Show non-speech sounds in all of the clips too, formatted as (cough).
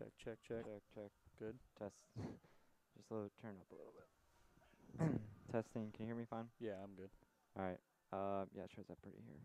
Check, check, check. Check, check. Good. Test. (laughs) Just a little turn up a little bit. (clears throat) Testing. Can you hear me fine? Yeah, I'm good. All right. Uh, yeah, it shows up pretty here.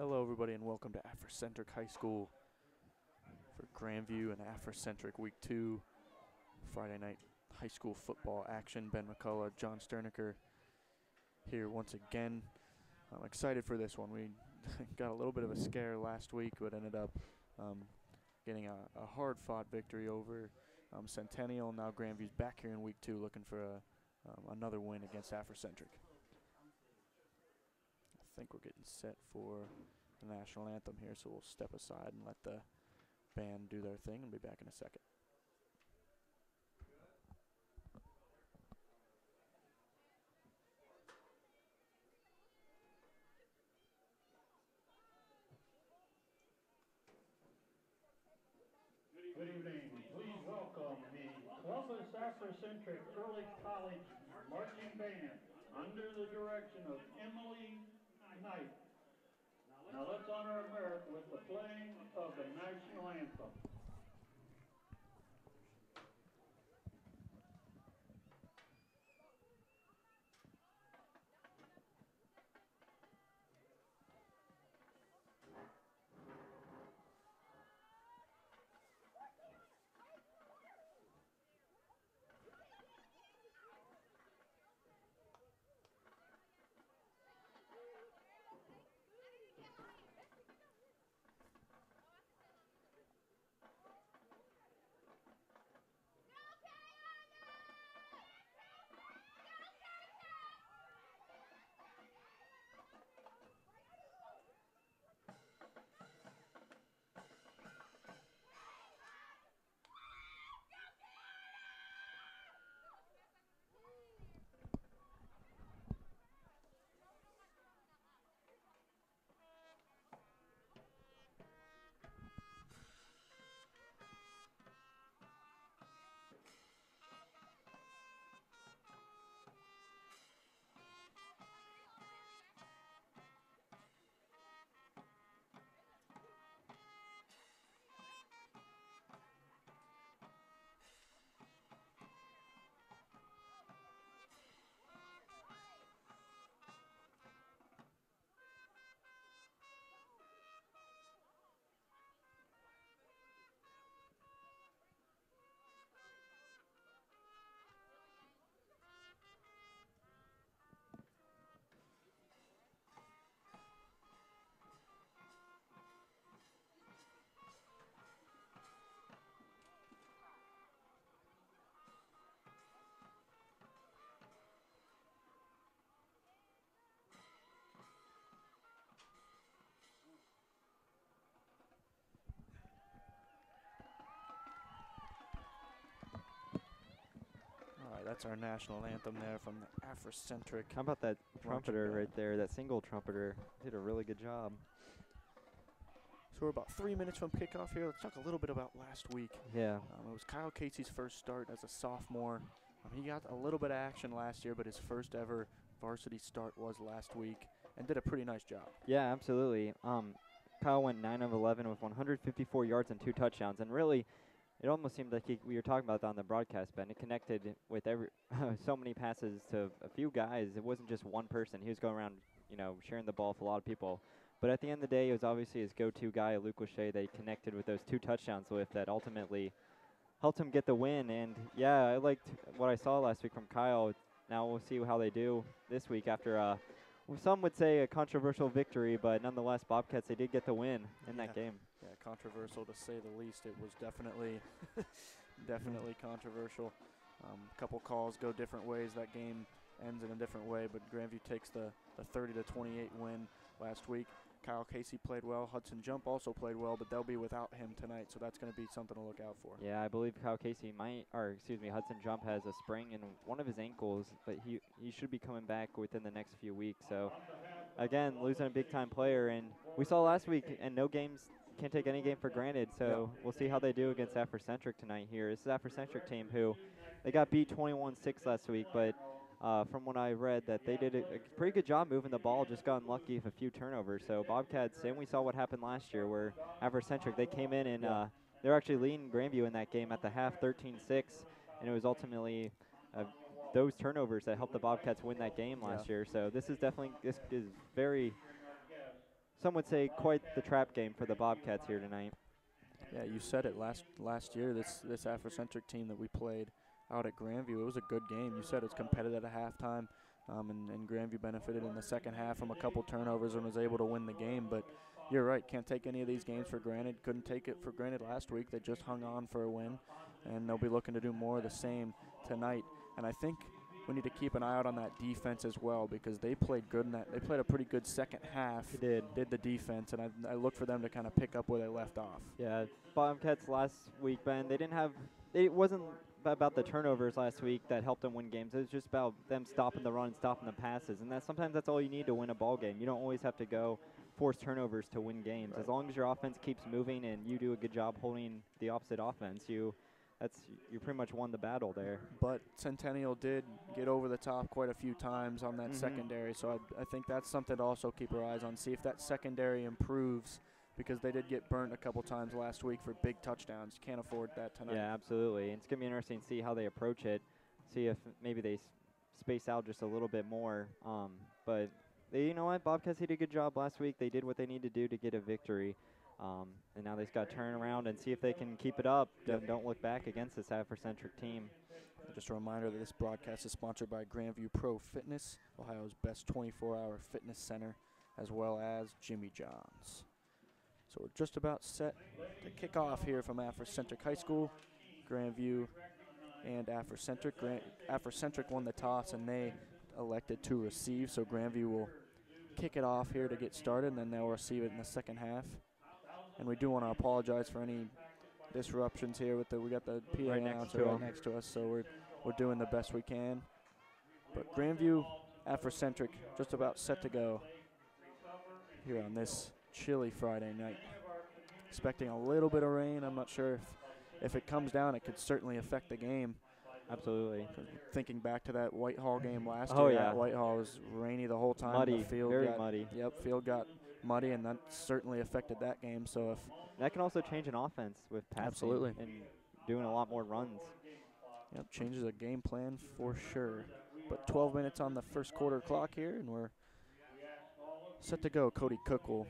Hello, everybody, and welcome to Africentric High School for Grandview and Africentric Week 2 Friday night high school football action. Ben McCullough, John Sterniker here once again. I'm excited for this one. We (laughs) got a little bit of a scare last week, but ended up um, getting a, a hard fought victory over um, Centennial. Now Grandview's back here in Week 2 looking for a, um, another win against Africentric. I think we're getting set for the national anthem here, so we'll step aside and let the band do their thing and be back in a second. Good evening. Please welcome the Columbus Africentric Early College Marching Band under the direction of Emily Knight. Now let's honor America with the playing of the national anthem. That's our national anthem there from the Afrocentric. How about that trumpeter right there? That single trumpeter did a really good job. So we're about three minutes from kickoff here. Let's talk a little bit about last week. Yeah. Um, it was Kyle Casey's first start as a sophomore. Um, he got a little bit of action last year, but his first ever varsity start was last week and did a pretty nice job. Yeah, absolutely. Um, Kyle went 9 of 11 with 154 yards and two touchdowns, and really, it almost seemed like he, we were talking about that on the broadcast, Ben. It connected with every (laughs) so many passes to a few guys. It wasn't just one person. He was going around, you know, sharing the ball with a lot of people. But at the end of the day, it was obviously his go-to guy, Luke Lachey, that he connected with those two touchdowns with that ultimately helped him get the win. And yeah, I liked what I saw last week from Kyle. Now we'll see how they do this week after uh, some would say a controversial victory, but nonetheless, Bobcats they did get the win in that game. Controversial to say the least. It was definitely, (laughs) definitely controversial. Um, a couple calls go different ways. That game ends in a different way, but Grandview takes the, the 30 to 28 win last week. Kyle Casey played well. Hudson Jump also played well, but they'll be without him tonight, so that's going to be something to look out for. Yeah, I believe Kyle Casey might, or excuse me, Hudson Jump has a sprain in one of his ankles, but he he should be coming back within the next few weeks. So again, losing a big time player, and we saw last week, and no games can't take any game for granted. So we'll see how they do against Africentric tonight. Here, this is Africentric team who they got beat 21-6 last week, but uh, from what I read, that they did a, a pretty good job moving the ball, just got unlucky with a few turnovers. So Bobcats, and we saw what happened last year, where Africentric they came in and uh, they're actually leading Grandview in that game at the half, 13-6, and it was ultimately uh, those turnovers that helped the Bobcats win that game last Yeah. year. So this is definitely this is very some would say quite the trap game for the Bobcats here tonight. Yeah, you said it last last year. This this Afrocentric team that we played out at Grandview, it was a good game. You said it was competitive at halftime, um, and, and Grandview benefited in the second half from a couple turnovers and was able to win the game. But you're right, can't take any of these games for granted. Couldn't take it for granted last week. They just hung on for a win, and they'll be looking to do more of the same tonight. And I think we need to keep an eye out on that defense as well because they played good in that. They played a pretty good second half. They did. Did the defense, and I, I look for them to kind of pick up where they left off. Yeah, Bobcats last week, Ben. They didn't have. It wasn't about the turnovers last week that helped them win games. It was just about them stopping the run, and stopping the passes, and that sometimes that's all you need to win a ball game. You don't always have to go force turnovers to win games. As long as your offense keeps moving and you do a good job holding the opposite offense, you that's you pretty much won the battle there. But Centennial did get over the top quite a few times on that Mhm. secondary, so I, I think that's something to also keep our eyes on. See if that secondary improves because they did get burnt a couple times last week for big touchdowns. Can't afford that tonight. Yeah, absolutely. It's gonna be interesting to see how they approach it. See if maybe they s- space out just a little bit more. Um, but they, you know what, Bobcats did a good job last week. They did what they need to do to get a victory. Um, and now they've got to turn around and see if they can keep it up. Yep. Don't, look back against this Afrocentric team. Just a reminder that this broadcast is sponsored by Grandview Pro Fitness, Ohio's best 24-hour fitness center, as well as Jimmy John's. So we're just about set to kick off here from Afrocentric High School, Grandview, and Afrocentric. Gran- Afrocentric won the toss and they elected to receive, so Grandview will kick it off here to get started, and then they'll receive it in the second half. And we do want to apologize for any disruptions here with the we got the PA Right next announcer to right next to us, so we're we're doing the best we can. But Grandview Afrocentric just about set to go here on this chilly Friday night. Expecting a little bit of rain. I'm not sure if if it comes down, it could certainly affect the game. Absolutely. Thinking back to that Whitehall game last Oh, year, yeah. Whitehall was rainy the whole time. Muddy, The field very got, muddy. Yep, field got muddy, and that certainly affected that game. So if That can also change an offense with passing Absolutely. and doing a lot more runs. Yep, changes a game plan for sure. But 12 minutes on the first quarter clock here, and we're set to go. Cody Cook will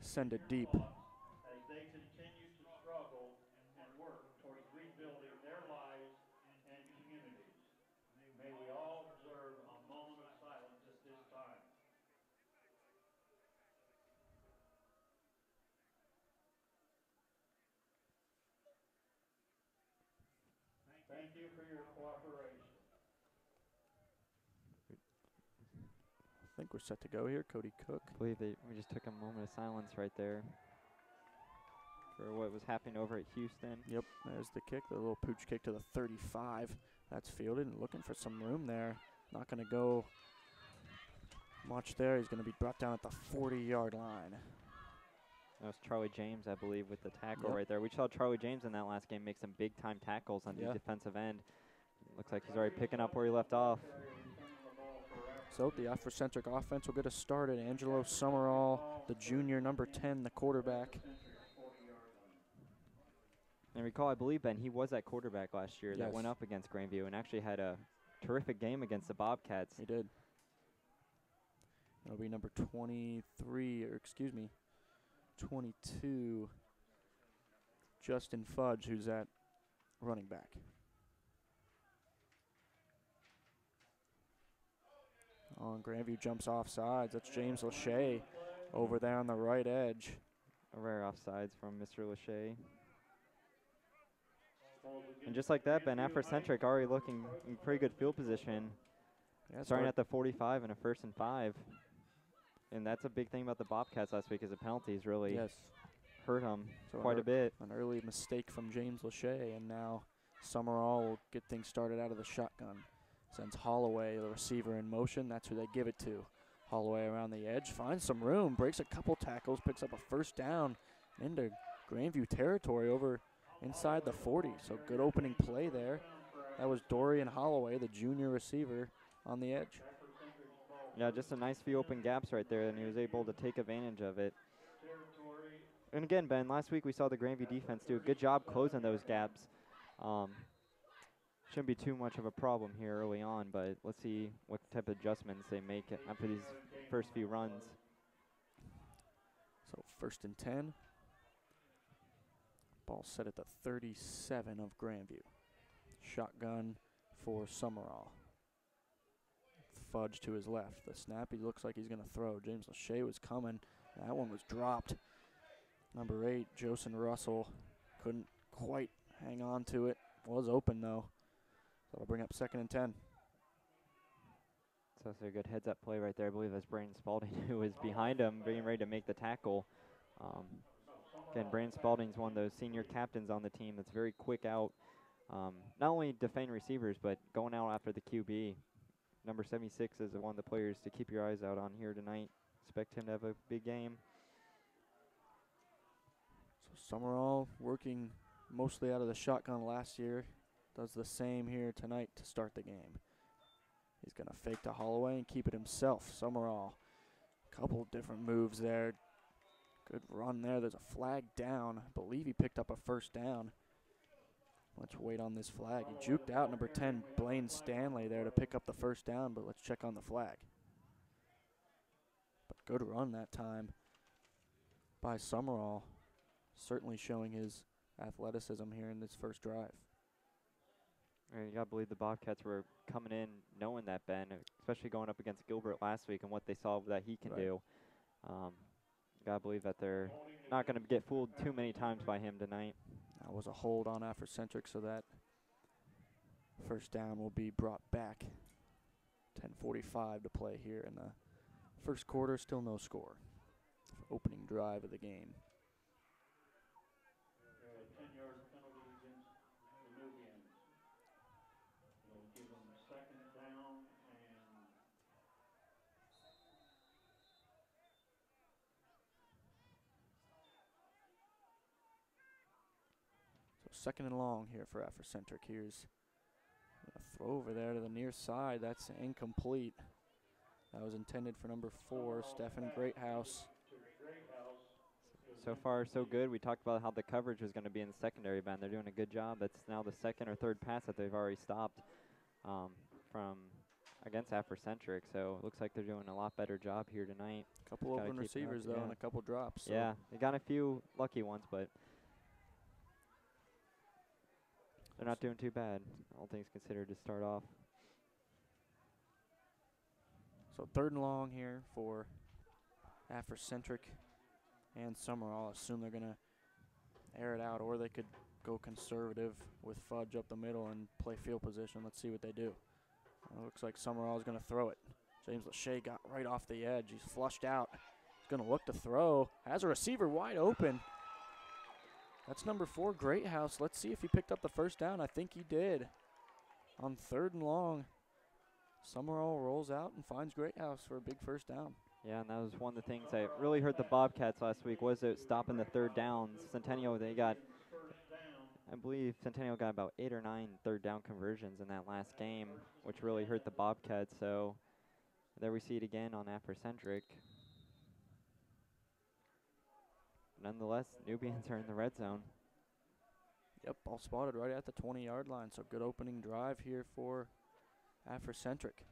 send it deep. as they continue to struggle and work towards rebuilding their lives and communities. May we all observe a moment of silence at this time. Thank you for your cooperation. I think we're set to go here. Cody Cook. I believe they, we just took a moment of silence right there for what was happening over at Houston. Yep, there's the kick, the little pooch kick to the 35. That's fielded and looking for some room there. Not going to go much there. He's going to be brought down at the 40 yard line. That was Charlie James, I believe, with the tackle Yep. right there. We saw Charlie James in that last game make some big time tackles on Yeah. the defensive end. Looks like he's already picking up where he left off. So the Afrocentric offense will get us started. Angelo Summerall, the junior, number 10, the quarterback. And recall, I believe Ben, he was that quarterback last year that went up against Grandview and actually had a terrific game against the Bobcats. He did. It'll be number 23, or excuse me, 22, Justin Fudge, who's at running back. On Grandview jumps off sides. That's James Lachey over there on the right edge. A rare offsides from Mr. Lachey. And just like that, Ben, Afrocentric already looking in pretty good field position. Yeah, starting at the 45 and a first and five. And that's a big thing about the Bobcats last week is the penalties really yes, hurt them So quite a bit. an early mistake from James Lachey, and now Summerall will get things started out of the shotgun. Sends Holloway, the receiver, in motion. That's who they give it to. Holloway around the edge, finds some room, breaks a couple tackles, picks up a first down into Grandview territory over inside the 40. So good opening play there. That was Dorian Holloway, the junior receiver, on the edge. Yeah, just a nice few open gaps right there, and he was able to take advantage of it. And again, Ben, last week we saw the Grandview defense do a good job closing those gaps. Um, shouldn't be too much of a problem here early on, but let's see what type of adjustments they make after these first few runs. So First and 10. Ball set at the 37 of Grandview. Shotgun for Summerall. Fudge to his left. The snap, he looks like he's going to throw. James Lachey was coming. That one was dropped. Number eight, Josen Russell, couldn't quite hang on to it. Was open though. So that'll bring up second and 10. So it's a good heads up play right there. I believe that's Braden Spalding (laughs) who was behind him, being ready to make the tackle. Um, again, Braden Spalding's one of those senior captains on the team that's very quick out, um, not only defending receivers, but going out after the QB. Number 76 is one of the players to keep your eyes out on here tonight. Expect him to have a big game. So Summerall working mostly out of the shotgun last year. Does the same here tonight to start the game. He's going to fake to Holloway and keep it himself. Summerall. Couple different moves there. Good run there. There's a flag down. I believe he picked up a first down. Let's wait on this flag. He juked out number 10, Blaine Stanley, there to pick up the first down, but let's check on the flag. But good run that time by Summerall. Certainly showing his athleticism here in this first drive. Uh, You gotta believe the Bobcats were coming in knowing that Ben, especially going up against Gilbert last week and what they saw that he can Right. do. Um, gotta believe that they're not gonna get fooled too many times by him tonight. That was a hold on Afrocentric, so that first down will be brought back. 10:45 to play here in the first quarter. Still no score. Opening drive of the game. Uh, ten-yard penalty against the Nubians. It'll give them second down and So second and long here for Afrocentric. Here's a throw over there to the near side. That's incomplete. That was intended for number four, Stefan Greathouse. So far, so good. We talked about how the coverage was going to be in the secondary Ben. They're doing a good job. That's now the second or third pass that they've already stopped um, from against Afrocentric. So it looks like they're doing a lot better job here tonight. A couple open keep it up, receivers though, yeah. and a couple drops. So Yeah, they got a few lucky ones, but they're not doing too bad, all things considered, to start off. So third and long here for Afrocentric and Summerall. Assume they're gonna air it out, or they could go conservative with Fudge up the middle and play field position. Let's see what they do. Uh, looks like Summerall is gonna throw it. James Lachey got right off the edge. He's flushed out. He's gonna look to throw. Has a receiver wide open. That's number four, Greathouse. Let's see if he picked up the first down. I think he did. On third and long. Summerall rolls out and finds Greathouse for a big first down. Yeah, and that was one of the things that really hurt the Bobcats last week was it stopping the third downs. Centennial, they got, I believe Centennial got about eight or nine third down conversions in that last game, which really hurt the Bobcats. So there we see it again on Afrocentric. Nonetheless, Nubians are in the red zone. Yep, ball spotted right at the 20 yard line. So good opening drive here for Afrocentric.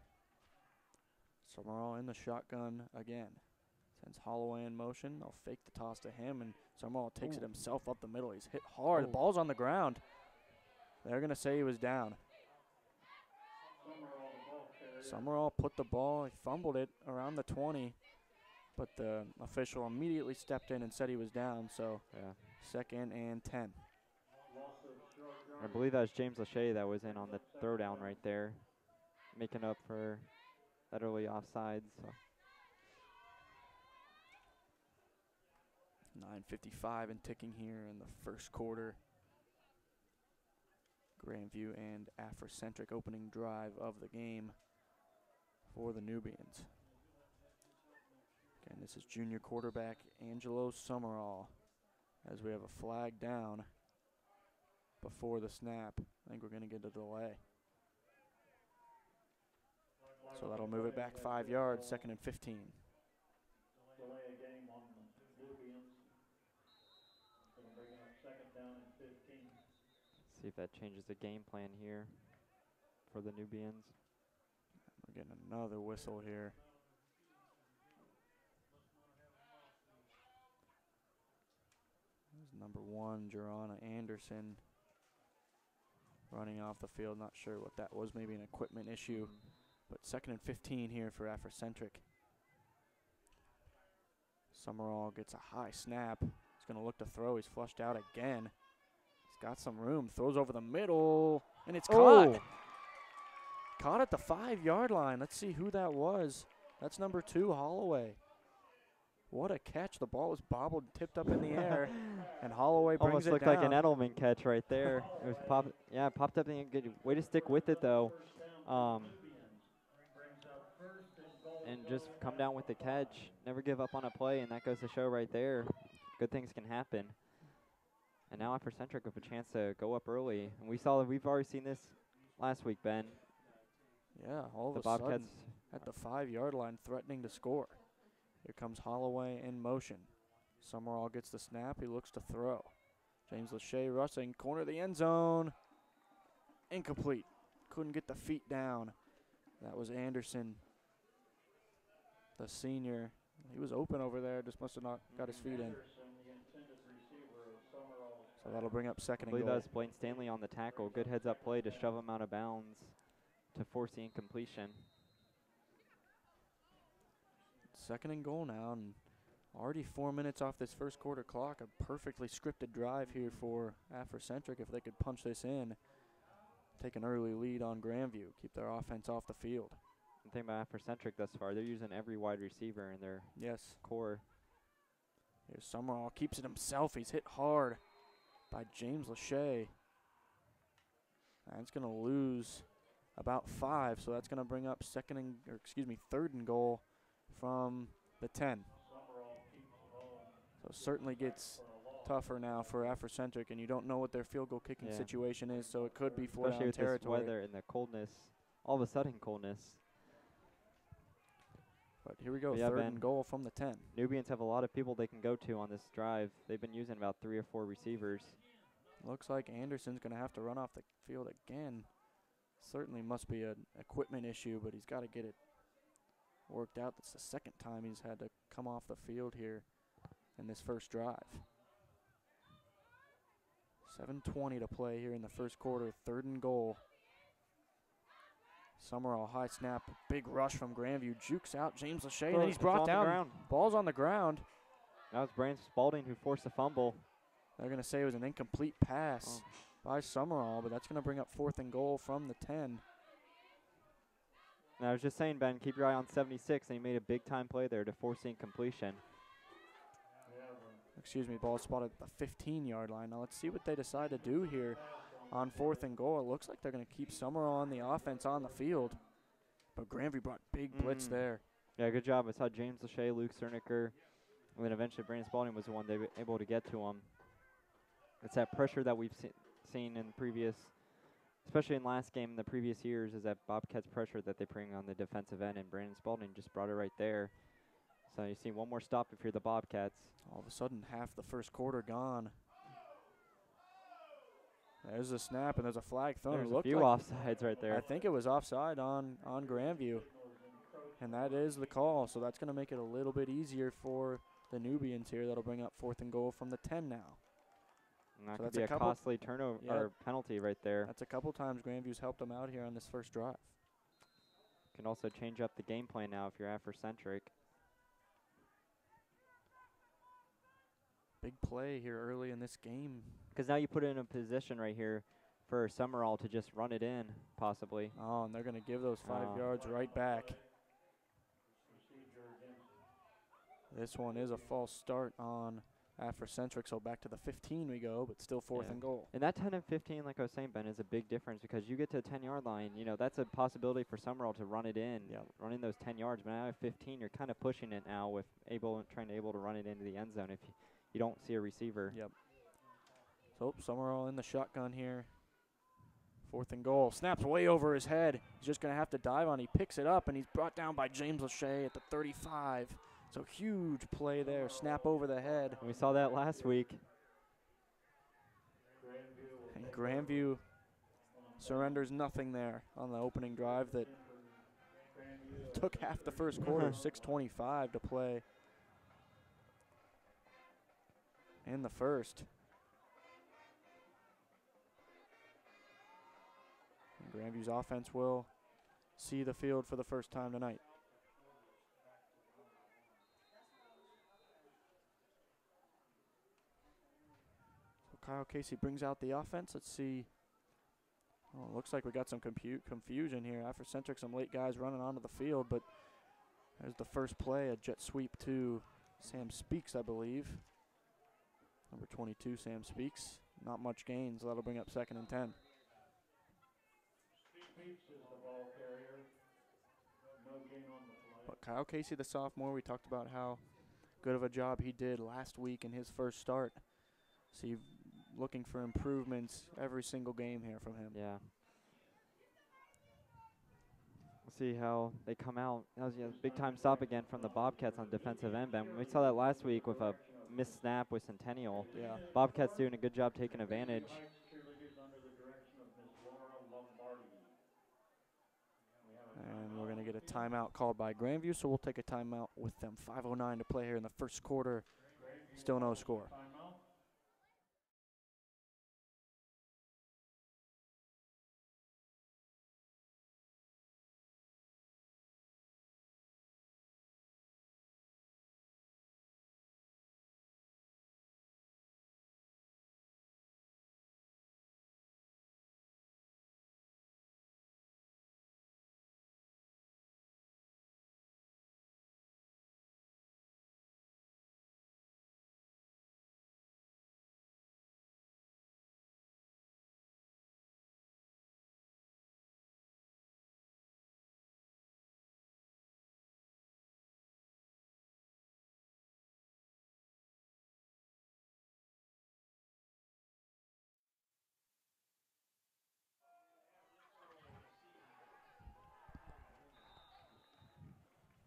Summerall in the shotgun again. Sends Holloway in motion. They'll fake the toss to him, and Summerall takes it himself up the middle. He's hit hard. The ball's on the ground. They're going to say he was down. Summerall, the ball carrier. Summerall put the ball, he fumbled it around the 20, but the official immediately stepped in and said he was down. So Yeah. second and 10. Loss of short I believe that was James Lachey that was in on the throwdown right there, making up for that early offsides. So. 9.55 and ticking here in the first quarter. Grandview and Afrocentric opening drive of the game for the Nubians. Again, this is junior quarterback Angelo Summerall as we have a flag down before the snap. I think we're going to get a delay. So that'll move it back five yards, second and 15. Delay a game on the Nubians. Gonna bring it up second down and fifteen. See if that changes the game plan here for the Nubians. We're getting another whistle here. Number one, Jorana Anderson, running off the field. Not sure what that was. Maybe an equipment issue. But second and 15 here for Afrocentric. Summerall gets a high snap. He's going to look to throw. He's flushed out again. He's got some room. Throws over the middle, and it's caught. Oh, Caught at the five yard line. Let's see who that was. That's number two, Holloway. What a catch. The ball was bobbled, tipped up in the air, (laughs) and Holloway brings almost it looked down. like an Edelman catch right there. it was pop. Yeah, popped up in a good way to stick with it though. Um, and just come down with the catch. Never give up on a play, and that goes to show right there. Good things can happen. And now Afrocentric with a chance to go up early. And we saw that we've already seen this last week, Ben. yeah, all of the a sudden, Bobcats at the five yard line, threatening to score. Here comes Holloway in motion. Summerall gets the snap. He looks to throw. James Lachey rushing, corner of the end zone. Incomplete. Couldn't get the feet down. That was Anderson, the senior. He was open over there, just must have not got his feet in. So that'll bring up second and believe that was Blaine Stanley on the tackle. Good heads up play to shove him out of bounds to force the incompletion. Second and goal now, and already four minutes off this first quarter clock. A perfectly scripted drive here for Afrocentric if they could punch this in. Take an early lead on Grandview, keep their offense off the field. The thing about Afrocentric thus far, they're using every wide receiver in their Yes, core. here's Summerall, keeps it himself. He's hit hard by James Lachey. And it's going to lose about five, so that's going to bring up second and, or excuse me, third and goal from the 10. Certainly gets tougher now for Afrocentric, and you don't know what their field goal kicking Yeah. situation is, so it could be four Especially down with territory. this weather and the coldness. All of a sudden coldness. But here we go, Yeah, third Ben. and goal from the 10. Nubians have a lot of people they can go to on this drive. They've been using about three or four receivers. Looks like Anderson's going to have to run off the field again. Certainly must be an equipment issue, but he's got to get it worked out. That's the second time he's had to come off the field here in this first drive. 7.20 to play here in the first quarter, third and goal. Summerall high snap, big rush from Grandview, jukes out James Lachey, and then he's brought down. Ball's on the ground. That was Brandon Spalding who forced the fumble. They're going to say it was an incomplete pass Oh. by Summerall, but that's going to bring up fourth and goal from the 10. And I was just saying, Ben, keep your eye on 76, and he made a big time play there to force incompletion. Excuse me, ball spotted at the 15 yard line. Now let's see what they decide to do here on fourth and goal. It looks like they're going to keep Summerall on the offense on the field. But Grandview brought big blitz Mm. there. Yeah, good job. I saw James Lachey, Luke Cerniker, and then eventually Brandon Spalding was the one they were able to get to him. It's that pressure that we've se- seen in previous, especially in last game in the previous years, is that Bobcats pressure that they bring on the defensive end, and Brandon Spalding just brought it right there. So you see one more stop if you're the Bobcats. All of a sudden, half the first quarter gone. There's a snap and there's a flag thrown. There's a few like offsides right there. I think it was offside on on Grandview, and that is the call. So that's going to make it a little bit easier for the Nubians here. That'll bring up fourth and goal from the 10 now. And that so could that's be a couple- costly turnover Yep. or penalty right there. That's a couple times Grandview's helped them out here on this first drive. Can also change up the game plan now if you're Afrocentric. Big play here early in this game. Because now you put it in a position right here for Summerall to just run it in, possibly. Oh, and they're going to give those five Oh. yards right back. This one is a false start on Afrocentric, so back to the 15 we go, but still fourth Yeah. and goal. And that 10 and 15, like I was saying, Ben, is a big difference because you get to the 10 yard line. You know, that's a possibility for Summerall to run it in, Yep. run in those 10 yards. But now at 15, you're kind of pushing it now with able trying to able to run it into the end zone if y- you don't see a receiver. Yep. So Summerall in the shotgun here. Fourth and goal. Snaps way over his head. He's just going to have to dive on. He picks it up, and he's brought down by James Lachey at the 35. So huge play there. Snap over the head. And we saw that last week. And Grandview surrenders nothing there on the opening drive that took half the first quarter. (laughs) 6:25 to play In the first. And Grandview's offense will see the field for the first time tonight. So Kyle Casey brings out the offense. Let's see. Oh, looks like we got some confusion here. Afrocentric, some late guys running onto the field, but there's the first play, a jet sweep to Sam Speaks, I believe. Number 22, Sam Speaks. Not much gains. That'll bring up second and 10. Speaks is the ball carrier. No gain on the play. But Kyle Casey, the sophomore, we talked about how good of a job he did last week in his first start. So you're looking for improvements every single game here from him. Yeah. We'll see how they come out. That was a big time stop again from the Bobcats on defensive end. Ben, we saw that last week with a missed snap with Centennial. Yeah. Bobcats doing a good job taking advantage. Tonight's cheerleaders under the direction of Miss Laura Lombardi. We have a And we're going to get a timeout called by Grandview, so we'll take a timeout with them. 5.09 to play here in the first quarter. Still no score.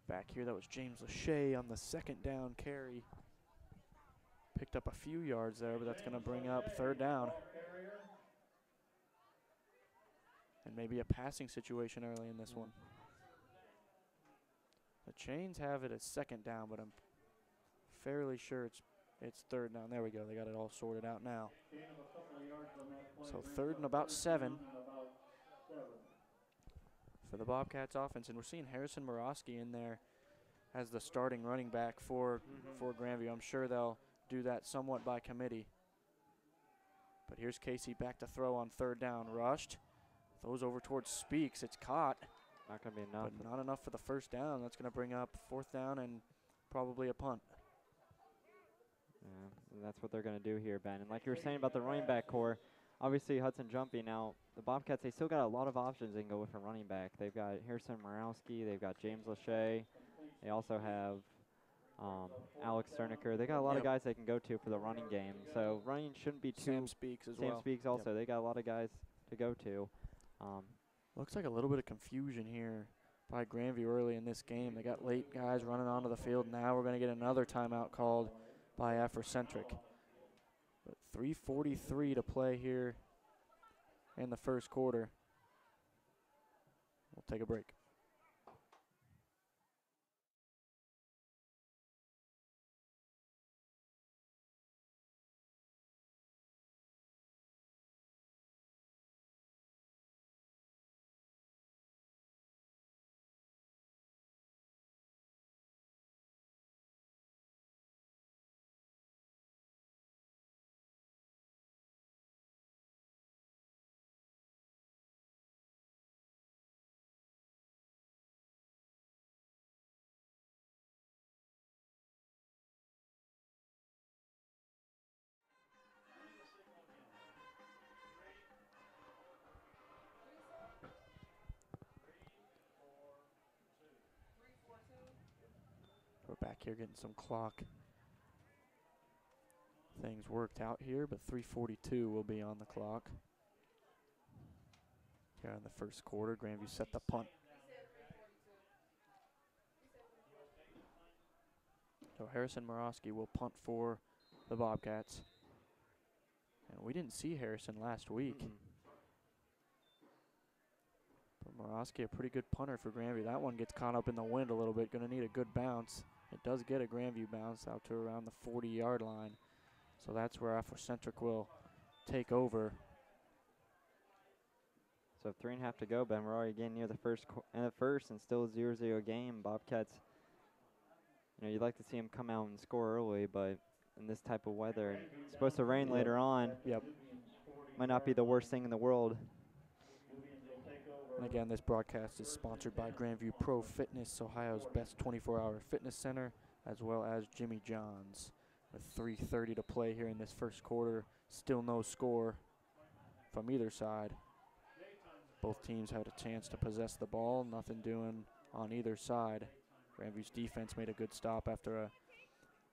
Back here, that was James Lachey on the second down carry. Picked up a few yards there, but that's going to bring up third down. And maybe a passing situation early in this one. The Chains have it as second down, but I'm fairly sure it's it's third down. There we go. They got it all sorted out now. So third and about seven. For the Bobcats offense, and we're seeing Harrison Morosky in there as the starting running back for mm-hmm. for Grandview. I'm sure they'll do that somewhat by committee. But here's Casey back to throw on third down, rushed, throws over towards Speaks. It's caught, Not going to be enough. but not enough for the first down. That's going to bring up fourth down and probably a punt. Yeah, and that's what they're going to do here, Ben. And like you were saying about the running back core, obviously Hudson Jumpy. Now the Bobcats, they still got a lot of options they can go with a running back. They've got Harrison Morosky, they've got James Lachey, they also have um, Alex Cerniker. They got a lot Yep. of guys they can go to for the running game. So running shouldn't be too. Sam Speaks as Sam well. Speaks also. They got a lot of guys to go to. Um, Looks like a little bit of confusion here by Grandview early in this game. They got late guys running onto the field. Now we're going to get another timeout called by Afrocentric. But 3:43 to play here in the first quarter. We'll take a break. Here getting some clock things worked out here, but 3:42 will be on the clock. Here in the first quarter, Grandview set the punt. So Harrison Morosky will punt for the Bobcats. And we didn't see Harrison last week. mm, But Morosky, a pretty good punter for Grandview. That one gets caught up in the wind a little bit. Going to need a good bounce. It does get a Grandview bounce out to around the 40 yard line. So that's where Africentric will take over. so three and a half to go. Ben, we're already getting near the first end of first, and still a 0-0 game. Bobcats. You know, you'd like to see them come out and score early, but in this type of weather, and it's supposed to rain Yep. later on. Yep. Might not be the worst thing in the world. And again, this broadcast is sponsored by Grandview Pro Fitness, Ohio's best 24-hour fitness center, as well as Jimmy John's. With 3:30 to play here in this first quarter, still no score from either side. Both teams had a chance to possess the ball, nothing doing on either side. Grandview's defense made a good stop after a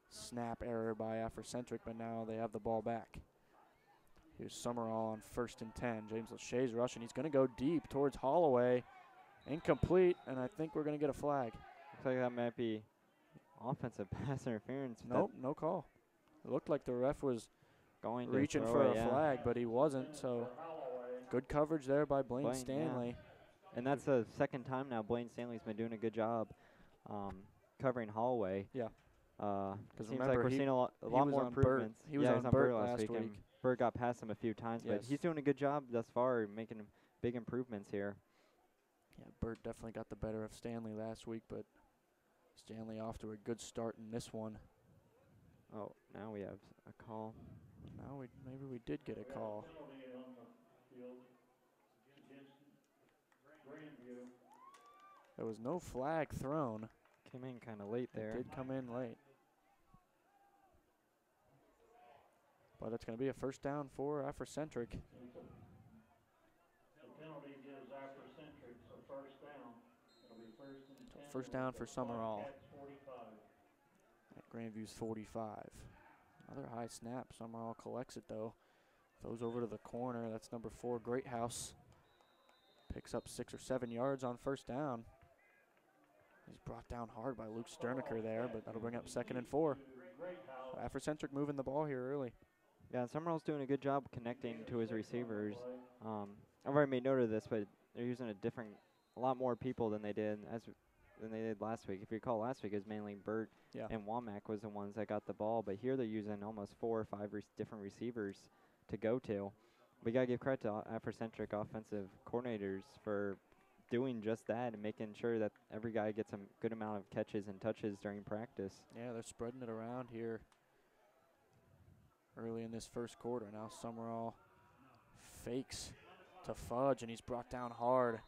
snap error by Africentric, but now they have the ball back. Here's Summerall on first and 10. James Lachey's rushing. He's going to go deep towards Holloway. Incomplete, and I think we're going to get a flag. Looks like that might be offensive (laughs) pass interference. Nope, no call. It looked like the ref was Going to reaching for a yeah. flag, but he wasn't. So good coverage there by Blaine, Blaine, yeah. Stanley. And that's the second time now Blaine Stanley's been doing a good job um, covering Holloway. Yeah. Uh, 'Cause seems like we're seeing a lot, a lot more Burt- improvements. he was yeah, on he's on Burt Burt last last week, week. Burt got past him a few times, but he's doing a good job thus far, making big improvements here. Yeah, Burt definitely got the better of Stanley last week, but Stanley off to a good start in this one. Oh, now we have a call. Now we maybe we did get a call. There was no flag thrown. Came in kind of late It there. did come in late. But it's going to be a first down for Africentric. The penalty gives Africentric a first down. It'll be first and ten. First down for Summerall Bobcats 45. at Grandview's 45. Another high snap. Summerall collects it though. Throws over to the corner. That's number four, Great House. Picks up six or seven yards on first down. He's brought down hard by Luke Sterniker there, but that'll bring up second and four. So Africentric moving the ball here early. Yeah, Summerall's doing a good job connecting to his receivers. Um, I've already made note of this, but they're using a different, a lot more people than they did as than they did last week. If you recall, last week it was mainly Burt Yeah. and Womack was the ones that got the ball, but here they're using almost four or five rec- different receivers to go to. We gotta give credit to Africentric offensive coordinators for doing just that and making sure that every guy gets a good amount of catches and touches during practice. Yeah, they're spreading it around here early in this first quarter. Now Summerall fakes to Fudge, and he's brought down hard.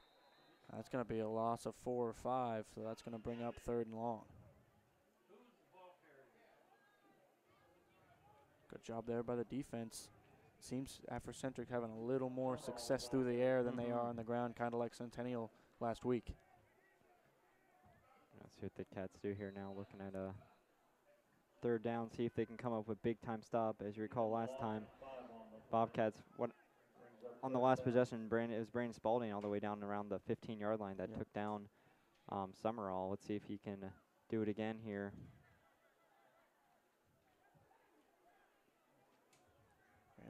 That's going to be a loss of four or five, so that's going to bring up third and long. Good job there by the defense. Seems Africentric having a little more success through the air than they Mhm. are on the ground, kind of like Centennial last week. Let's see what the Cats do here now. Looking at a third down, see if they can come up with big time stop. As you recall last time, Bobcats what on the last possession, Brandon it was Brandon Spalding all the way down around the 15 yard line that Yep. took down um, Summerall. Let's see if he can do it again here.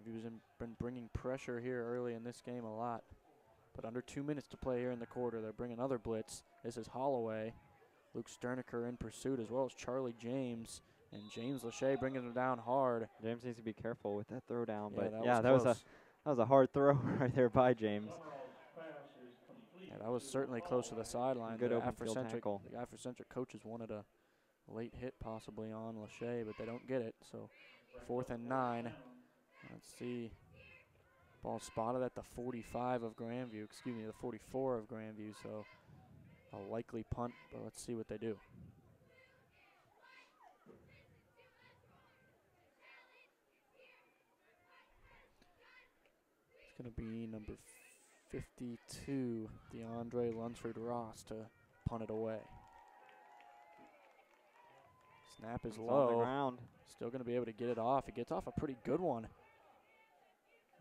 In- been bringing pressure here early in this game a lot. But under two minutes to play here in the quarter, they're bringing another blitz. This is Holloway. Luke Sterniker in pursuit, as well as Charlie James. And James Lachey bringing him down hard. James needs to be careful with that throw down, yeah, but that yeah, was that was a that was a hard throw (laughs) right there by James. Yeah, that was certainly close to the sideline. Good the open Africentric, tackle. the Africentric coaches wanted a late hit possibly on Lachey, but they don't get it. So fourth and nine. Let's see. Ball spotted at the 45 of Grandview, excuse me, the 44 of Grandview. So a likely punt, but let's see what they do. Going to be number 52, DeAndre Lunsford Ross to punt it away. Snap is It's low. Still going to be able to get it off. It gets off a pretty good one.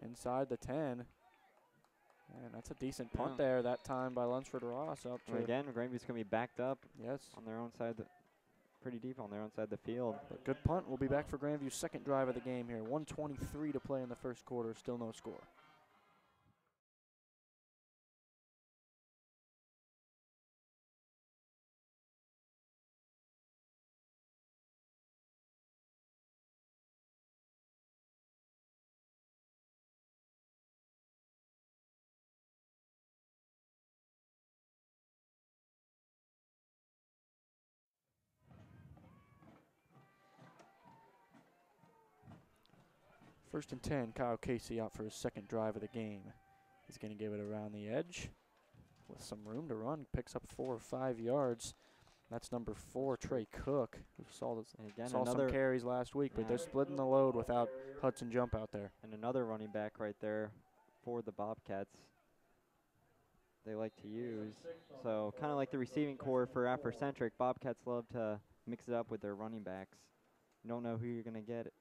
Inside the 10. And that's a decent punt Yeah. there that time by Lunsford Ross up to again, Grandview's gonna be backed up yes. on their own side, the, pretty deep on their own side of the field. But good punt. We'll be back for Grandview's second drive of the game here. 123 to play in the first quarter. Still no score. First and 10, Kyle Casey out for his second drive of the game. He's going to give it around the edge with some room to run. Picks up four or five yards. That's number four, Trey Cook, who saw, this, again, saw some another carries last week, but they're splitting the load without Hudson Jump out there. and another running back right there for the Bobcats. They like to use. So kind of like the receiving core for Africentric, Bobcats love to mix it up with their running backs. You don't know who you're gonna get.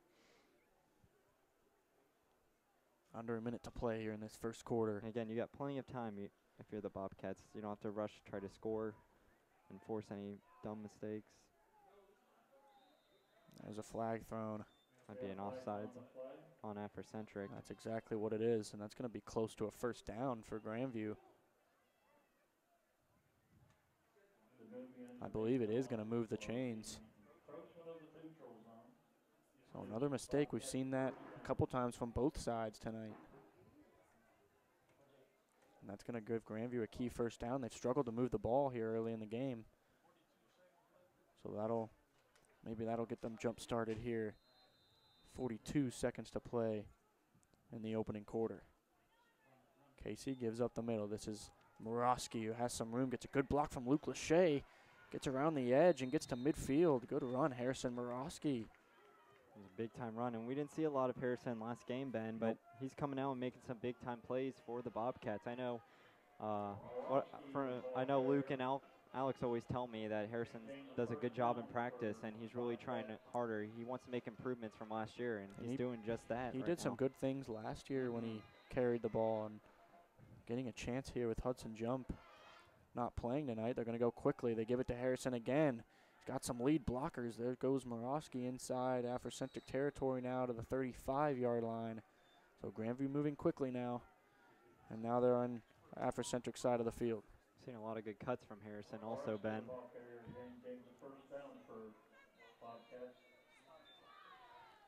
Under a minute to play here in this first quarter. And again, you got plenty of time you, if you're the Bobcats. You don't have to rush try to score and force any dumb mistakes. There's a flag thrown. Might be an offsides on Africentric. That's exactly what it is, and that's going to be close to a first down for Grandview. I believe it is going to move the chains. So another mistake. We've seen that couple times from both sides tonight. And that's going to give Grandview a key first down. They've struggled to move the ball here early in the game. So that'll maybe that'll get them jump started here. 42 seconds to play in the opening quarter. Casey gives up the middle. This is Morosky who has some room, gets a good block from Luke Lachey, gets around the edge and gets to midfield. Good run, Harrison Morosky. It was a big time run, and we didn't see a lot of Harrison last game, Ben, but Nope. he's coming out and making some big time plays for the Bobcats. I know, uh, what, for, I know Luke and Al, Alex always tell me that Harrison does a good job in practice, and he's really trying harder. He wants to make improvements from last year, and And he's he- doing just that. He right did some good things last year when he carried the ball and getting a chance here with Hudson Jump not playing tonight. They're going to go quickly. They give it to Harrison again. Got some lead blockers. There goes Morosky inside Africentric territory now to the 35 yard line. So Grandview moving quickly now. And now they're on Africentric side of the field. Seen a lot of good cuts from Harrison, also Ben.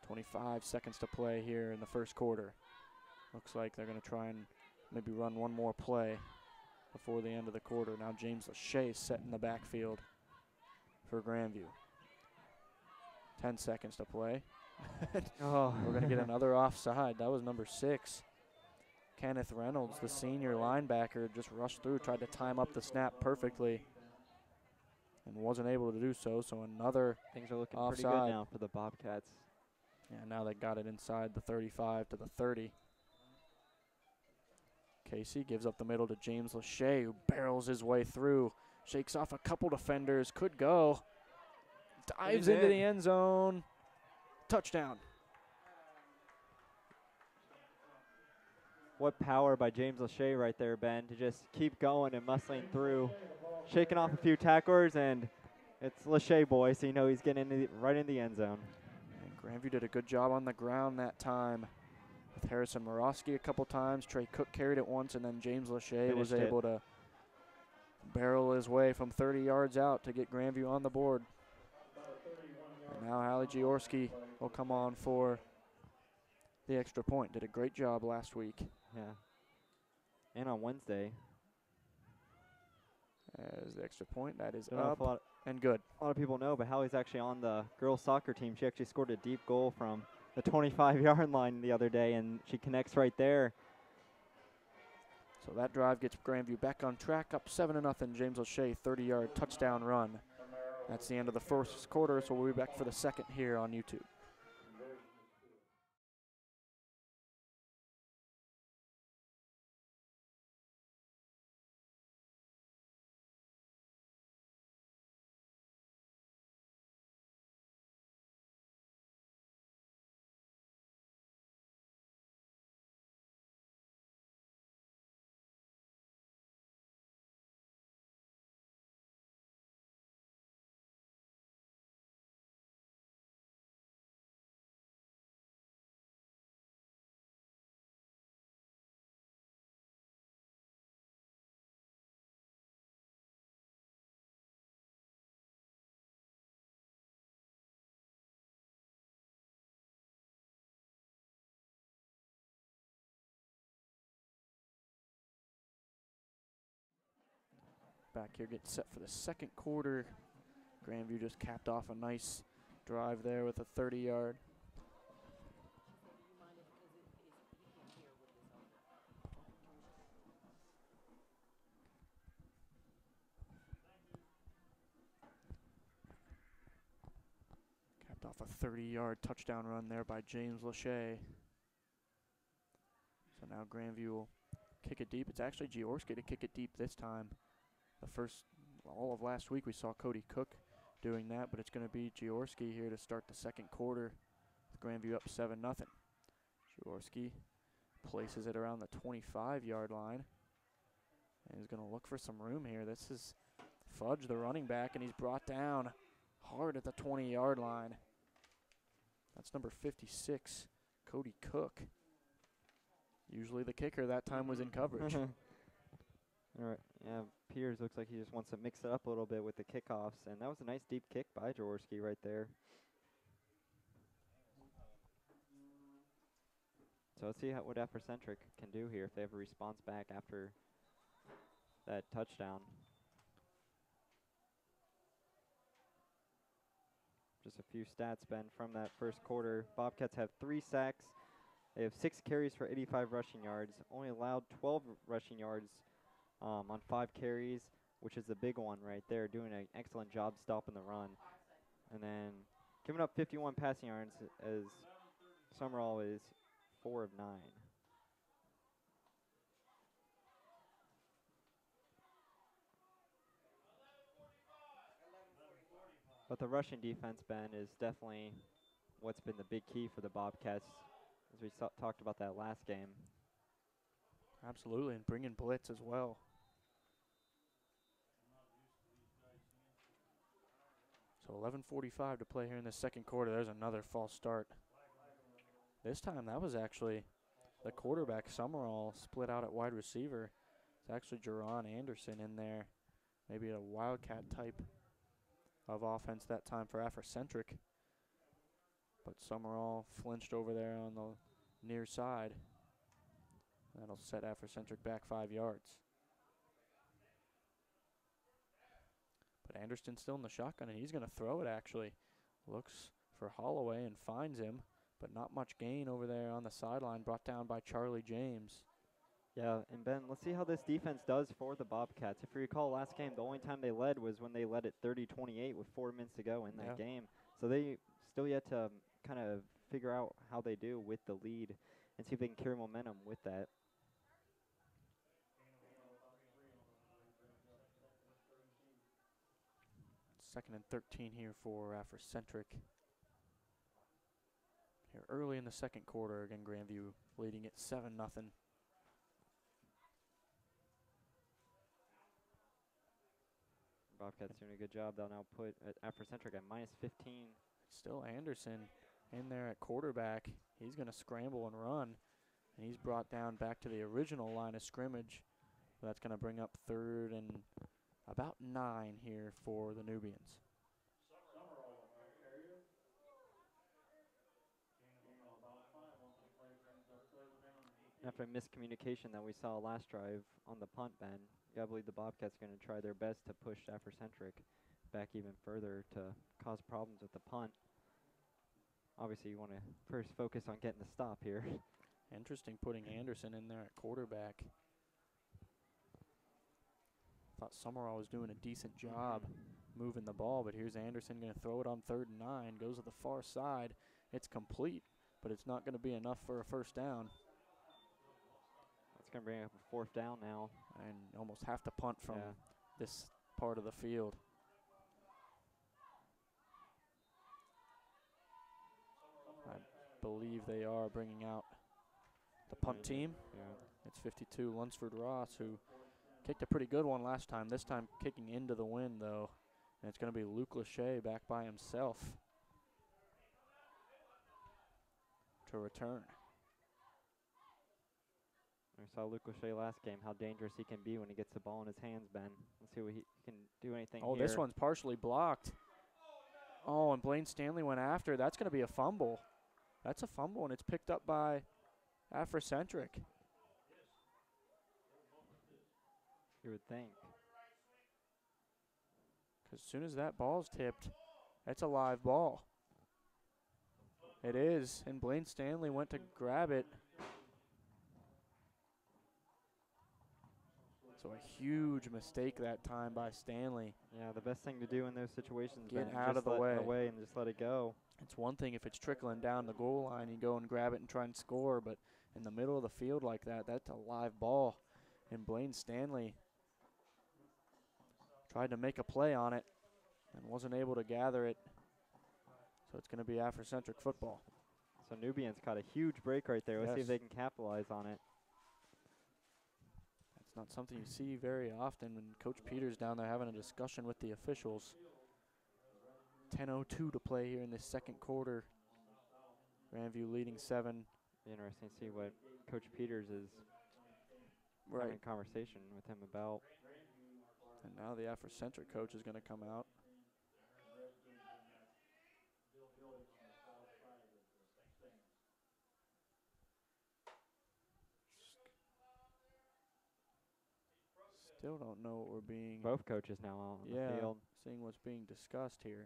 25 seconds to play here in the first quarter. Looks like they're going to try and maybe run one more play before the end of the quarter. Now James Lachey is set in the backfield for Grandview. 10 seconds to play. (laughs) Oh, We're going to get another offside. That was number six. Kenneth Reynolds, the senior linebacker, just rushed through, tried to time up the snap perfectly, and wasn't able to do so. So another Things are looking pretty good now for the Bobcats. Yeah, now they got it inside the 35 to the 30. Casey gives up the middle to James Lachey, who barrels his way through, shakes off a couple defenders, could go, dives into in. the end zone, touchdown. What power by James Lachey right there, Ben, to just keep going and muscling through, shaking off a few tacklers, and it's Lachey boy, so you know he's getting in the, right in the end zone. And Grandview did a good job on the ground that time with Harrison Morosky a couple times. Trey Cook carried it once, and then James Lachey was Finished it. able to barrel his way from 30 yards out to get Grandview on the board. And now Hallie Jaworski will come on for the extra point. Did a great job last week. Yeah. And on Wednesday, As the extra point, that is up and good. a lot of people know, but Hallie's actually on the girls soccer team. She actually scored a deep goal from the 25 (laughs) yard line the other day, and she connects right there. So that drive gets Grandview back on track, up seven to nothing. James Lachey, 30-yard touchdown run. That's the end of the first quarter, so we'll be back for the second here on YouTube. back here, getting set for the second quarter. Grandview just capped off a nice drive there with a 30-yard. Capped off a 30-yard touchdown run there by James Lachey. So now Grandview will kick it deep. It's actually Jaworski to kick it deep this time. The first, all of last week we saw Cody Cook doing that, but it's going to be Jaworski here to start the second quarter. With Grandview up 7 nothing. Jaworski places it around the 25-yard line. And he's going to look for some room here. This is Fudge, the running back, and he's brought down hard at the 20-yard line. That's number 56, Cody Cook. Usually the kicker that time was in coverage. (laughs) All right. Yeah, Peters looks like he just wants to mix it up a little bit with the kickoffs, and that was a nice deep kick by Jaworski right there. So let's see how, what Africentric can do here if they have a response back after that touchdown. Just a few stats, Ben, from that first quarter. Bobcats have three sacks. They have six carries for 85 rushing yards. Only allowed 12 rushing yards um, on five carries, which is the big one right there, doing an excellent job stopping the run. And then giving up 51 passing yards as Summerall is four of nine. But the rushing defense, Ben, is definitely what's been the big key for the Bobcats, as we talked about that last game. Absolutely, and bringing blitz as well. So 11:45 to play here in the second quarter. There's another false start. This time that was actually the quarterback Summerall split out at wide receiver. It's actually Jerron Anderson in there. Maybe a wildcat type of offense that time for Africentric. But Summerall flinched over there on the near side. That'll set Africentric back five yards. But Anderson's still in the shotgun, and he's going to throw it actually. Looks for Holloway and finds him, but not much gain over there on the sideline, brought down by Charlie James. Yeah, and Ben, let's see how this defense does for the Bobcats. If you recall last game, the only time they led was when they led at 30-28 with four minutes to go in that Yeah. game. So they still yet to um, kind of figure out how they do with the lead and see if they can carry momentum with that. Second and 13 here for Africentric. Here early in the second quarter, again Grandview leading it 7 nothing. Bobcats doing a good job. They'll now put uh, Africentric at minus 15. Still Anderson in there at quarterback. He's going to scramble and run, and he's brought down back to the original line of scrimmage. That's going to bring up third and about nine here for the Nubians. After a miscommunication that we saw last drive on the punt, Ben, I believe the Bobcats are going to try their best to push Africentric back even further to cause problems with the punt. Obviously, you want to first focus on getting the stop here. Interesting putting Anderson in there at quarterback. Thought Summerall was doing a decent job moving the ball, but here's Anderson going to throw it on third and nine. Goes to the far side. It's complete, but it's not going to be enough for a first down. It's going to bring up a fourth down now. And almost have to punt from Yeah. this part of the field. I believe they are bringing out the punt team. Yeah. It's 52 Lunsford Ross, who kicked a pretty good one last time. This time kicking into the wind, though. And it's going to be Luke Lachey back by himself to return. We saw Luke Lachey last game, how dangerous he can be when he gets the ball in his hands, Ben. Let's see what he can do anything Oh, here. this one's partially blocked. Oh, and Blaine Stanley went after. That's going to be a fumble. That's a fumble, and it's picked up by Africentric. You would think. Because as soon as that ball's tipped, that's a live ball. It is, and Blaine Stanley went to grab it. So a huge mistake that time by Stanley. Yeah, the best thing to do in those situations Get out of the way. away and just let it go. It's one thing if it's trickling down the goal line, you go and grab it and try and score, but in the middle of the field like that, that's a live ball. And Blaine Stanley tried to make a play on it and wasn't able to gather it. So it's going to be Africentric football. So Nubians caught a huge break right there. Let's see if they can capitalize on it. That's not something you see very often when Coach Peters down there having a discussion with the officials. 10:02 to play here in this second quarter. Grandview leading seven. Be interesting to see what Coach Peters is having a conversation with him about. And now the Africentric coach is going to come out. Still don't know what we're being. Both coaches now on yeah, the field. seeing what's being discussed here.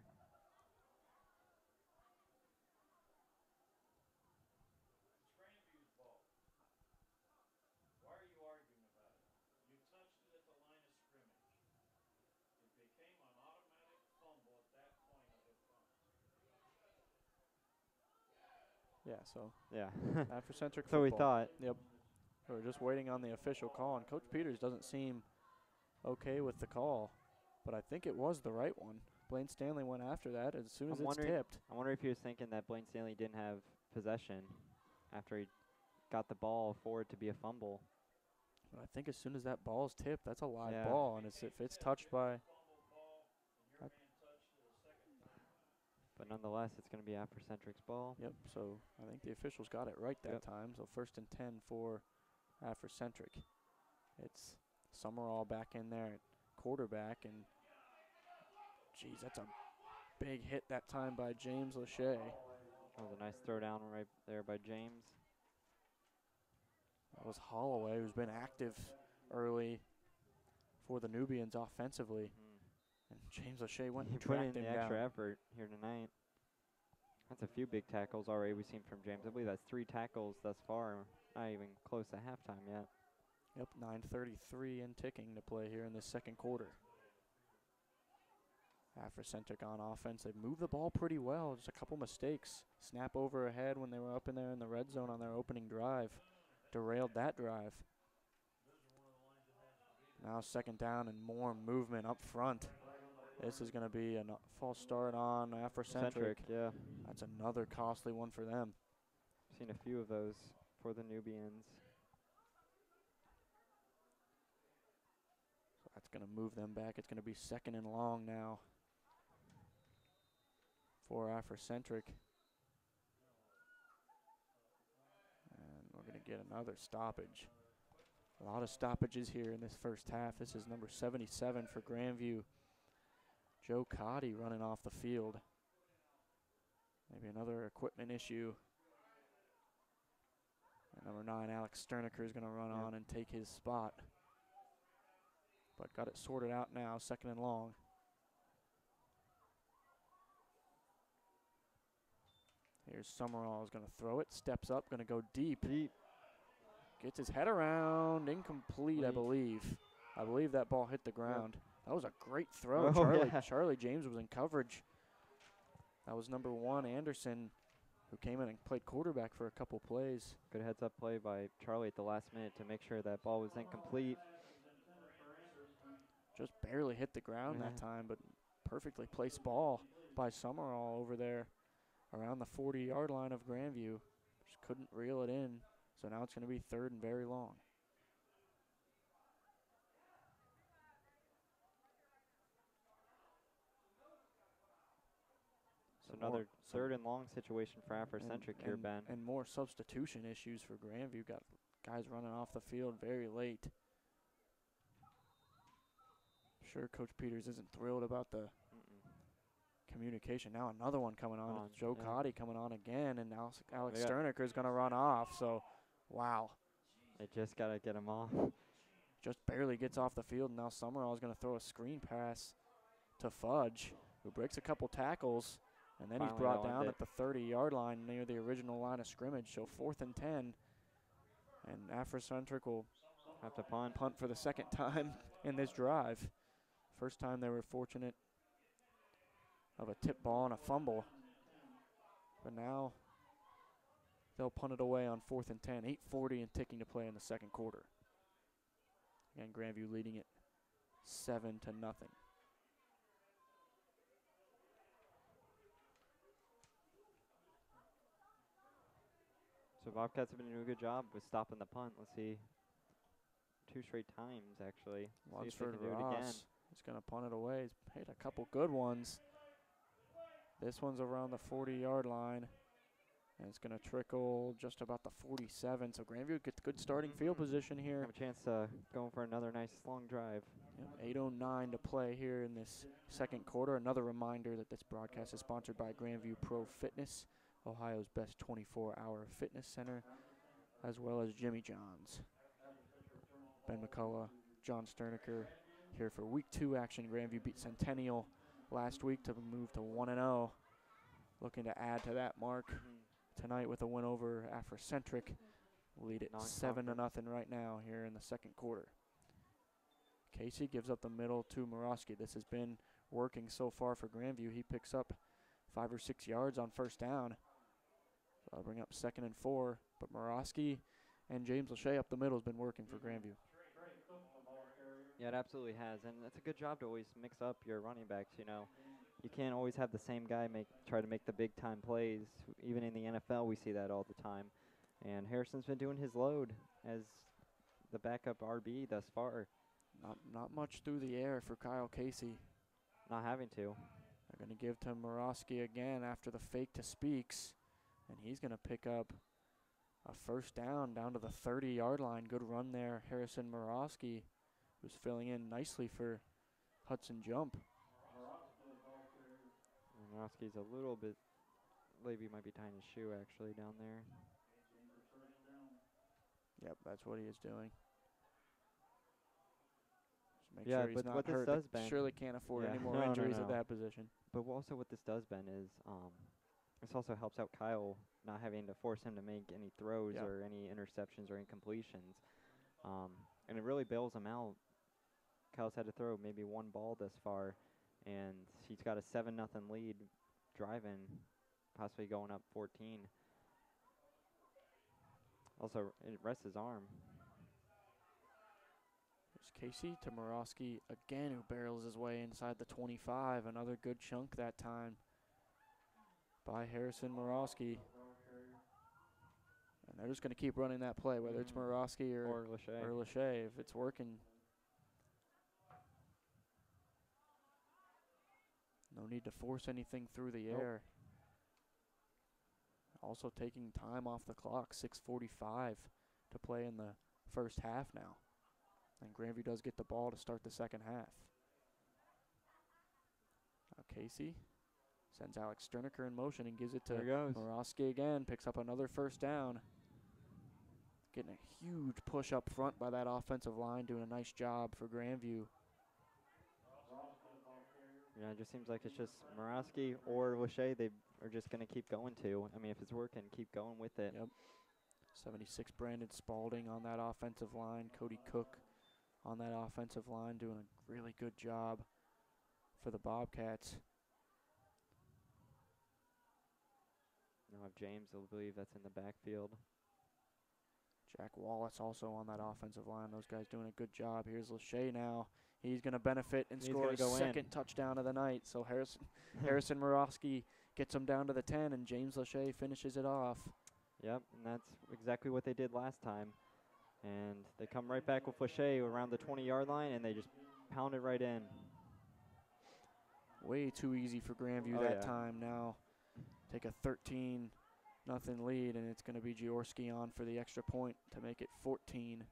Why are you arguing about it? You touched it at the line of scrimmage. It became an automatic fumble at that point of the punt. Yeah, so Yeah. Africentric (laughs) so we thought. Yep. So we're just waiting on the official call, and Coach Peters doesn't seem okay with the call, but I think it was the right one. Blaine Stanley went after that as soon as I'm it's tipped. I wonder if he was thinking that Blaine Stanley didn't have possession after he got the ball forward to be a fumble. But I think as soon as that ball is tipped, that's a live Yeah. ball, and it's, if it's touched by, But nonetheless, it's going to be Africentric's ball. yep. So I think the officials got it right that Yep. time. So first and ten for Africentric. It's Summerall back in there at quarterback, and geez, that's a big hit that time by James Lachey. That was a nice throw down right there by James. That was Holloway, who's been active early for the Nubians offensively. Mm-hmm. James Lachey went He and put in the extra effort here tonight. That's a few big tackles already we've seen from James. I believe that's three tackles thus far. Not even close to halftime yet. Yep, 9:33 and ticking to play here in the second quarter. Africentric on offense. They've moved the ball pretty well. Just a couple mistakes. Snap over ahead when they were up in there in the red zone on their opening drive. Derailed that drive. Now second down and more movement up front. This is going to be a false start on Africentric. Centric, yeah. That's another costly one for them. Seen a few of those for the Nubians. So that's going to move them back. It's going to be second and long now for Africentric. And we're going to get another stoppage. A lot of stoppages here in this first half. This is number 77 for Grandview. Joe Cotty running off the field. Maybe another equipment issue. And number nine, Alex Sterniker, is going to run Yep. on and take his spot. But got it sorted out now, second and long. Here's Summerall is going to throw it, steps up, going to go deep. Deep. Gets his head around, incomplete, I believe. I believe that ball hit the ground. That was a great throw. Oh, Charlie, yeah. Charlie James was in coverage. That was number one, Anderson, who came in and played quarterback for a couple plays. Good heads up play by Charlie at the last minute to make sure that ball was incomplete. Just barely hit the ground that time, but perfectly placed ball by Summerall over there around the 40 yard line of Grandview. Just couldn't reel it in. So now it's going to be third and very long. So Some more- another third and long situation for and- Africentric here, and- Ben. And more substitution issues for Grandview. Got guys running off the field very late. Sure, Coach Peters isn't thrilled about the Mm-mm. communication. Now another one coming on. On, Joe yeah. Cotty coming on again, and now Alex Sterniker is going to run off. So, wow, They just got to get him off. just barely gets off the field. And now Summerall is going to throw a screen pass to Fudge, who breaks a couple tackles, and then he's brought down at the 30-yard line near the original line of scrimmage. So fourth and 10, and Africentric will Have to punt. punt for the second (laughs) time in this drive. First time they were fortunate of a tip ball and a fumble. But now they'll punt it away on fourth and 10. 8.40 and ticking to play in the second quarter. Again, Grandview leading it 7 to nothing. So Bobcats have been doing a good job with stopping the punt. Let's see. Two straight times, actually. See if they Lunsford can do it again. Ross is going to punt it away. He's hit a couple good ones. This one's around the 40 yard line. And it's going to trickle just about the 47. So Grandview gets good starting field mm-hmm. position here. Have a chance to go for another nice long drive. Yep, 8.09 to play here in this second quarter. Another reminder that this broadcast is sponsored by Grandview Pro Fitness, Ohio's best 24 hour fitness center, as well as Jimmy John's. Ben McCullough, John Sterniker here for week two action. Grandview beat Centennial last week to move to 1 0. Looking to add to that mark tonight with a win over Africentric. Lead it 7 to nothing right now here in the second quarter. Casey gives up the middle to Morosky. This has been working so far for Grandview. He picks up five or six yards on first down. So that'll bring up second and four. But Morosky and James Lachey up the middle has been working for mm-hmm. Grandview. Yeah, it absolutely has, and it's a good job to always mix up your running backs. You know, you can't always have the same guy make try to make the big time plays. Even in the NFL, we see that all the time. And Harrison's been doing his load as the backup RB thus far, Not not much through the air for Kyle Casey. not having to. They're going to give to Morosky again after the fake to Speaks, and he's going to pick up a first down down to the 30 yard line. Good run there. Harrison Morosky, who's filling in nicely for Hudson Jump. Morosky's a little bit. Levy might be tying his shoe actually down there. Yep, that's what he is doing. Just make Yeah, sure he's but not what this hurt. Does, Ben- surely can't afford any more (laughs) No, no, injuries at that position. But also what this does, Ben, is um, this also helps out Kyle not having to force him to make any throws Yeah. or any interceptions or incompletions. Um, and it really bails him out. Kyle's had to throw maybe one ball thus far, and he's got a 7 nothing lead driving, possibly going up 14. Also, it rests his arm. There's Casey to Morosky again, who barrels his way inside the 25. Another good chunk that time by Harrison Morosky. And they're just going to keep running that play, whether it's Mhm. Morosky or, Or Lachey. or Lachey. If it's working, no need to force anything through the Nope. air. Also taking time off the clock, 6:45 to play in the first half now. And Grandview does get the ball to start the second half. Now Casey sends Alex Sterniker in motion and gives it to there goes. Morosky again picks up another first down. Getting a huge push up front by that offensive line, doing a nice job for Grandview. Yeah, it just seems like it's just Morosky or Lachey. They are just going to keep going to. I mean, if it's working, keep going with it. Yep. 76 Brandon Spalding on that offensive line. Cody Cook on that offensive line, doing a really good job for the Bobcats. Now have James, I believe that's in the backfield. Jack Wallace also on that offensive line. Those guys doing a good job. Here's Lachey now. He's going to benefit and He's score his go in. second touchdown of the night. So Harrison (laughs) Harrison Morosky gets him down to the 10, and James Lachey finishes it off. Yep, and that's exactly what they did last time. And they come right back with Lachey around the 20 yard line, and they just pound it right in. Way too easy for Grandview Oh, that yeah. time. Now take a 13 nothing lead, and it's going to be Jaworski on for the extra point to make it 14.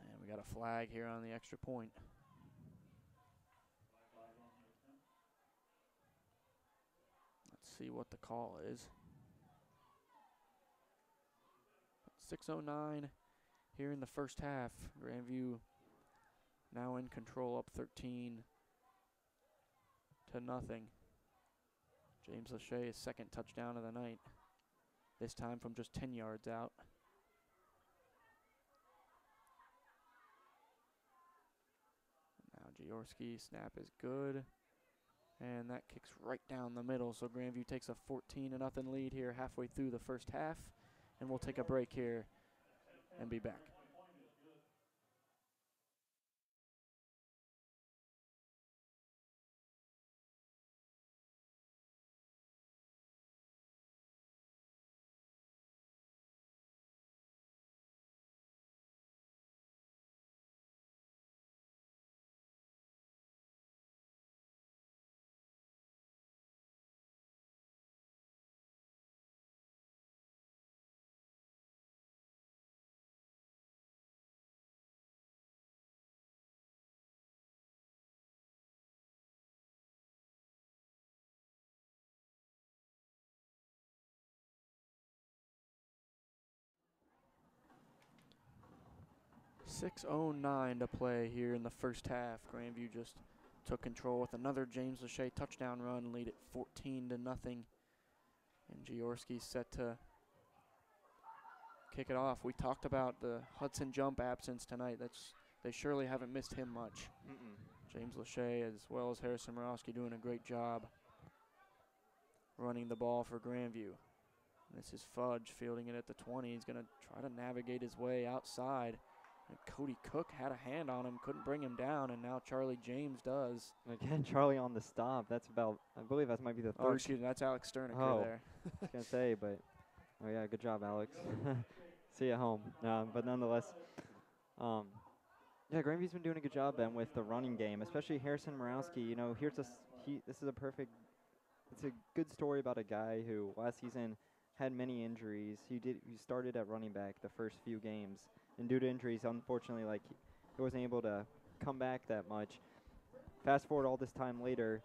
And we got a flag here on the extra point. Let's see what the call is. 609 here in the first half. Grandview now in control up 13 to nothing. James Lachey his second touchdown of the night. This time from just 10 yards out. Now Jaworski snap is good. And that kicks right down the middle. So Grandview takes a 14 to nothing lead here halfway through the first half. And we'll take a break here and be back. Six oh nine to play here in the first half. Grandview just took control with another James Lachey touchdown run, lead at 14 to nothing. And Jaworski set to kick it off. We talked about the Hudson Jump absence tonight. That's they surely haven't missed him much. Mm-mm. James Lachey as well as Harrison Morosky doing a great job running the ball for Grandview. This is Fudge fielding it at the 20. He's going to try to navigate his way outside. And Cody Cook had a hand on him, couldn't bring him down, and now Charlie James does. Again, Charlie on the stop. That's about. I believe that might be the third. Oh, excuse me, that's Alex Sterniker Oh. there. I was gonna say, but oh yeah, good job, Alex. (laughs) See you at home. Um, but nonetheless, um, yeah, Grandview's been doing a good job, Ben, with the running game, especially Harrison Morosky. You know, here's a he. This is a perfect. It's a good story about a guy who last season had many injuries. He did. He started at running back the first few games, and due to injuries, unfortunately, like he, wasn't able to come back that much. Fast forward all this time later,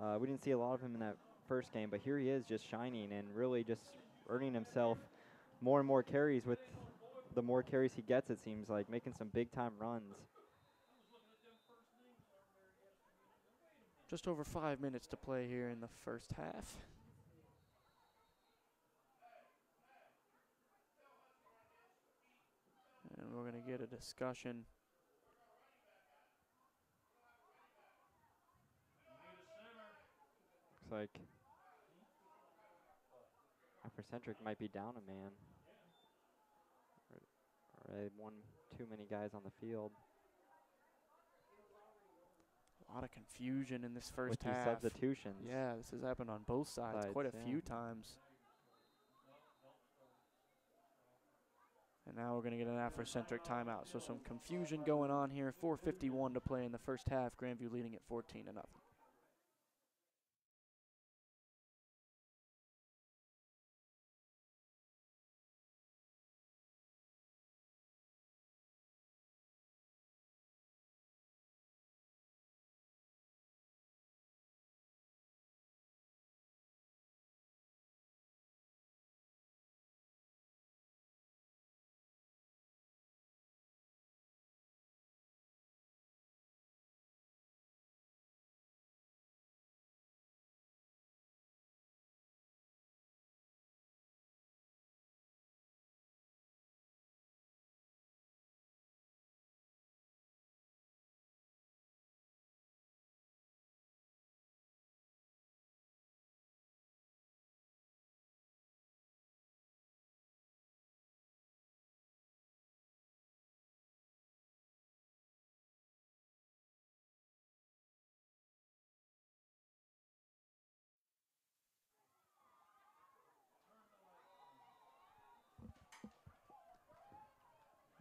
uh, we didn't see a lot of him in that first game, but here he is just shining and really just earning himself more and more carries with the more carries he gets, it seems like, making some big time runs. Just over five minutes to play here in the first half. We're going to get a discussion. Looks like Africentric might be down a man. Or, one too many guys on the field. A lot of confusion in this first with half. substitutions. Yeah, this has happened on both sides, Sides, quite a yeah. few times. And now we're going to get an Africentric timeout. So some confusion going on here. 4:51 to play in the first half. Grandview leading at 14 to nothing.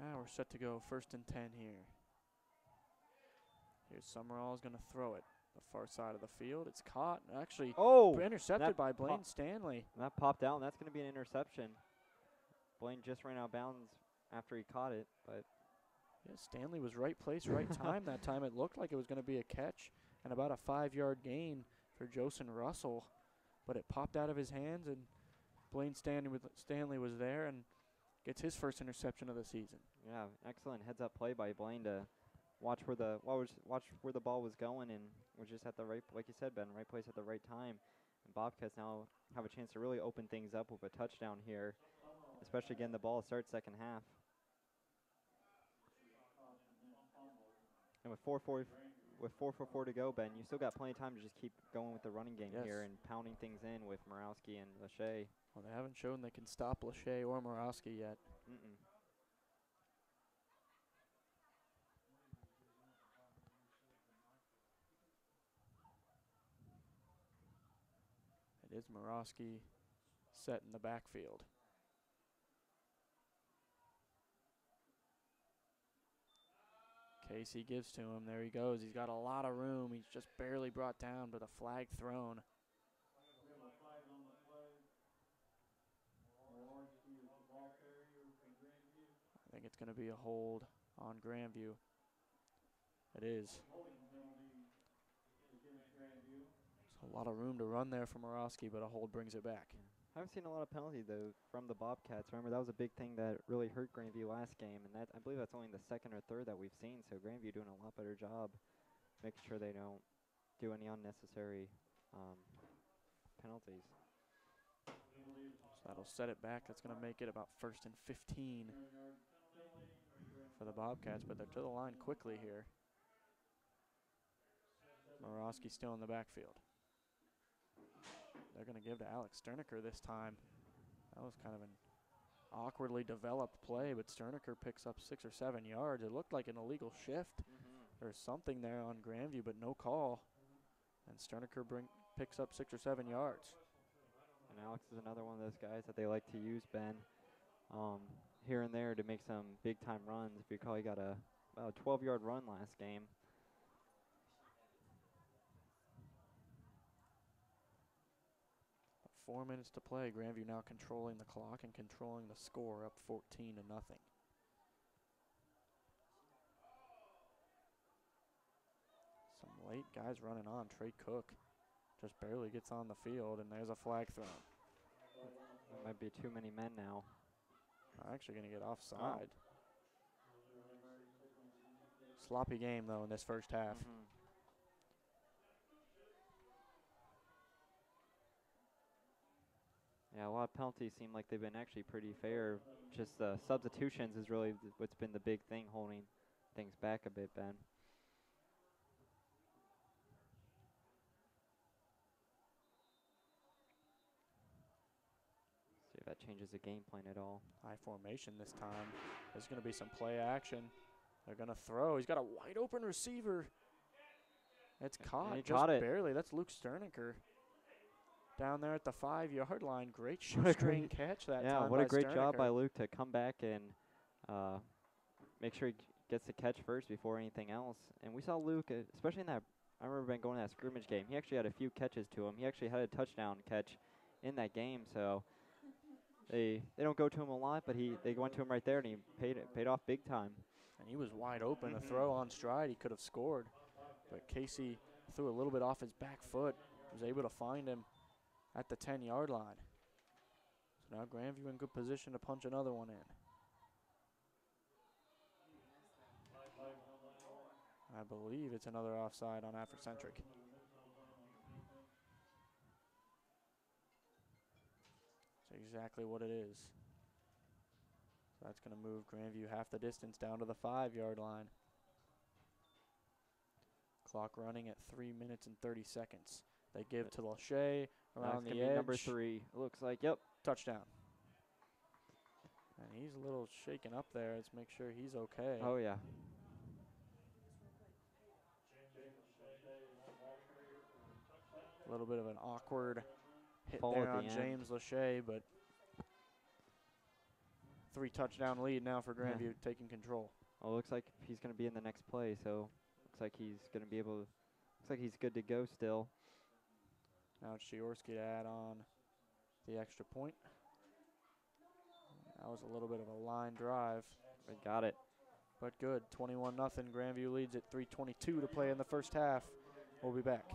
Now we're set to go first and 10 here. Here's Summerall is going to throw it the far side of the field. It's caught. Actually, Oh, intercepted by Blaine Stanley. and that popped out, and that's going to be an interception. Blaine just ran out of bounds after he caught it, but Yeah, Stanley was right place, right (laughs) time that time. It looked like it was going to be a catch and about a five-yard gain for Josen Russell, but it popped out of his hands, and Blaine Stanley, with Stanley was there and gets his first interception of the season. Yeah, excellent heads-up play by Blaine to watch where the watch where the ball was going, and was just at the right, like you said, Ben, right place at the right time. And Bobcats now have a chance to really open things up with a touchdown here, especially again the ball starts second half. And with 4:40 with four for four to go, Ben, you still got plenty of time to just keep going with the running game here and pounding things in with Morosky and Lachey. Well, they haven't shown they can stop Lachey or Morosky yet. Mm-mm. It is Morosky set in the backfield. Casey gives to him. There he goes. He's got a lot of room. He's just barely brought down, but a flag thrown. I think it's going to be a hold on Grandview. It is. A lot of room to run there for Morosky, but a hold brings it back. I haven't seen a lot of penalties though from the Bobcats. Remember that was a big thing that really hurt Grandview last game, and that I believe that's only the second or third that we've seen. So Grandview doing a lot better job making sure they don't do any unnecessary um, penalties. So that'll set it back. That's going to make it about first and 15 for the Bobcats, but they're to the line quickly here. Morosky still in the backfield. They're going to give to Alex Sterniker this time. That was kind of an awkwardly developed play, but Sterniker picks up six or seven yards. It looked like an illegal shift. There's something there on Grandview, but no call. And Sterniker bring, picks up six or seven yards. And Alex is another one of those guys that they like to use, Ben, um, here and there to make some big time runs. If you recall, he got a about a 12 yard run last game. Four minutes to play. Grandview now controlling the clock and controlling the score, up 14 to nothing. Some late guys running on. Trey Cook just barely gets on the field, and there's a flag thrown. There might be too many men now. I'm Actually, going to get offside. Sloppy game though in this first half. Mhm. Yeah, a lot of penalties seem like they've been actually pretty fair. Just uh, substitutions is really what's been the big thing holding things back a bit, Ben. See if that changes the game plan at all. High formation this time. There's going to be some play action. They're going to throw. He's got a wide open receiver. It's caught he just caught it. barely. That's Luke Sterniker down there at the five yard line. Great What a shoestring great- catch that yeah, time. what a by great job by Luke to come back and uh, make sure he gets the catch first before anything else. And we saw Luke, uh, especially in that. I remember Ben going to that scrimmage game. He actually had a few catches to him. He actually had a touchdown catch in that game. So they they don't go to him a lot, but he they went to him right there and he paid it paid off big time. And he was wide open. Mm-hmm. A throw on stride. He could have scored. But Casey threw a little bit off his back foot. Was able to find him at the 10 yard line. So now Grandview in good position to punch another one in. I believe it's another offside on Africentric. That's exactly what it is. So that's going to move Grandview half the distance down to the five yard line. Clock running at three minutes and 30 seconds. They give to Lachey around the edge. number three. Looks like. Yep. Touchdown. And he's a little shaken up there. Let's make sure he's okay. Oh yeah. A little bit of an awkward hit Fall there at the on. James Lachey, but three touchdown lead now for Yeah. Grandview taking control. Well, it looks like he's going to be in the next play, so looks like he's going to be able. to Looks like he's good to go still. Now it's Jaworski to add on the extra point. That was a little bit of a line drive, We got it. but good. 21 nothing. Grandview leads at 3:22 to play in the first half. We'll be back.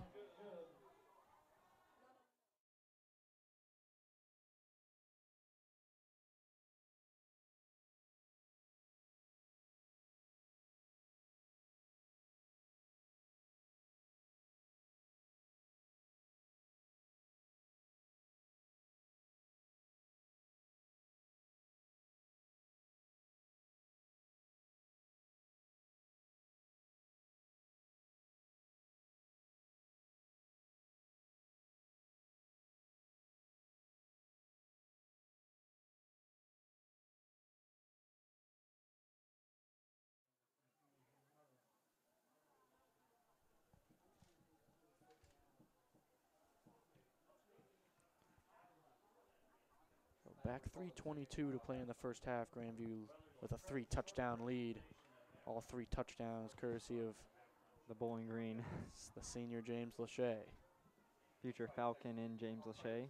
Back 3:22 to play in the first half. Grandview with a three touchdown lead. All three touchdowns courtesy of The Bowling Green (laughs) the senior James Lachey. future Falcon in James Lachey.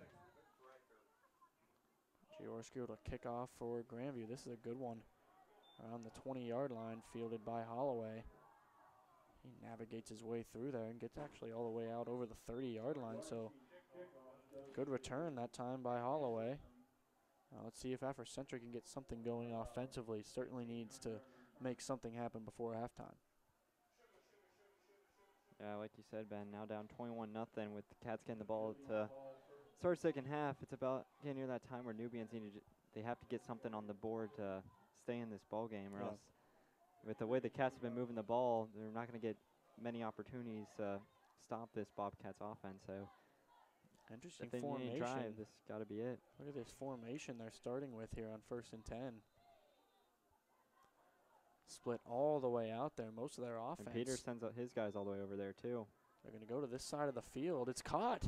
Jaworski to kick off for Grandview. This is a good one. Around the 20 yard line, fielded by Holloway. He navigates his way through there and gets actually all the way out over the 30 yard line. So good return that time by Holloway. Uh, let's see if Africentric can get something going offensively. Certainly needs to make something happen before halftime. Yeah, like you said, Ben. Now down 21 nothing with the Cats getting the ball to start second half. It's about getting near that time where Nubians need to. j- They have to get something on the board to stay in this ball game, or Yeah. else, with the way the Cats have been moving the ball, they're not going to get many opportunities to stop this Bobcats offense. So Interesting they formation. drive, this got to be it. Look at this formation they're starting with here on first and 10. Split all the way out there. Most of their offense. And Peter sends out his guys all the way over there too. They're going to go to this side of the field. It's caught.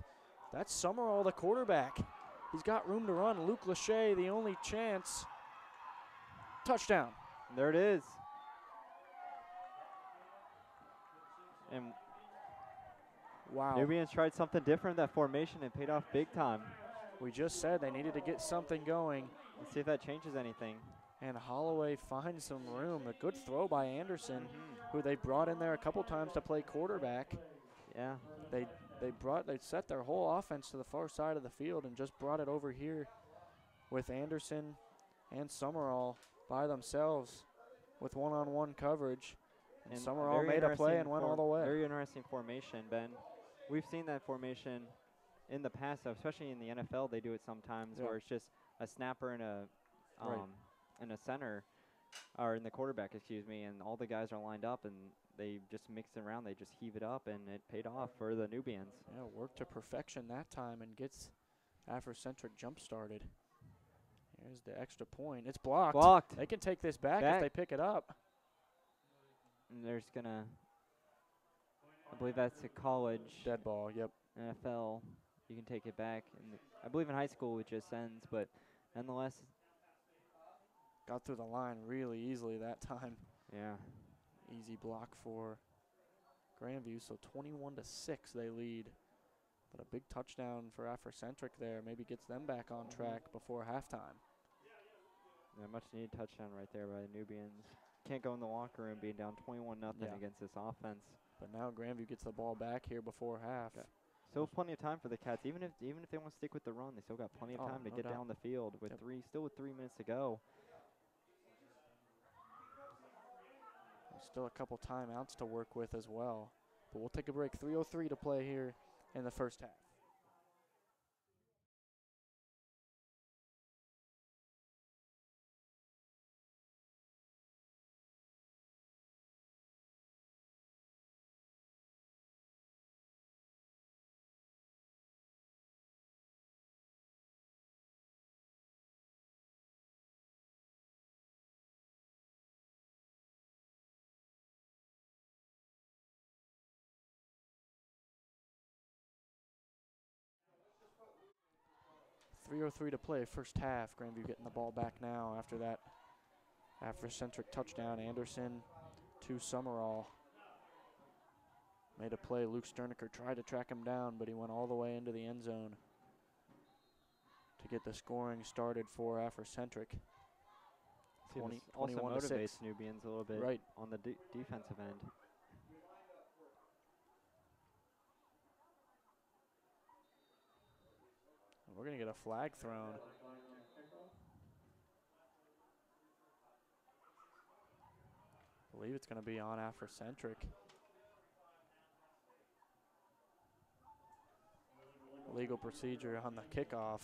That's Summerall, the quarterback. He's got room to run. Luke Lachey, the only chance. Touchdown. And there it is. And Wow. Nubians tried something different. That formation and paid off big time. We just said they needed to get something going. Let's see if that changes anything. And Holloway finds some room. A good throw by Anderson, mm-hmm. who they brought in there a couple times to play quarterback. Yeah. They they brought they set their whole offense to the far side of the field and just brought it over here with Anderson and Summerall by themselves with one-on-one coverage. And, And Summerall made a play and went all the way. Very interesting formation, Ben. We've seen that formation in the past, especially in the NFL. They do it sometimes Yeah. where it's just a snapper and a um, Right. and a center, or in the quarterback, excuse me, and all the guys are lined up and they just mix it around. They just heave it up, and it paid off for the Nubians. Yeah, worked to perfection that time and gets Africentric jump started. Here's the extra point. It's blocked. Blocked. They can take this back, Back. if they pick it up. And there's gonna, I believe that's a college. Dead ball. Yep. NFL, you can take it back. And I believe in high school it just ends, but nonetheless, Got through the line really easily that time. yeah. Easy block for Grandview. So 21 to 6 they lead. But a big touchdown for Africentric there. Maybe gets them back on track before halftime. Yeah, much needed touchdown right there by the Nubians. Can't go in the locker room being down 21 nothing Yeah. against this offense. But now Grandview gets the ball back here before half. Okay. Still plenty of time for the Cats. Even if even if they want to stick with the run, they still got plenty of Oh, time to get doubt. down the field with Yep. three still with three minutes to go. Still a couple timeouts to work with as well. But we'll take a break. 3.03 to play here in the first half. Three oh three to play, first half. Grandview getting the ball back now after that Africentric touchdown. Anderson to Summerall. Made a play. Luke Sterniker tried to track him down, but he went all the way into the end zone to get the scoring started for Africentric. See, 20 this also 21 to motivates. Nubians a little bit Right. on the de- defensive end. We're going to get a flag thrown. I believe it's going to be on Africentric. Legal procedure on the kickoff.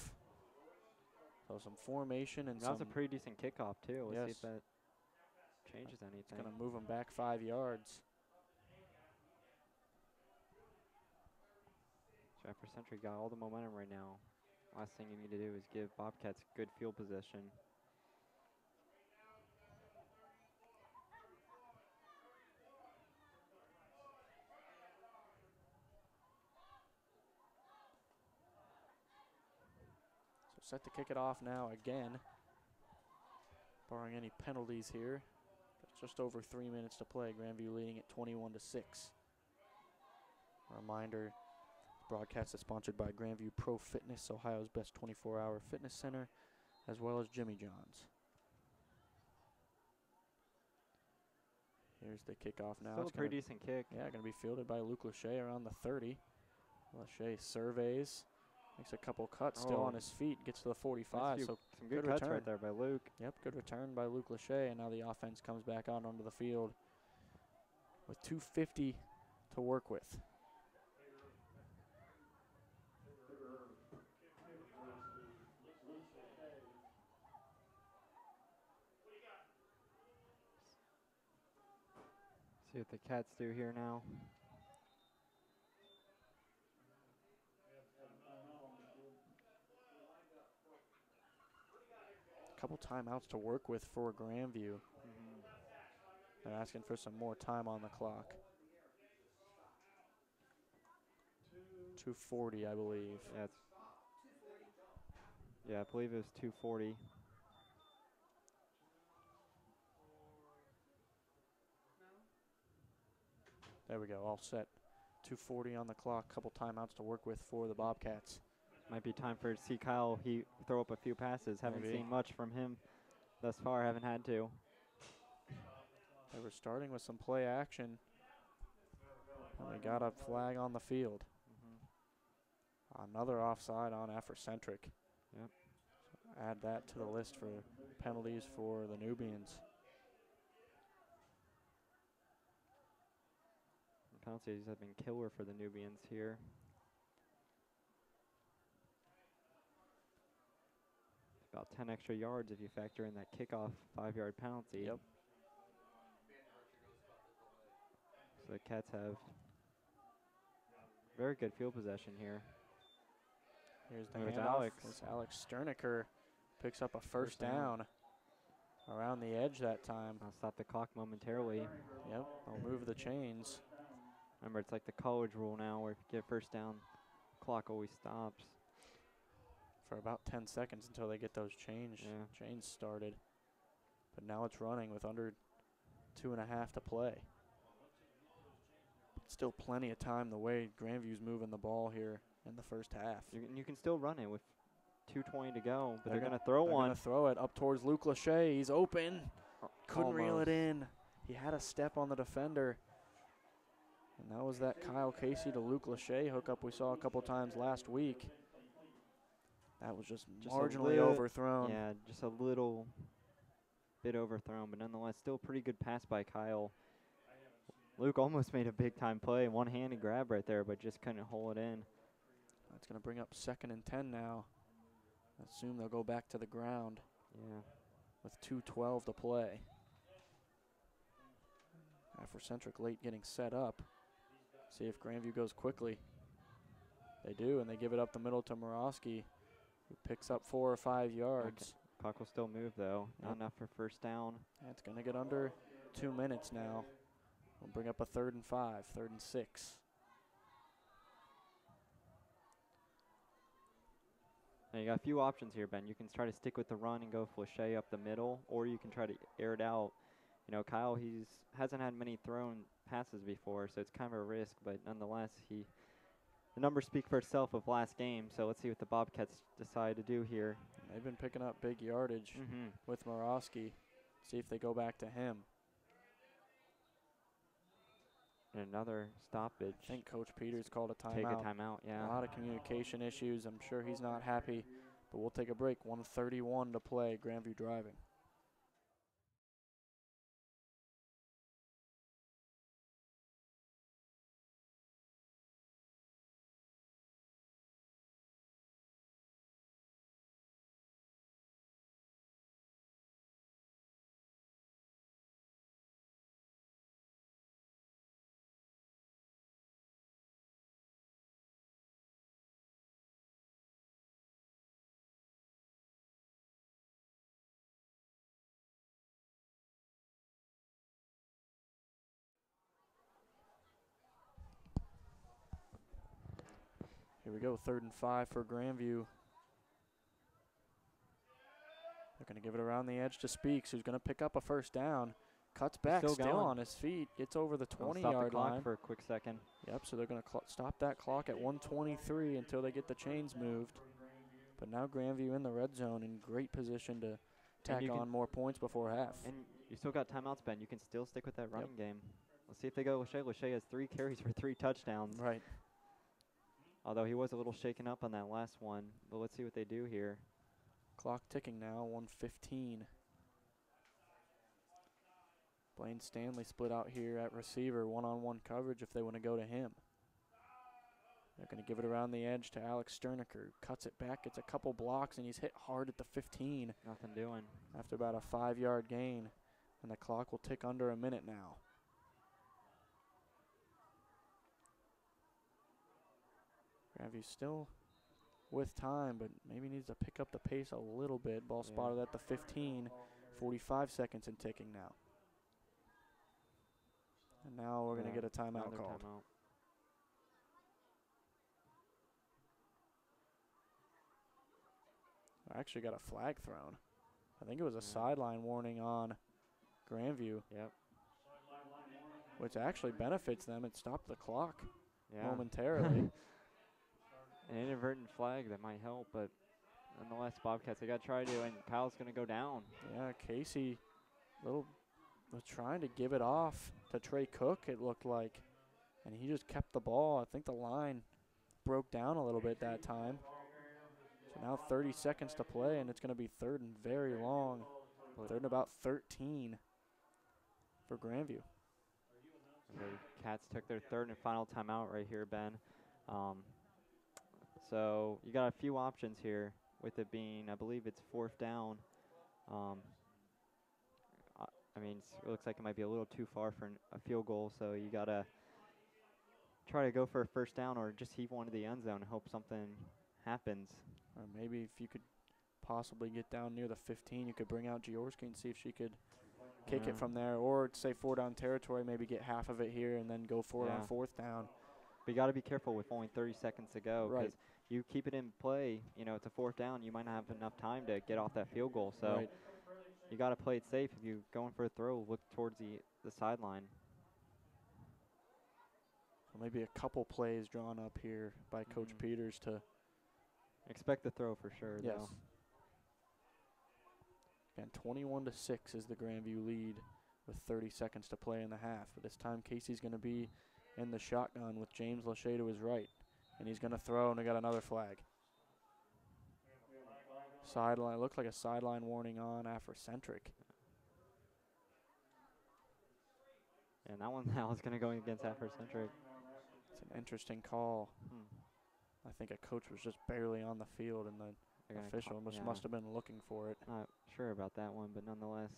So some formation and That was a pretty decent kickoff too. Let's see if that changes anything. It's going to move them back five yards. So Century got all the momentum right now. Last thing you need to do is give Bobcats good field position. So set to kick it off now again. Barring any penalties here. That's Just over three minutes to play. Grandview leading at 21 to 6. Reminder broadcast is sponsored by Grandview Pro Fitness, Ohio's best 24 hour fitness center, as well as Jimmy John's. Here's the kickoff now. Still It's a pretty decent kick. yeah, going to be fielded by Luke Lachey around the 30. Lachey surveys, makes a couple cuts, still oh. on Oh. his feet, gets to the 45. few- So, some good, good cuts return. right there by Luke. yep, good return by Luke Lachey. And now the offense comes back out onto the field with 250 to work with. See what the Cats do here now. A couple timeouts to work with for Grandview. They're asking for some more time on the clock. 240, I believe. Yeah, yeah, I believe it was 240. There we go, all set. 240 on the clock, couple timeouts to work with for the Bobcats. Might be time for see Kyle he throw up a few passes. Haven't Maybe. seen much from him thus far. Haven't had to. They were starting with some play action. And they got a flag on the field. Mm-hmm. Another offside on Africentric. Yep. Add that to the list for penalties for the Nubians. Penalties have been killer for the Nubians here. About 10 extra yards if you factor in that kickoff five-yard penalty. Yep. So the Cats have very good field possession here. Here's the handoff. Alex. It's Alex Sterniker picks up a first, First down. down. around the edge that time. I'll stop the clock momentarily. Yep, they'll move the chains. Remember, it's like the college rule now where if you get first down, clock always stops. for about 10 seconds until they get those change Yeah. chains started. But now it's running with under two and a half to play. Still plenty of time the way Grandview's moving the ball here in the first half. You can, you can still run it with 2.20 to go, but They're they're, gonna- going to throw They're one. gonna throw it up towards Luke Lachey. He's open. Couldn't reel it in. He had a step on the defender. And that was that Kyle Casey to Luke Lachey hookup we saw a couple times last week. That was just, Just marginally lit- overthrown. Yeah, just a little bit overthrown, but nonetheless, still a pretty good pass by Kyle. Luke almost made a big time play, one-handed grab right there, but just couldn't hold it in. That's going to bring up second and 10 now. Assume they'll go back to the ground Yeah, with 2.12 to play. Africentric late getting set up. See if Grandview goes quickly. They do, and they give it up the middle to Morosky, who picks up four or five yards. clock will still move though. Not Yep. enough for first down. It's going to get under two minutes now. We'll bring up a third and five, third and six. Now you got a few options here, Ben. You can try to stick with the run and go Flachet up the middle, or you can try to air it out. You know, Kyle, he's hasn't had many thrown passes before, so it's kind of a risk, but nonetheless, he the numbers speak for itself of last game. So let's see what the Bobcats decide to do here. They've been picking up big yardage Mm-hmm. with Morosky. See if they go back to him. And another stoppage. I think Coach Peters called a timeout. Take a timeout. Yeah. A lot of communication issues. I'm sure he's not happy, but we'll take a break. 131 to play. Grandview driving. Here we go. Third and five for Grandview. They're going to give it around the edge to Speaks, who's going to pick up a first down. Cuts back, still still, on his feet, gets over the 20-yard line. for a quick second. Yep, so they're going to stop that clock at 123 until they get the chains moved. But now Grandview in the red zone in great position to tack on more points before half. And you still got timeouts, Ben. You can still stick with that running game. Let's see if they go Lachey. Lachey has three carries for three touchdowns. right. Although he was a little shaken up on that last one. But let's see what they do here. Clock ticking now, 115. Blaine Stanley split out here at receiver, one on one coverage if they want to go to him. They're going to give it around the edge to Alex Sterniker. Cuts it back, gets a couple blocks, and he's hit hard at the 15 Nothing doing. after about a five yard gain. And the clock will tick under a minute now. Grandview still with time, but maybe needs to pick up the pace a little bit. Ball Yeah. spotted at the 15, 45 seconds and ticking now. And now we're going to get a timeout Another called. timeout. I actually got a flag thrown. I think it was a Yeah. sideline warning on Grandview, Yep. which actually benefits them. It stopped the clock Yeah. momentarily. (laughs) An inadvertent flag that might help, but nonetheless, Bobcats, they got to try to, and Kyle's going to go down. yeah, Casey little was trying to give it off to Trey Cook, it looked like. And he just kept the ball. I think the line broke down a little bit that time. So now 30 seconds to play, and it's going to be third and very long. Third and about 13 for Grandview. The Cats took their third and final timeout right here, Ben. Um, so you got a few options here with it being, I believe it's fourth down. Um, I, mean, it looks like it might be a little too far for an, a field goal, so you got to try to go for a first down or just heave one to the end zone and hope something happens. Or maybe if you could possibly get down near the 15, you could bring out Jaworski and see if she could kick Yeah. it from there. Or say four down territory, maybe get half of it here and then go for it Yeah. on fourth down. But you got to be careful with only 30 seconds to go Right. You keep it in play. You know, it's a fourth down. You might not have enough time to get off that field goal. So right. you got to play it safe. If you're going for a throw, look towards the the sideline. So maybe a couple plays drawn up here by Coach Mhm. Peters to Expect the throw for sure. yes. Though. And 21 to six is the Grandview lead with 30 seconds to play in the half. But this time Casey's going to be in the shotgun with James Lachey to his right, and he's going to throw, and they got another flag. Sideline looks like a sideline warning on Africentric. And that one now is going to go against Africentric. It's an interesting call. Hmm. I think a coach was just barely on the field, and the They're official must, yeah. must have been looking for it. Not sure about that one, but nonetheless,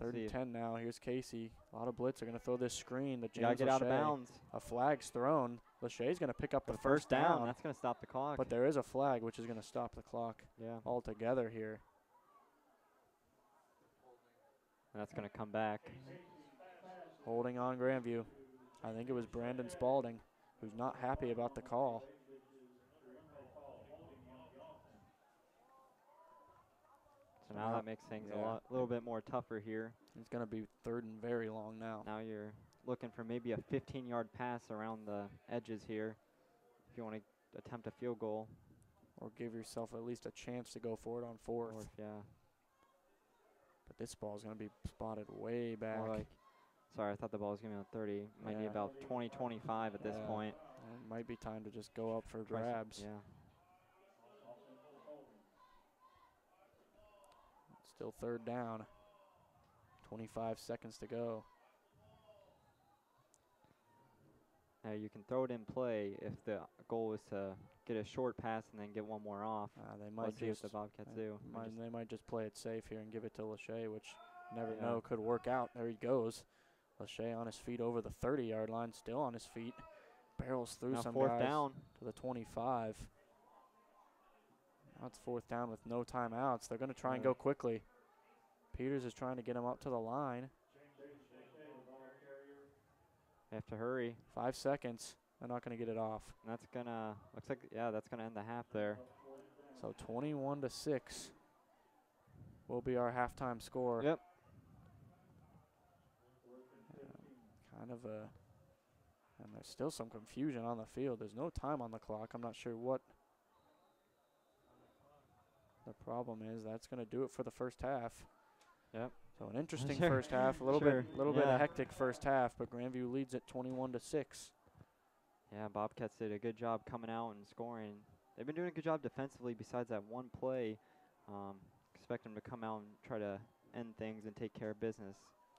Third and 10 now. Here's Casey. A lot of blitz. They're going to throw this screen. The you got to James get out of bounds. A flag's thrown. Lachey's going to pick up the, The first down. That's going to stop the clock. but there is a flag, which is going to stop the clock yeah, altogether here. and that's going to come back. Holding on Grandview. I think it was Brandon Spalding, who's not happy about the call. So now that makes things a yeah. lot, little bit more tougher here. It's going to be third and very long now. Now you're looking for maybe a 15-yard pass around the edges here, if you want to attempt a field goal. Or give yourself at least a chance to go for it on fourth. If- yeah, But this ball is going to be spotted way back. More like, sorry, I thought the ball was going to be on 30. Might be about 20, 25 at this point. it might be time to just go up for grabs. Yeah. Still third down. 25 seconds to go. Now you can throw it in play if the goal is to get a short pass and then get one more off. Uh, they might Let's just the Bobcats they do. Might they might just play it safe here and give it to Lachey, which you never Yeah. know could work out. There he goes. Lachey on his feet over the 30-yard line, still on his feet. Barrels through now some fourth guys down. to the 25. Now it's fourth down with no timeouts. They're going to try and go quickly. Peters is trying to get him up to the line. They have to hurry. Five seconds. They're not going to get it off. And that's gonna looks like yeah, that's gonna end the half there. So 21 to six. will be our halftime score. Yep. Kind of a. And there's still some confusion on the field. There's no time on the clock. I'm not sure what the problem is. That's going to do it for the first half. Yep. So an (laughs) interesting Sure. first half. A little Sure. bit, little bit of Yeah. a hectic first half, but Grandview leads at 21 to six. Yeah, Bobcats did a good job coming out and scoring. They've been doing a good job defensively besides that one play. Um, expect them to come out and try to end things and take care of business.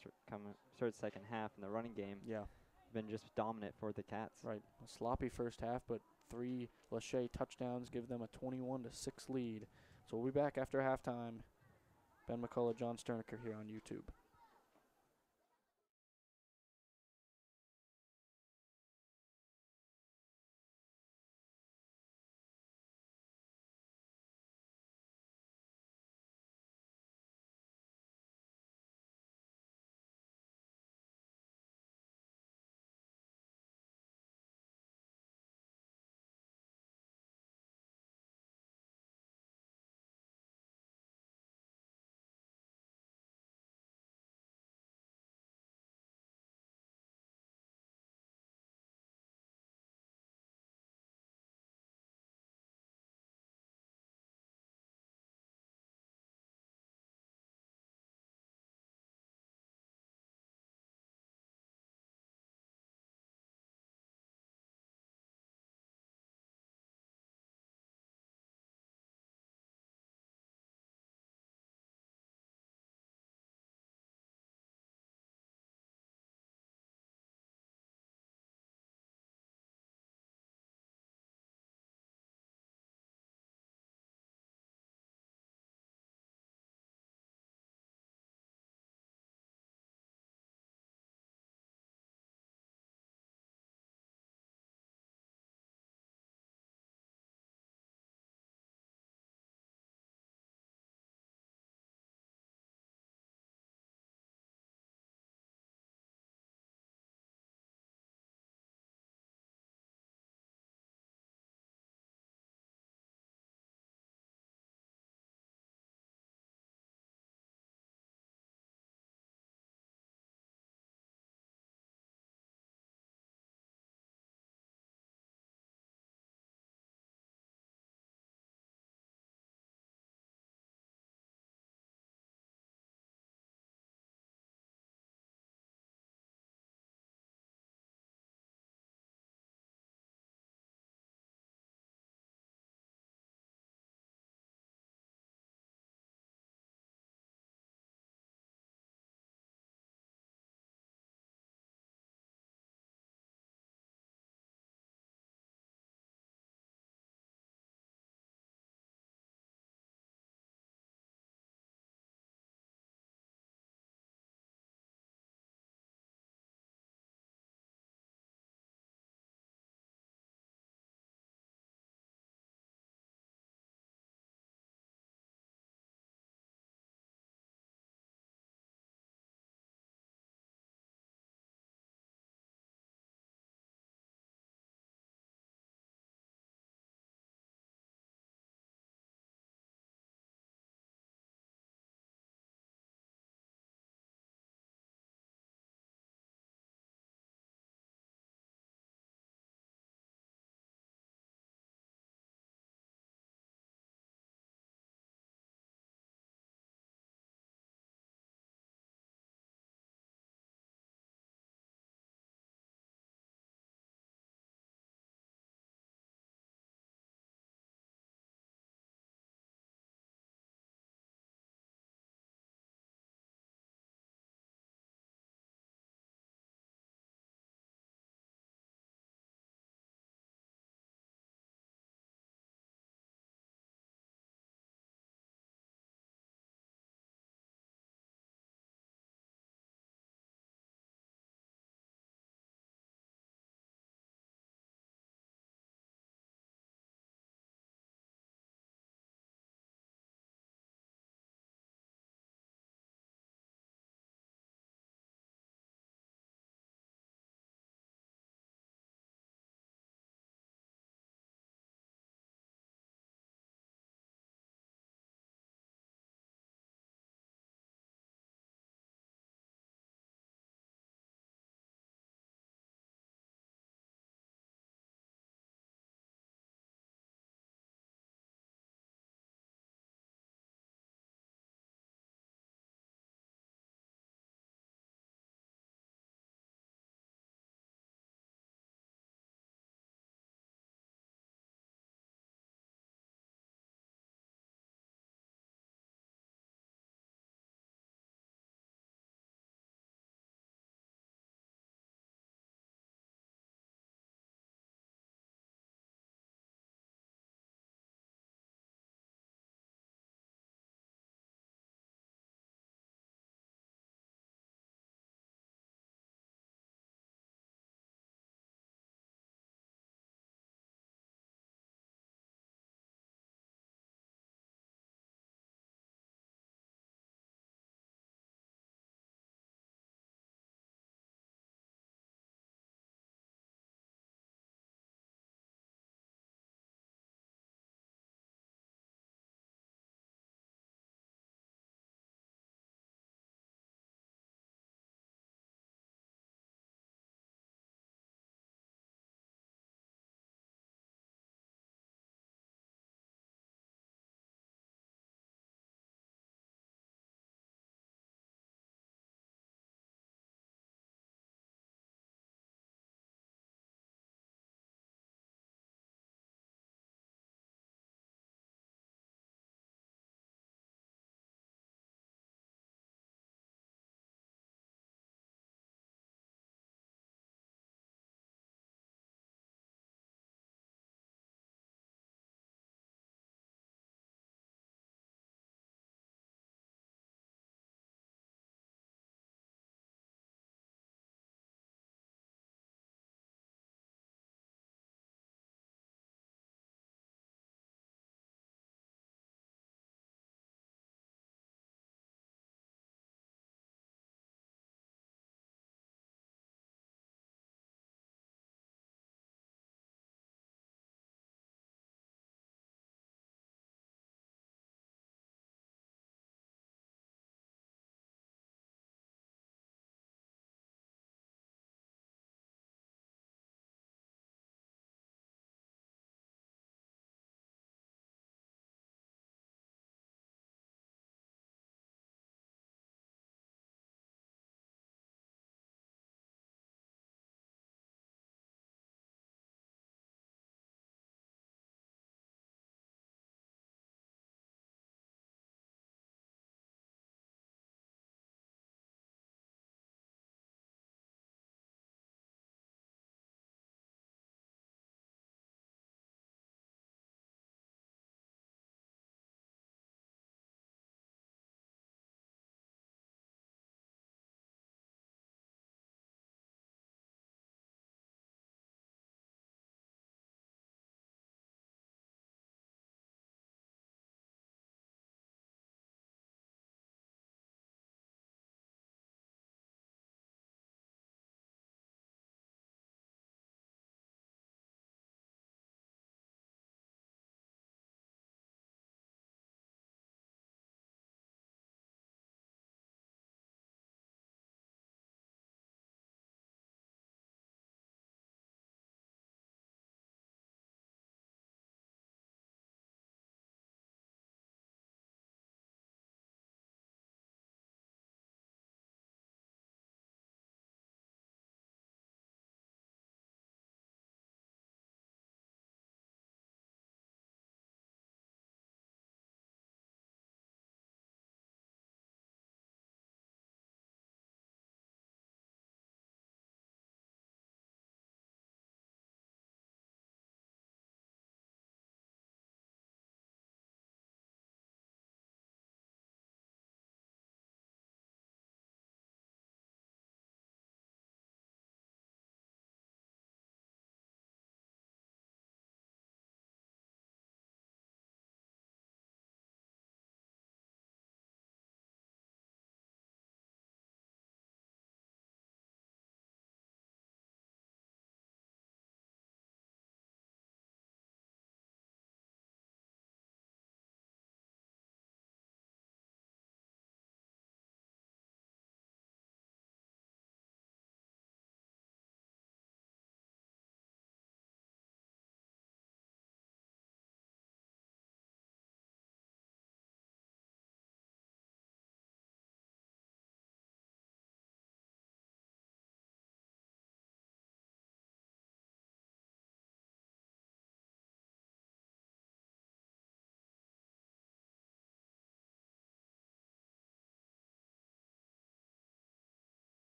Start, come, start second half in the running game. Yeah, Been just dominant for the Cats. right. A sloppy first half, but three Lachey touchdowns give them a 21 to six lead. So we'll be back after halftime. Ben McCullough, John Sterniker here on YouTube.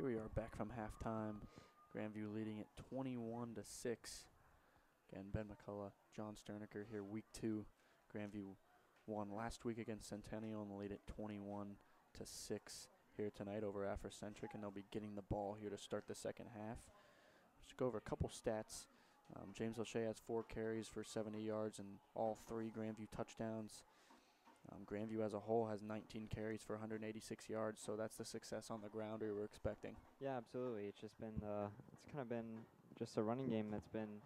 Here we are back from halftime. Grandview leading it 21 to 6. Again, Ben McCullough, John Sterniker here, week two. Grandview won last week against Centennial and lead it 21 to 6 here tonight over Africentric, and they'll be getting the ball here to start the second half. Let's go over a couple stats. Um, James Lachey has four carries for 70 yards and all three Grandview touchdowns. Um, Grandview as a whole has 19 carries for 186 yards, so that's the success on the ground we were expecting. Yeah, absolutely. It's just been uh, it's kind of been just a running game that's been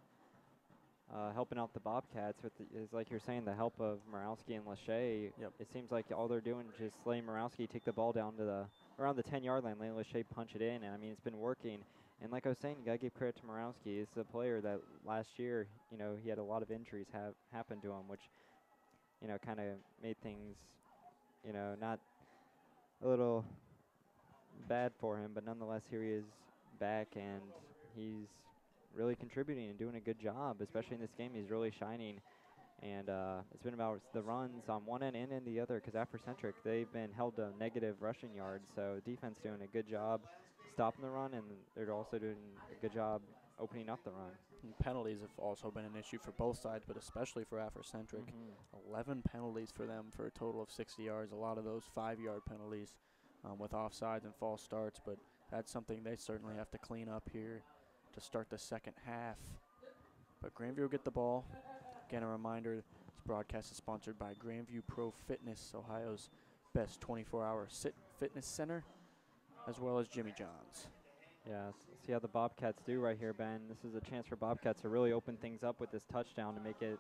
uh, helping out the Bobcats with the, is like you're saying the help of Morosky and Lachey. Yep. It seems like all they're doing is just letting Morosky take the ball down to the around the 10 yard line, letting Lachey punch it in, and I mean it's been working. And like I was saying, you gotta give credit to Morosky. He's a player that last year, you know, he had a lot of injuries have happen to him, which you know kind of made things, you know, not a little bad for him, but nonetheless here he is back and he's really contributing and doing a good job, especially in this game. He's really shining. And uh, it's been about the runs on one end and in the other because Africentric, they've been held to negative rushing yards. So defense doing a good job stopping the run, and they're also doing a good job opening up the run. Penalties have also been an issue for both sides, but especially for Africentric. Mhm. 11 penalties for them for a total of 60 yards. A lot of those five yard penalties um, with offsides and false starts, but that's something they certainly have to clean up here to start the second half. But Grandview will get the ball. Again, a reminder this broadcast is sponsored by Grandview Pro Fitness, Ohio's best 24 hour sit fitness center, as well as Jimmy John's. Yeah, see how the Bobcats do right here, Ben. This is a chance for Bobcats to really open things up with this touchdown to make it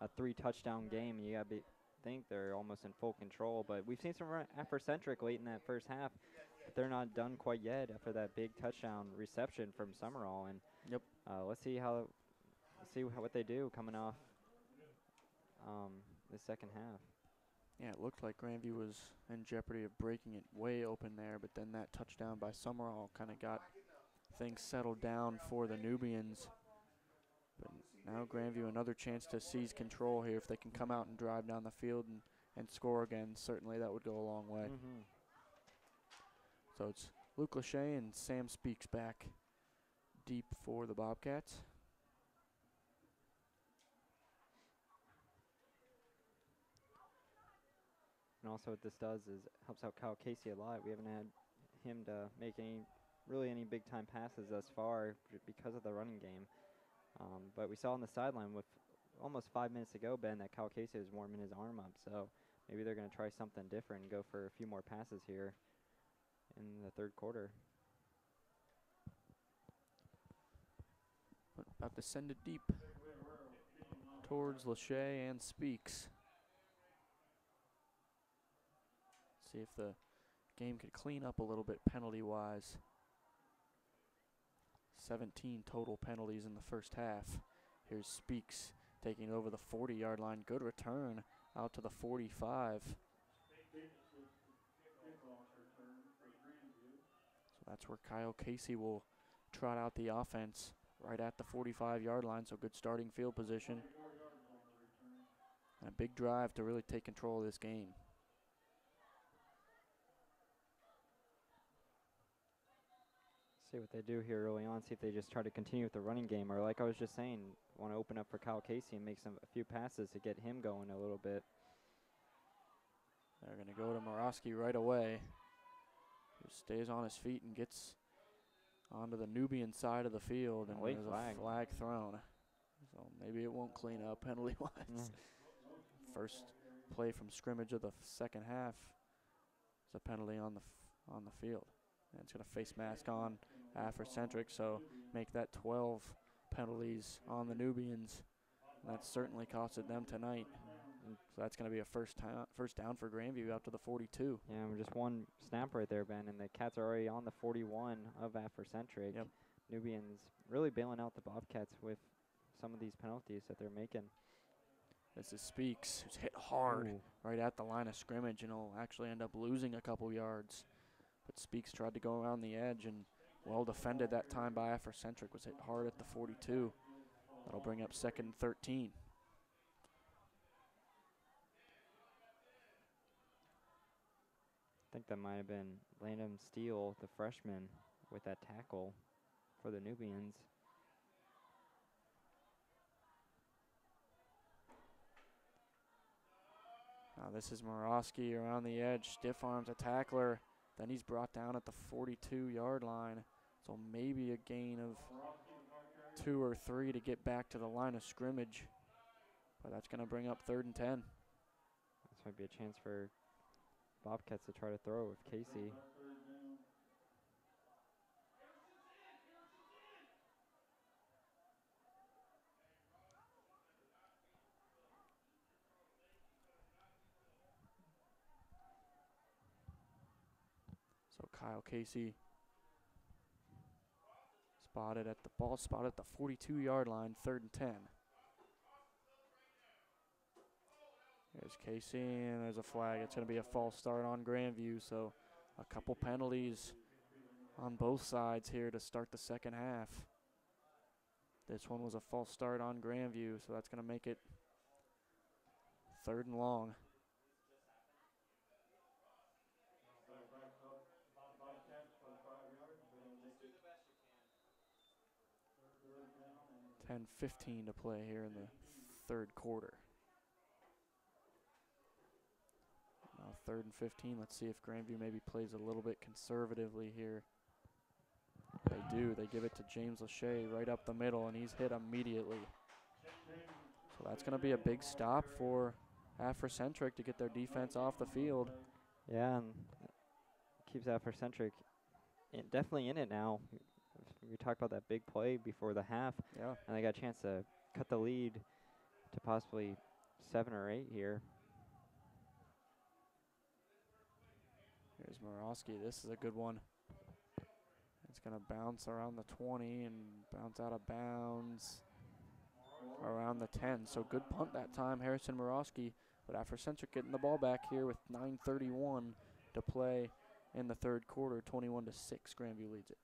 a three touchdown game. You gotta be think they're almost in full control, but we've seen some ri- Africentric late in that first half, but they're not done quite yet after that big touchdown reception from Summerall. And Yep. uh, let's see how let's see wh- what they do coming off um, the second half. Yeah, it looked like Grandview was in jeopardy of breaking it way open there, but then that touchdown by Summerall kind of got things settled down for the Nubians. But now Grandview another chance to seize control here. If they can come out and drive down the field and, and score again, certainly that would go a long way. Mm-hmm. So it's Luke Lachey and Sam Speaks back deep for the Bobcats. And also, what this does is helps out Kyle Casey a lot. We haven't had him to make any, really any big time passes thus far because of the running game. Um, but we saw on the sideline with almost five minutes ago, Ben, that Kyle Casey was warming his arm up. So maybe they're going to try something different and go for a few more passes here in the third quarter. About to send it deep towards Lachey and Speaks. See if the game could clean up a little bit penalty wise. 17 total penalties in the first half. Here's Speaks taking over the 40 yard line. Good return out to the 45. So that's where Kyle Casey will trot out the offense right at the 45 yard line. So good starting field position. And a big drive to really take control of this game. See what they do here early on. See if they just try to continue with the running game, or like I was just saying, want to open up for Kyle Casey and make some a few passes to get him going a little bit. They're going to go to Morosky right away. Who stays on his feet and gets onto the Nubian side of the field. And Late there's flag. a flag thrown. So maybe it won't clean up (laughs) penalty wise. Mm. First play from scrimmage of the second half is a penalty on the f- on the field. And it's going to face mask on Uh, Africentric, so make that 12 penalties on the Nubians. And that certainly costed them tonight. So that's going to be a first time, first down for Grandview out to the 42. Yeah, we're just one snap right there, Ben, and the Cats are already on the 41 of Africentric. Yep. Nubians really bailing out the Bobcats with some of these penalties that they're making. This is Speaks, who's hit hard Ooh. right at the line of scrimmage, and will actually end up losing a couple yards. But Speaks tried to go around the edge and well defended that time by Africentric. Was hit hard at the 42. That'll bring up second and 13. I think that might have been Landon Steele, the freshman, with that tackle for the Nubians. Now this is Morosky around the edge, stiff arms a tackler. Then he's brought down at the 42 yard line. So maybe a gain of two or three to get back to the line of scrimmage. But that's going to bring up third and 10. This might be a chance for Bobcats to try to throw with Casey. So Kyle Casey spotted at the ball spotted at the 42 yard line, third and 10. There's Casey, and there's a flag. It's going to be a false start on Grandview, so a couple penalties on both sides here to start the second half. This one was a false start on Grandview, so that's going to make it third and long. Ten fifteen to play here in the third quarter. Now third and 15. Let's see if Grandview maybe plays a little bit conservatively here. They do. They give it to James Lachey right up the middle, and he's hit immediately. So that's going to be a big stop for Africentric to get their defense off the field. Yeah, and keeps Africentric in, definitely in it now. We talked about that big play before the half, Yeah. and they got a chance to cut the lead to possibly seven or eight here. Here's Morosky. This is a good one. It's going to bounce around the 20 and bounce out of bounds around the 10. So good punt that time, Harrison Morosky. But after Africentric getting the ball back here with 9:31 to play in the third quarter, 21 to six. Grandview leads it.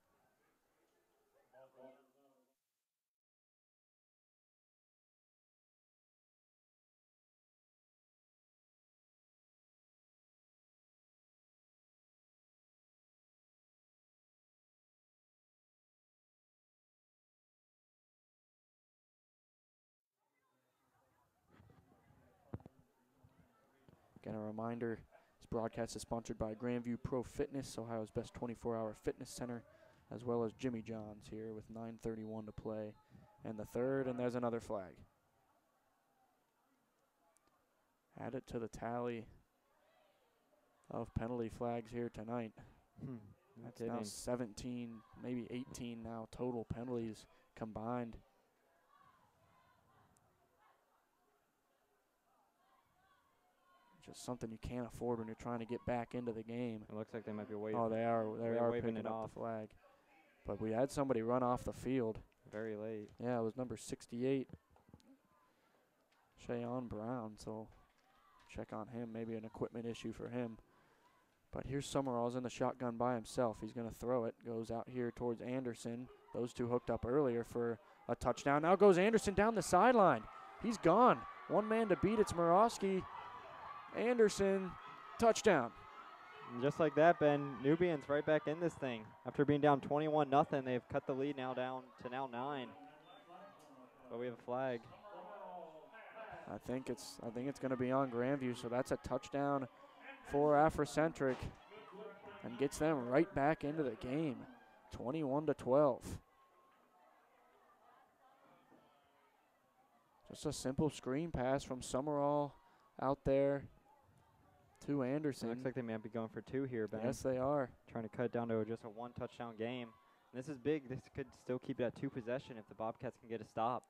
Reminder this broadcast is sponsored by Grandview Pro Fitness, Ohio's best 24 hour fitness center, as well as Jimmy John's here with 9.31 to play. And the third, and there's another flag. Add it to the tally of penalty flags here tonight. Hmm. That's now 17, maybe 18 now total penalties combined. Just something you can't afford when you're trying to get back into the game. It looks like they might be waiting Oh, they are they Wa- are waving picking it up off. the flag. But we had somebody run off the field. very late. Yeah, it was number 68, Shayon Brown. So check on him. Maybe an equipment issue for him. But here's Summerall's in the shotgun by himself. He's going to throw it. Goes out here towards Anderson. Those two hooked up earlier for a touchdown. Now goes Anderson down the sideline. He's gone. One man to beat. It's Morosky. Anderson, touchdown. And just like that, Ben, Nubians right back in this thing. After being down 21 nothing, they've cut the lead now down to now nine. But we have a flag. I think it's I think it's going to be on Grandview, so that's a touchdown for Africentric, and gets them right back into the game, 21 to 12. Just a simple screen pass from Summerall out there to It Anderson. looks like they might be going for two here, Ben. yes, they are. Trying to cut it down to just a one touchdown game. And this is big. This could still keep it at two possession if the Bobcats can get a stop.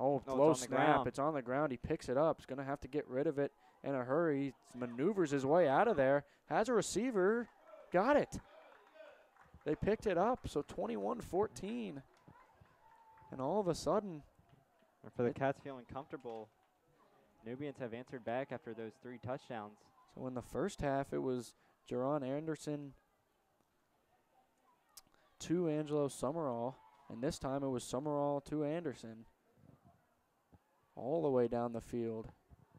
Oh, No, low it's on the snap. ground. It's on the ground. He picks it up. He's going to have to get rid of it in a hurry. He maneuvers his way out of there. Has a receiver. Got it. They picked it up. So 21 14. And all of a sudden, And for the It- Cats feeling comfortable, Nubians have answered back after those three touchdowns. so in the first half, it was Jerron Anderson to Angelo Summerall. And this time it was Summerall to Anderson. All the way down the field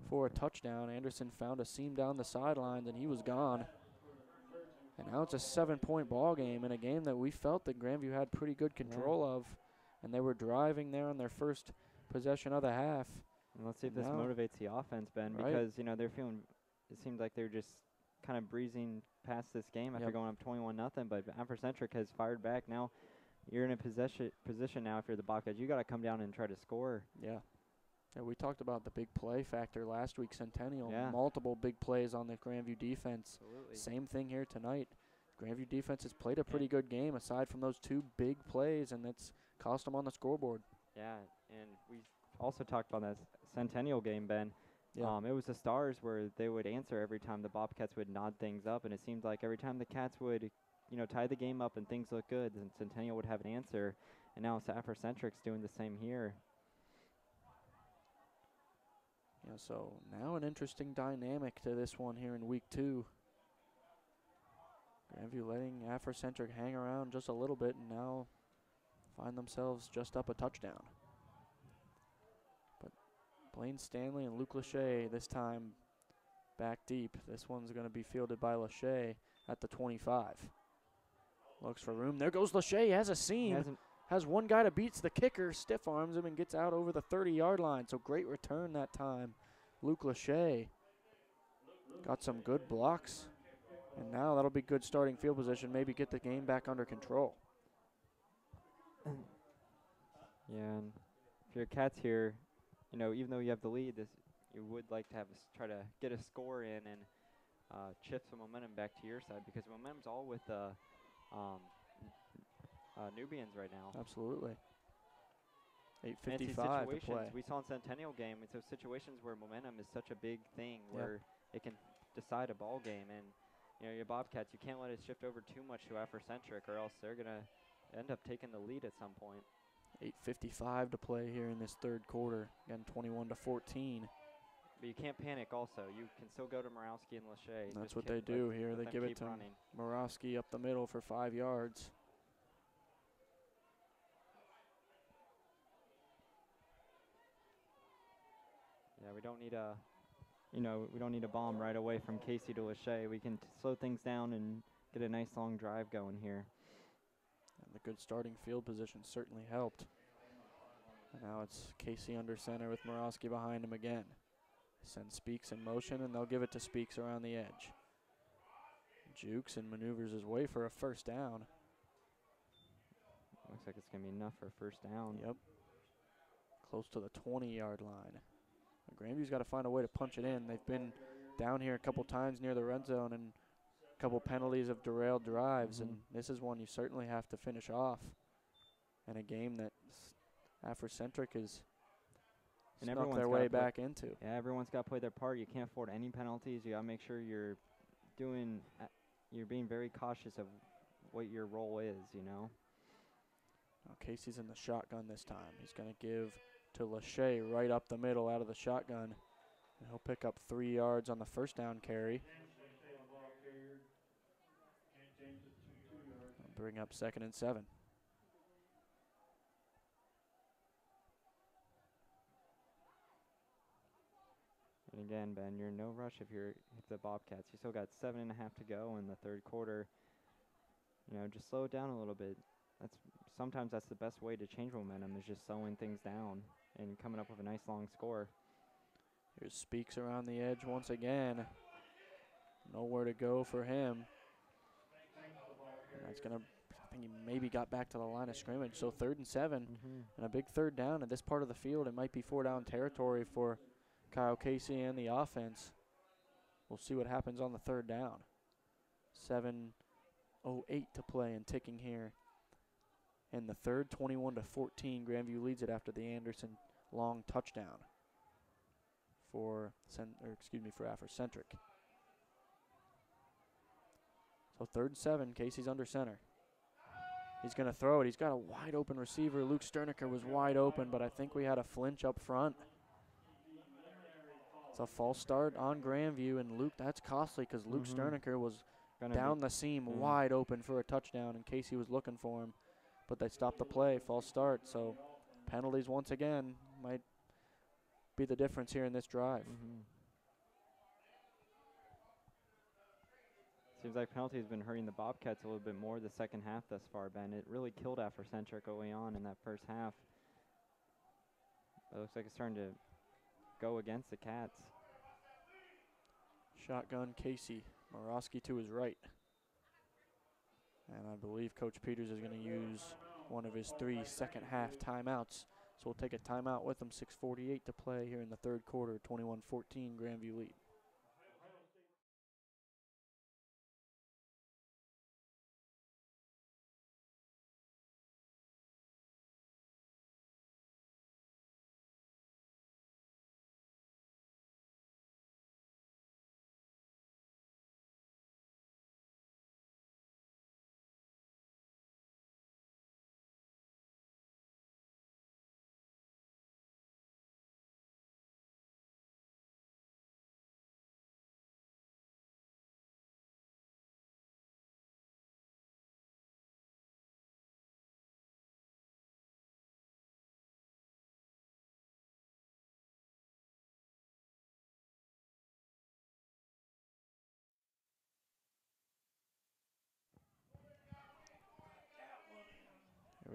for a touchdown. Anderson found a seam down the sidelines and he was gone. And now it's a seven-point ball game in a game that we felt that Grandview had pretty good control of, and they were driving there on their first possession of the half. And let's see if this Now- motivates the offense, Ben, Right. because you know they're feeling. It seemed like they're just kind of breezing past this game after Yep. going up 21 nothing. But Africentric has fired back. Now you're in a possession position now. If you're the Bobcats, you got to come down and try to score. Yeah. Yeah, we talked about the big play factor last week, Centennial. Yeah. Multiple big plays on the Grandview defense. Absolutely. Same thing here tonight. Grandview defense has played a pretty good game aside from those two big plays, and that's cost them on the scoreboard. Yeah, and we also talked about that Centennial game, Ben. Yeah. Um, it was the Stars where they would answer every time the Bobcats would nod things up, and it seemed like every time the Cats would, you know, tie the game up and things look good, then Centennial would have an answer. And now it's Africentric's doing the same here. Yeah, so now an interesting dynamic to this one here in week two. Grandview letting Africentric hang around just a little bit and now find themselves just up a touchdown. Blaine Stanley and Luke Lachey this time back deep. This one's going to be fielded by Lachey at the 25. Looks for room. There goes Lachey. Has a seam hasn't- has one guy that beats the kicker, stiff arms him, and gets out over the 30 yard line. So great return that time. Luke Lachey got some good blocks. And now that'll be good starting field position. Maybe get the game back under control. Yeah, and if you're Cats here, you know, even though you have the lead, this you would like to have a try to get a score in and uh, shift some momentum back to your side because momentum's all with the um, uh, Nubians right now. Absolutely. And it's these 8.55 to situations play. we saw in Centennial game. It's those situations where momentum is such a big thing Yep. where it can decide a ball game. And you know, your Bobcats, you can't let it shift over too much to Africentric, or else they're gonna end up taking the lead at some point. 8.55 to play here in this third quarter. Again, 21 to 14. But you can't panic. Also, you can still go to Morosky and Lachey. That's Just what they do let- here. let They give it to running. Up the middle for five yards. Yeah, we don't need a, you know, we don't need a bomb right away from Casey to Lachey. We can slow things down and get a nice long drive going here. And the good starting field position certainly helped. And now it's Casey under center with Morosky behind him again. Send Speaks in motion, and they'll give it to Speaks around the edge. Jukes and maneuvers his way for a first down. Looks like it's gonna be enough for a first down. Yep. Close to the 20 yard line. And Grandview's got to find a way to punch it in. They've been down here a couple times near the red zone, and couple penalties of derailed drives, and Mhm. this is one you certainly have to finish off. And a game that Africentric is And snuck their way play- back into. Yeah, everyone's got to play their part. You can't afford any penalties. You got to make sure you're doing, uh, you're being very cautious of what your role is. You know. Now Casey's in the shotgun this time. He's going to give to Lachey right up the middle out of the shotgun. And he'll pick up three yards on the first down carry. Bring up second and seven. And again, Ben, you're in no rush if you're if the Bobcats. You still got seven and a half to go in the third quarter. You know, just slow it down a little bit. That's sometimes that's the best way to change momentum is just slowing things down and coming up with a nice long score. Here's Speaks around the edge once again. Nowhere to go for him. And that's going to, I think he maybe got back to the line of scrimmage. So third and seven. Mm-hmm. And a big third down in this part of the field. It might be four down territory for Kyle Casey and the offense. We'll see what happens on the third down. 7.08 to play and ticking here. In the third, 21 to 14. Grandview leads it after the Anderson long touchdown for or excuse me for Africentric. So third and seven. Casey's under center. He's going to throw it. He's got a wide open receiver. Luke Sterniker was wide open, but I think we had a flinch up front. It's a false start on Grandview, and Luke, that's costly because Luke Mhm. Sterniker was Gonna down the seam mm. wide open for a touchdown, and Casey was looking for him, but they stopped the play. False start. So penalties once again might be the difference here in this drive. hmm Seems like penalty has been hurting the Bobcats a little bit more the second half thus far, Ben. It really killed Africentric early on in that first half. It looks like it's starting to go against the Cats. Shotgun Casey. Morosky to his right. And I believe Coach Peters is going to use one of his three second half timeouts. So we'll take a timeout with them. 6.48 to play here in the third quarter. 21 14 Grandview lead.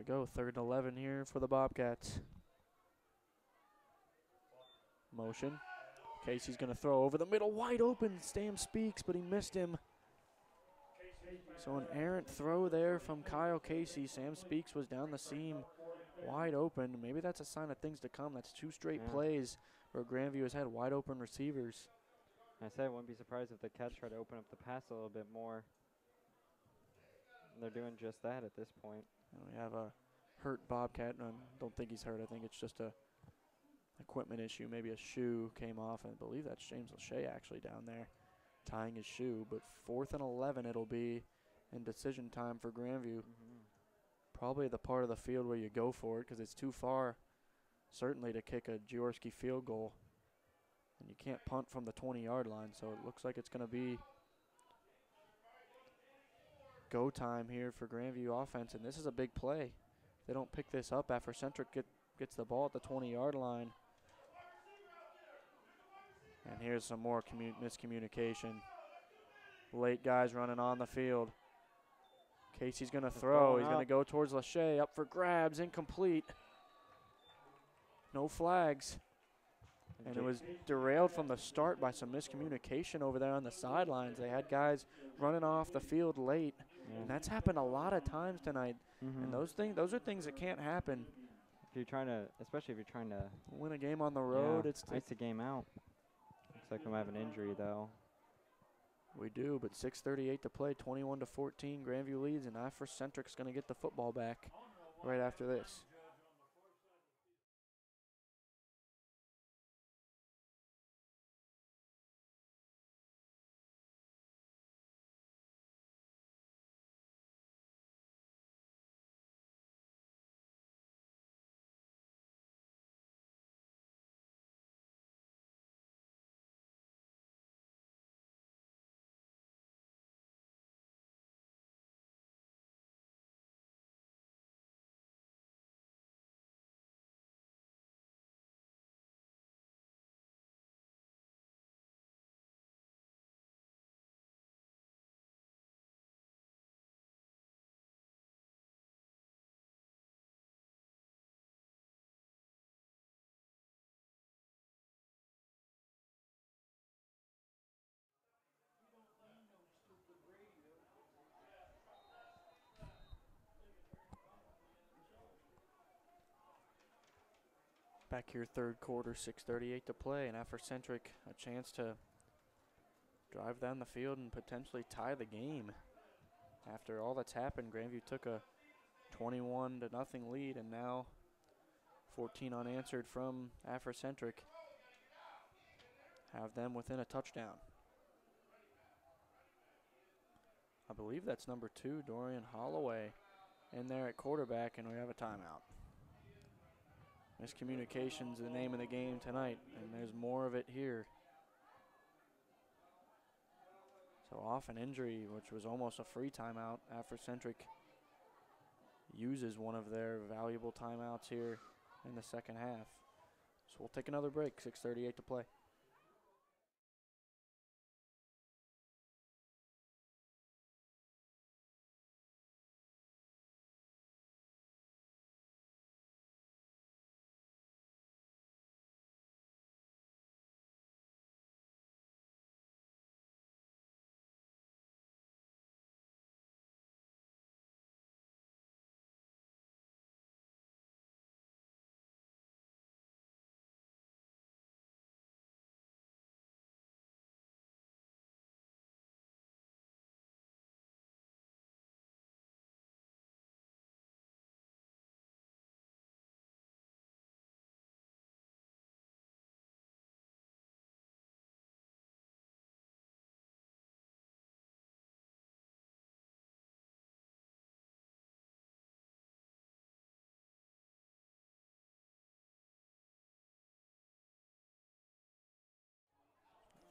We go. Third and 11 here for the Bobcats. Motion. Casey's going to throw over the middle, wide open. Sam Speaks, but he missed him. So an errant throw there from Kyle Casey. Sam Speaks was down the seam, wide open. Maybe that's a sign of things to come. That's two straight Yeah. plays where Grandview has had wide open receivers. I said I wouldn't be surprised if the Cats try to open up the pass a little bit more. And they're doing just that at this point. And we have a hurt Bobcat. and I don't think he's hurt. I think it's just a equipment issue. Maybe a shoe came off. And I believe that's James Lachey actually down there tying his shoe. But fourth and 11 it'll be in decision time for Grandview. Mm-hmm. Probably the part of the field where you go for it because it's too far, certainly, to kick a Jaworski field goal. And you can't punt from the 20 yard line. So it looks like it's going to be go time here for Grandview offense. And this is a big play. If they don't pick this up Africentric get, gets the ball at the 20 yard line. And here's some more commu- miscommunication. Late guys running on the field. Casey's going to throw. He's going to go towards Lachey. Up for grabs. Incomplete. No flags. And it was derailed from the start by some miscommunication over there on the sidelines. They had guys running off the field late. And that's happened a lot of times tonight. Mhm. And those things those are things that can't happen. if you're trying to, especially if you're trying to Win a game on the road, yeah, it's ice the game out. Looks like I'm having an injury though. we do, but 6:38 to play, 21 to 14. Grandview leads, and Africentric's going to get the football back right after this. Back here, third quarter, 6:38 to play, and Centric a chance to drive down the field and potentially tie the game. After all that's happened, Grandview took a 21 to nothing lead, and now 14 unanswered from Centric. Have them within a touchdown. I believe that's number two, Dorian Holloway, in there at quarterback, and we have a timeout. Miscommunication's the name of the game tonight, and there's more of it here. So off an injury, which was almost a free timeout, Centric uses one of their valuable timeouts here in the second half. So we'll take another break, 6:38 to play.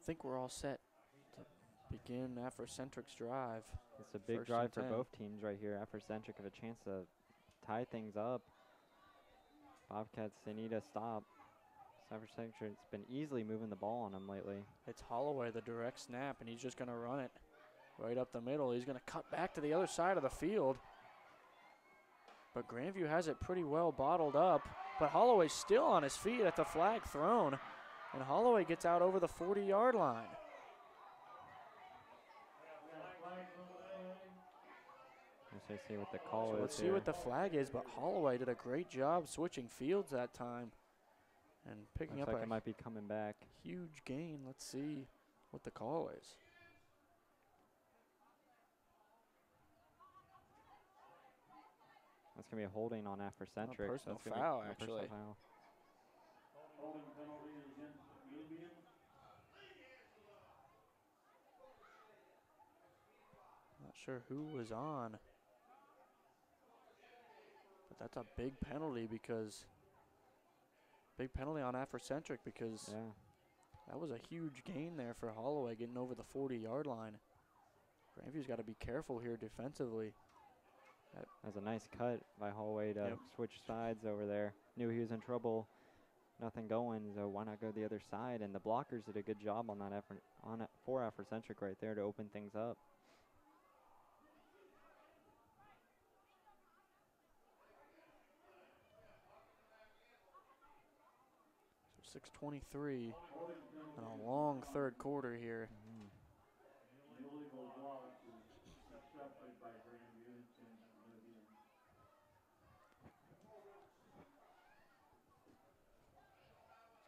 Think we're all set to begin Africentric's drive. It's a big First drive for 10. both teams right here. Africentric have a chance to tie things up. Bobcats, they need a stop. Africentric's been easily moving the ball on them lately. It's Holloway, the direct snap, and he's just going to run it right up the middle. He's going to cut back to the other side of the field. But Grandview has it pretty well bottled up. But Holloway's still on his feet at the flag thrown. And Holloway gets out over the 40 yard line. Let's see what the call So is let's see here. what the flag is. But Holloway did a great job switching fields that time and picking Looks up like a it might be coming back. huge gain. Let's see what the call is. That's gonna be a holding on Africentric. personal That's gonna be foul, a personal actually. foul. Holding penalty against Nubian. Not sure who was on. But that's a big penalty because big penalty on Africentric because Yeah. that was a huge gain there for Holloway getting over the 40 yard line. Grandview's got to be careful here defensively. That was a nice cut by Holloway to Yep. switch sides over there. Knew he was in trouble. Nothing going, so why not go the other side? And the blockers did a good job on that effort on it for Africentric right there to open things up. 623 and a long third quarter here.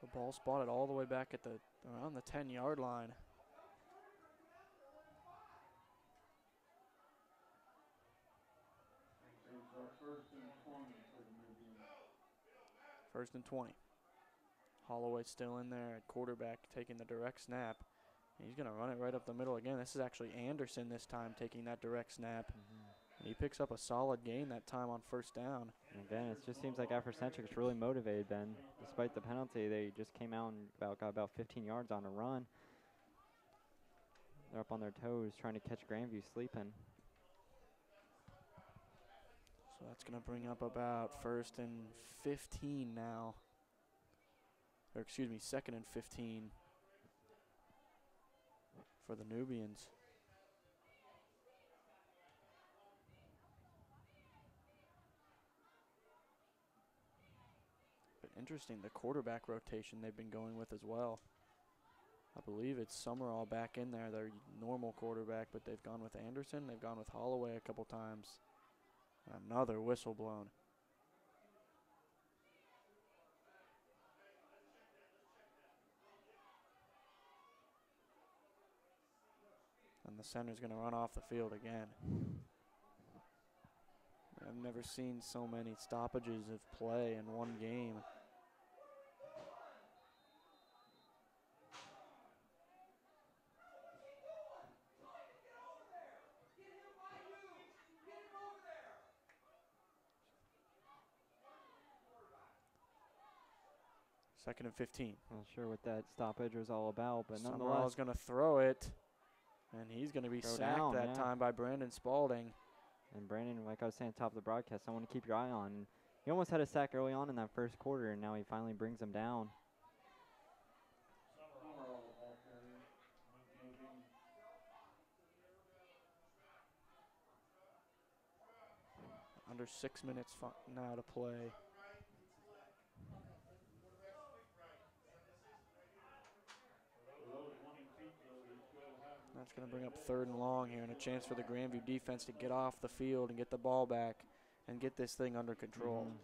So ball spotted all the way back at the around the 10 yard line. First and 20. Holloway still in there at quarterback taking the direct snap. And he's going to run it right up the middle again. This is actually Anderson this time taking that direct snap. And he picks up a solid gain that time on first down. And again, it just seems like Africentric is really motivated, Ben. Despite the penalty, they just came out and about got about 15 yards on a run. They're up on their toes trying to catch Grandview sleeping. So that's going to bring up about first and 15 now. Or excuse me, second and 15 for the Nubians. But interesting, the quarterback rotation they've been going with as well. I believe it's Summerall back in there, their normal quarterback, but they've gone with Anderson. They've gone with Holloway a couple times. Another whistle blown. And the center's going to run off the field again. I've never seen so many stoppages of play in one game. Second and 15. Not sure what that stoppage was all about, but nonetheless, Summerall's going to throw it, and he's going to be Throw sacked down, that yeah. time by Brandon Spalding. and Brandon, like I was saying, top of the broadcast, I want to keep your eye on. He almost had a sack early on in that first quarter, and now he finally brings him down. Summerall ball carrier. Nubian. Under six minutes now to play. Below twenty feet though, you still have That's going to bring up third and long here, and a chance for the Grandview defense to get off the field and get the ball back and get this thing under control. Mhm.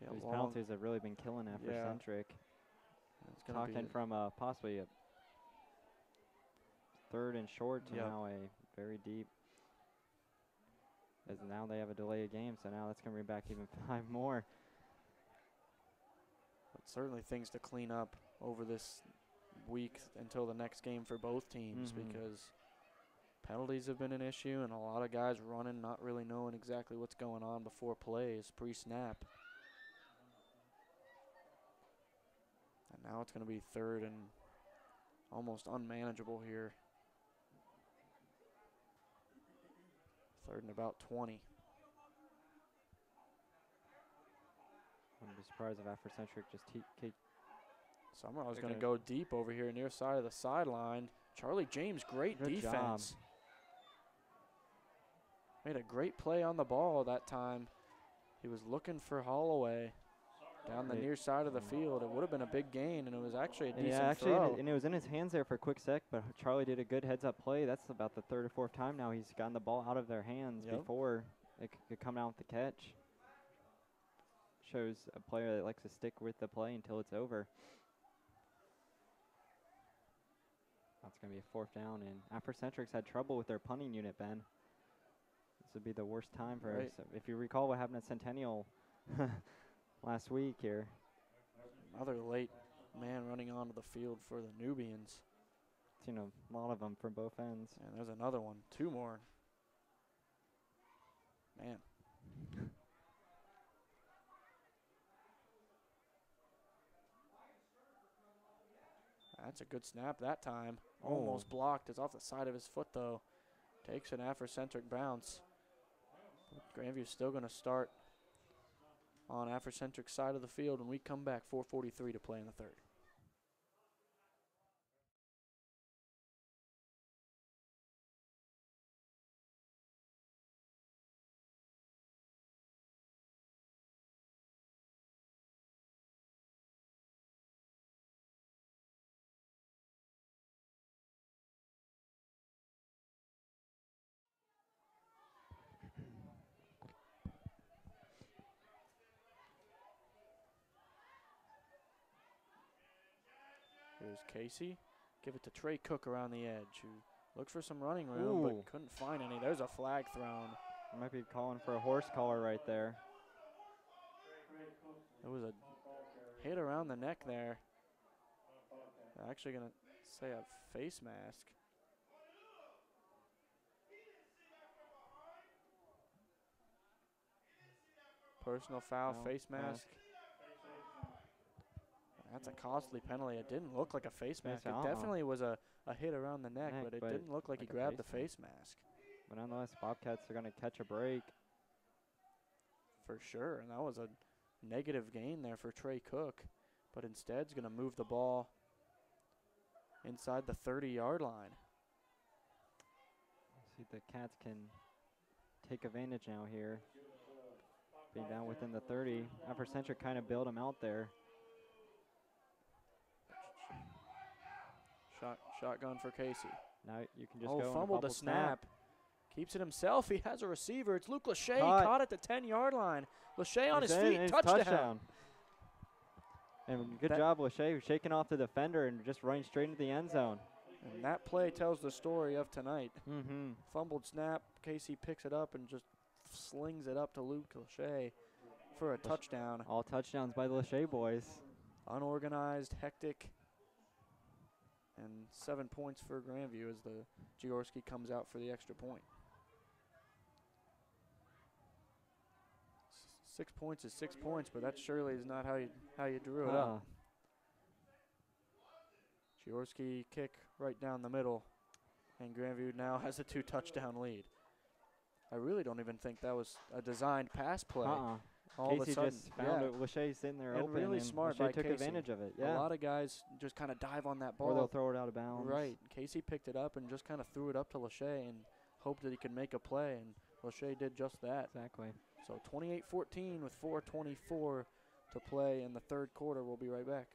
These penalties have really been killing Yeah. It's gonna be Talking a- from uh, possibly a third and short to Yep. now a very deep. As now they have a delay of game, so now that's going to bring back even (laughs) five more. but certainly things to clean up over this week until the next game for both teams Mhm. because penalties have been an issue and a lot of guys running not really knowing exactly what's going on before plays pre-snap And Now it's going to be third and almost unmanageable here. Third and about 20. Wouldn't be surprised if Africentric just te- keep Summerall's They're going to go deep over here near side of the sideline. Charlie James, great Good job. defense. Made a great play on the ball that time. He was looking for Holloway down the near side of the field. It would have been a big gain, and it was actually a decent yeah, actually, and throw. it, and it was in his hands there for a quick sec, but Charlie did a good heads-up play. That's about the third or fourth time now he's gotten the ball out of their hands Yep. before it could come out with the catch. Shows a player that likes to stick with the play until it's over. That's going to be a fourth down, and Africentrics had trouble with their punting unit, Ben. This would be the worst time for Right. us. If you recall what happened at Centennial (laughs) last week here. Another late man running onto the field for the Nubians. You know, a lot of them from both ends. And there's another one. Two more. Man. That's a good snap that time. Oh. Almost blocked. It's off the side of his foot though. Takes an Africentric bounce. Grandview's still going to start on Africentric side of the field when we come back. 4:43 to play in the third. Casey. Give it to Trey Cook around the edge, who looked for some running room Ooh. but couldn't find any. There's a flag thrown. I might be calling for a horse collar right there. It was a hit around the neck there. They're actually going to say a face mask. Personal foul, No, face mask. mask. That's a costly penalty. It didn't look like a face Face mask. It definitely was a, a hit around the neck, Neck, but it but didn't look like, like he grabbed the face face mask. But nonetheless, Bobcats are going to catch a break. For sure, and that was a negative gain there for Trey Cook, but instead is going to move the ball inside the 30-yard line. See if the Cats can take advantage now here. Being down within the 30. Africentric kind of bailed them out there. Shot, shotgun for Casey. Now you can just oh, go and fumbled the fumble snap. Keeps it himself. He has a receiver. It's Luke Lachey. Caught. Caught at the 10-yard line. Lachey on He's his feet. and it's Touchdown. And good That- job, Lachey, shaking off the defender and just running straight into the end zone. And that play tells the story of tonight. Mm-hmm. Fumbled snap. Casey picks it up and just slings it up to Luke Lachey for a touchdown. All touchdowns by the Lachey boys. unorganized, hectic, and seven points for Grandview as the Jaworski comes out for the extra point. S- Six points is six points, but that surely is not how you how you drew it Uh, up. Jaworski kick right down the middle, and Grandview now (laughs) has a two touchdown lead. I really don't even think that was a designed pass play. uh-uh. All of a Casey sudden, just found yeah, it. Lachey sitting there And open, really and smart Lachey by took Casey. advantage of it. Yeah. a lot of guys just kind of dive on that ball. or they'll throw it out of bounds. Right. Casey picked it up and just kind of threw it up to Lachey and hoped that he could make a play, and Lachey did just that. Exactly. So 28-14 with 4:24 to play in the third quarter. We'll be right back.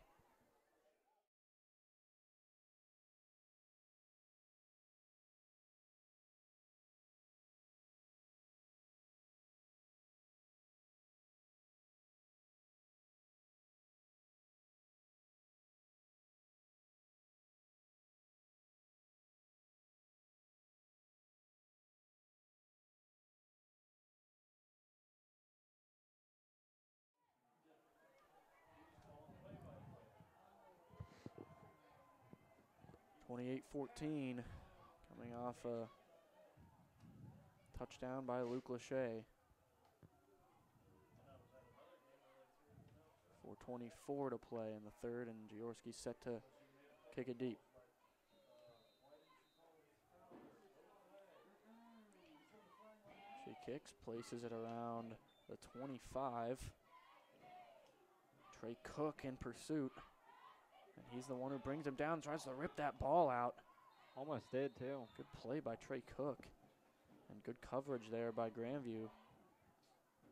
Twenty-eight fourteen, coming off a touchdown by Luke Lachey. 424 to play in the third, and Jaworski set to kick it deep. She kicks, places it around the 25. Trey Cook in pursuit. And he's the one who brings him down, tries to rip that ball out. Almost did too. Good play by Trey Cook. And good coverage there by Grandview.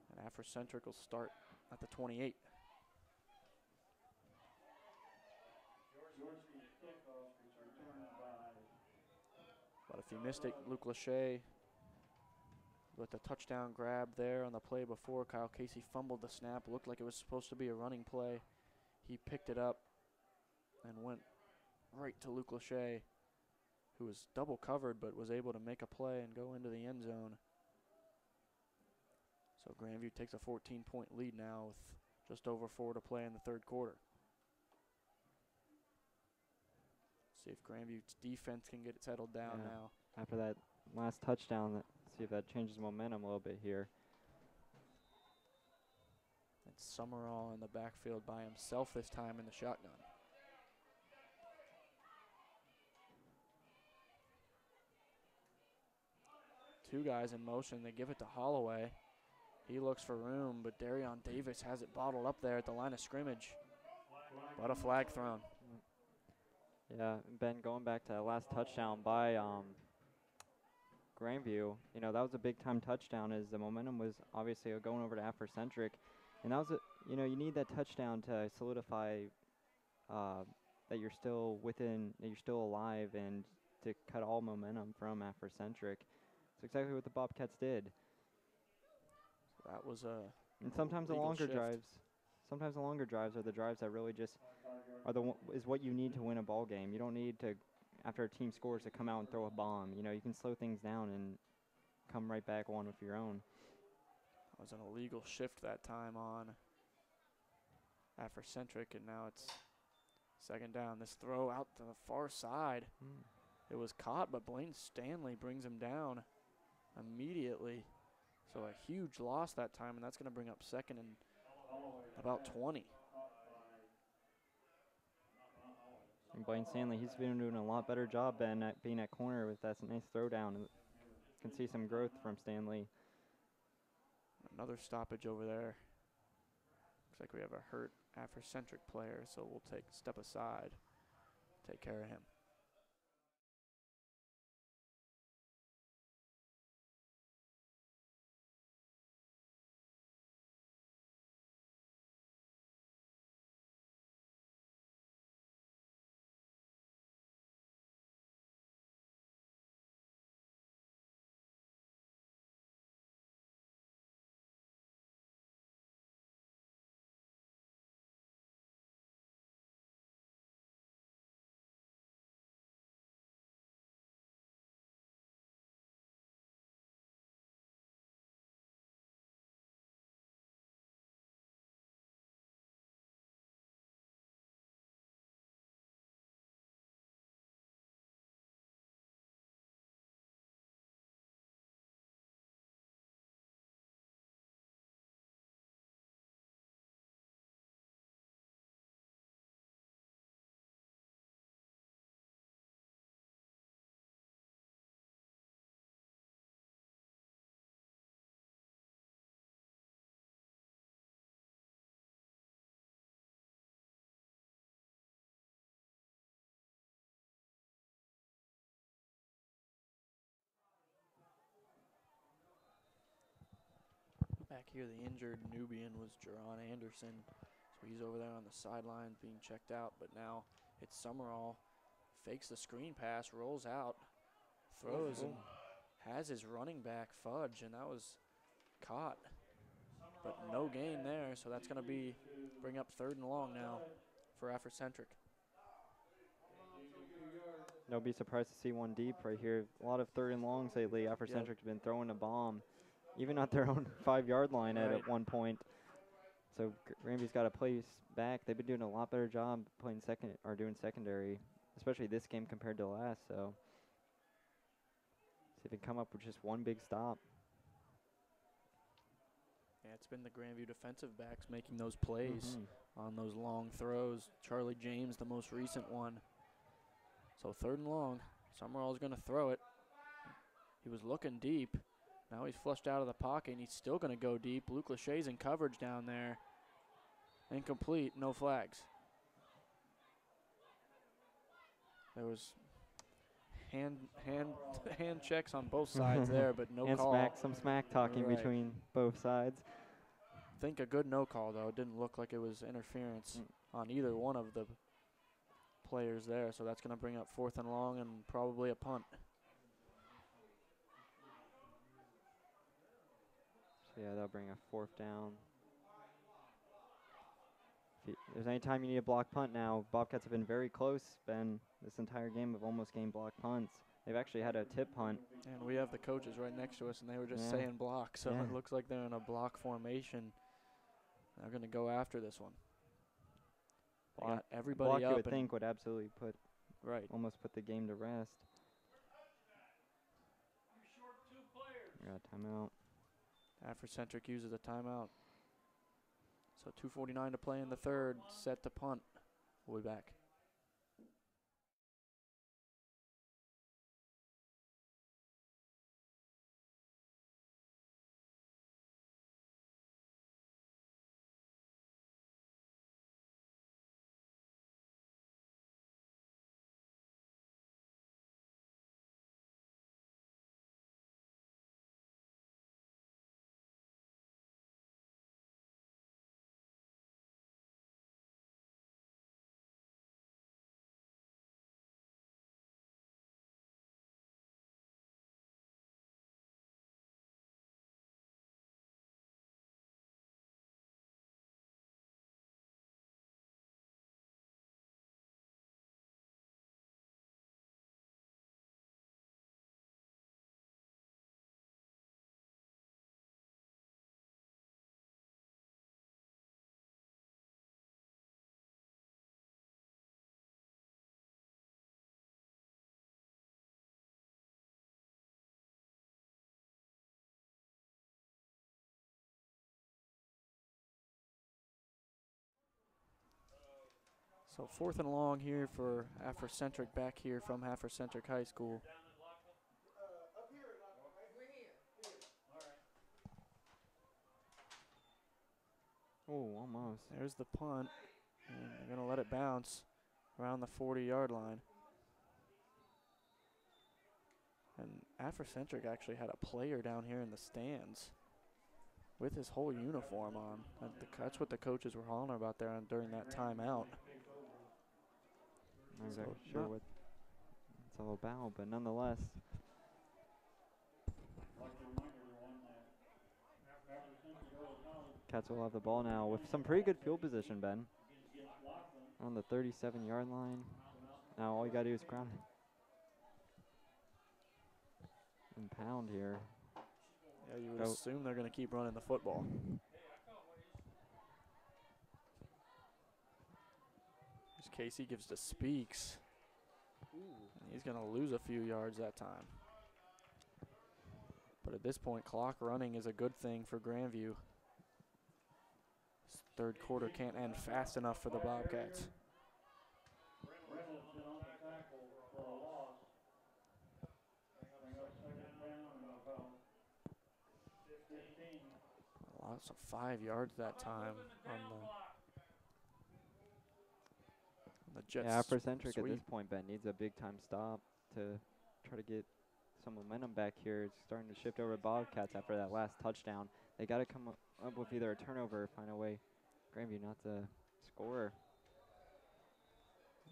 And Africentric will start at the 28. Jaworski's kickoff is returned by But if you missed it, Luke Lachey with the touchdown grab there on the play before. Kyle Casey fumbled the snap. Looked like it was supposed to be a running play. He picked it up and went right to Luke Lachey, who was double covered but was able to make a play and go into the end zone. So Grandview takes a 14 point lead now with just over four to play in the third quarter. See if Grandview's defense can get it settled down Yeah. now. After that last touchdown, that, see if that changes momentum a little bit here. It's Summerall in the backfield by himself this time in the shotgun. Two guys in motion. They give it to Holloway. He looks for room, but Darion Davis has it bottled up there at the line of scrimmage. But a flag thrown. Yeah, Ben, going back to that last touchdown by um, Grandview, you know, that was a big time touchdown as the momentum was obviously going over to Africentric. And that was, a, you know, you need that touchdown to solidify uh, that you're still within, that you're still alive and to cut all momentum from Africentric. It's exactly what the Bobcats did. That was a And sometimes the longer shift. drives, sometimes the longer drives are the drives that really just are the is what you need to win a ball game. You don't need to after a team scores to come out and throw a bomb. You know, you can slow things down and come right back one with your own. that was an illegal shift that time on Africentric, and now it's second down. This throw out to the far side. Hmm. It was caught, but Blaine Stanley brings him down immediately. So a huge loss that time, and that's going to bring up second and about 20. And Blaine Stanley, he's been doing a lot better job Ben at being at corner with that nice throwdown. And Can see some growth from Stanley. Another stoppage over there. Looks like we have a hurt Africentric player, so we'll take step aside, take care of him. Back here, the injured Nubian was Jerron Anderson. So he's over there on the sidelines being checked out. But now it's Summerall. Fakes the screen pass, rolls out, throws, and oh. has his running back Fudge. And that was caught. But no gain there. So that's going to be bring up third and long now for Africentric. Don't be surprised to see one deep right here. A lot of third and longs lately. Africentric's been throwing a bomb, even at their own (laughs) five-yard line at, Right. at one point. So Gr- Grandview's got to place back. They've been doing a lot better job playing second or doing secondary, especially this game compared to last. So see if they can come up with just one big stop. Yeah, it's been the Grandview defensive backs making those plays Mhm. on those long throws. Charlie James, the most recent one. So third and long. Summerall's going to throw it. He was looking deep. Now he's flushed out of the pocket and he's still going to go deep. Luke Lachey's in coverage down there. Incomplete, no flags. There was hand hand (laughs) hand checks on both sides (laughs) there, but no and call. smack, some smack talking Right. between both sides. think a good no call though. It didn't look like it was interference Mm. on either one of the players there. So that's going to bring up fourth and long and probably a punt. Yeah, that'll bring a fourth down. If you, there's any time you need a block punt now, Bobcats have been very close, Ben, this entire game of almost game block punts. They've actually had a tip punt. And we have the coaches right next to us, and they were just Yeah. saying block. So it looks like they're in a block formation. They're going to go after this one. Block- got everybody block you would think would absolutely put right. almost put the game to rest. Got a Africentric uses a timeout. So 2:49 to play in the third. Set to punt. We'll be back. So fourth and long here for Africentric back here from Africentric High School. Oh, almost. There's the punt. And they're going to let it bounce around the 40 yard line. And Africentric actually had a player down here in the stands with his whole uniform on. That's what the coaches were hollering about there during that timeout. Not So exactly sure not- what it's all about, but nonetheless, Like to remind everyone that after Central Early College Cats will have the ball now with some pretty good field position, Ben. On the 37 yard line. Now all you got to do is ground and pound here. Yeah, you would Go. assume they're going to keep running the football. Casey gives to Speaks. He's going to lose a few yards that time. But at this point, clock running is a good thing for Grandview. This third quarter can't end fast enough for the Bobcats. Lots of five yards that time on the, the Jets. yeah, Africentric at this point, Ben, needs a big time stop to try to get some momentum back here. It's starting to shift over to Bobcats after that last touchdown. They got to come up, up with either a turnover or find a way, Grandview not to score.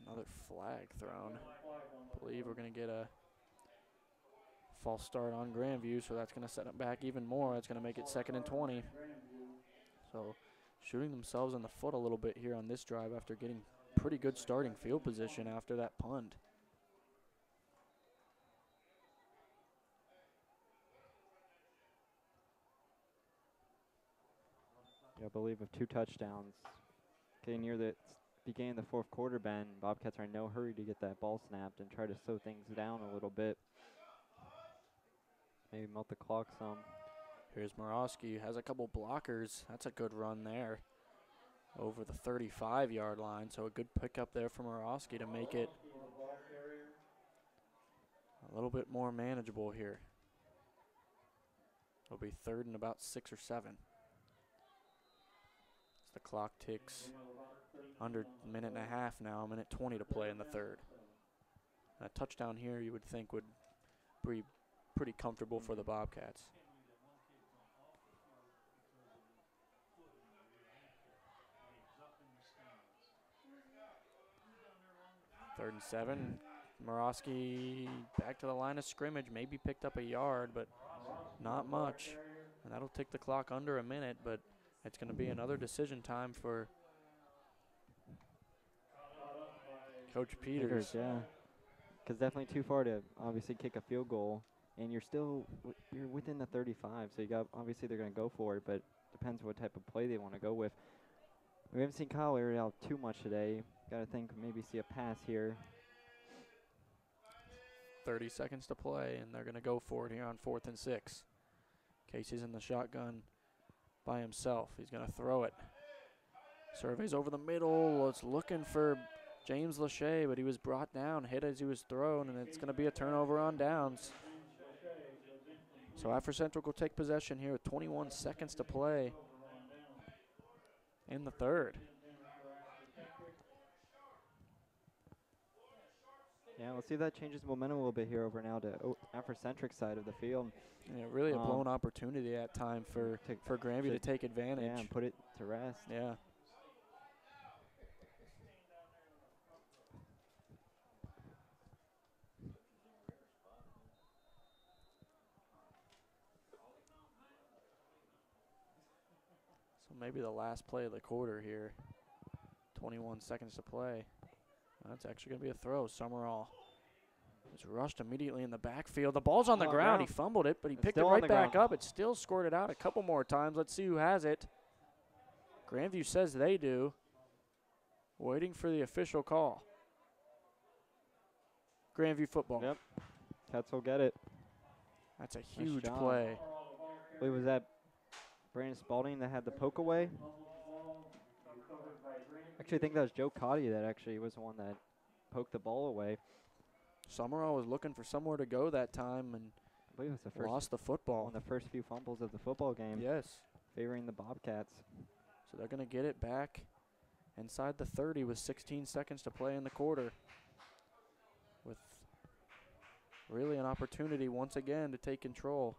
Another flag thrown. I believe we're going to get a false start on Grandview, so that's going to set it back even more. That's going to make it second and 20. So shooting themselves in the foot a little bit here on this drive after getting pretty good starting field position after that punt. Yeah, I believe of two touchdowns. Getting near the s- beginning of the fourth quarter, Ben, Bobcats are in no hurry to get that ball snapped and try to slow things down a little bit. Maybe melt the clock some. Here's Morosky, has a couple blockers. That's a good run there. Over the 35 yard line, so a good pickup there for Morosky to make it a little bit more manageable here. It'll be third and about six or seven. As the clock ticks under minute and a half now, a minute 20 to play in the third. A touchdown here you would think would be pretty comfortable for the Bobcats. Third and seven. Morosky back to the line of scrimmage, maybe picked up a yard, but not much. And that'll tick the clock under a minute, but it's going to be another decision time for Coach Peters. yeah. Because definitely too far to obviously kick a field goal, and you're still you're within the 35. So you got obviously they're going to go for it, but depends what type of play they want to go with. We haven't seen Kyle out too much today. Got to think maybe see a pass here. 30 seconds to play, and they're going to go for it here on fourth and six. Casey's in the shotgun by himself. He's going to throw it. Surveys over the middle. It's looking for James Lachey, but he was brought down, hit as he was thrown, and it's going to be a turnover on downs. So Africentric will take possession here with 21 seconds to play in the third. Yeah, we'll see if that changes momentum a little bit here over now to o- Africentric side of the field. Yeah, really a Um, blown opportunity at time for, to- for Grandview to should- take advantage. Yeah, and put it to rest. Yeah. So maybe the last play of the quarter here. 21 seconds to play. That's actually going to be a throw. Summerall is rushed immediately in the backfield. The ball's on the On ground. He fumbled it, but he It's picked it right back ground. up. It still scored it out a couple more times. Let's see who has it. Grandview says they do. Waiting for the official call. Grandview football. Yep. Cats will get it. That's a huge job. play. Wait, was that Brandon Spalding that had the poke away? Actually, think that was Joe Cotty that actually was the one that poked the ball away. Summerall was looking for somewhere to go that time and I believe the first lost the one football. of the first few fumbles of the football game, Yes. favoring the Bobcats. So they're going to get it back inside the 30 with 16 seconds to play in the quarter. With really an opportunity once again to take control.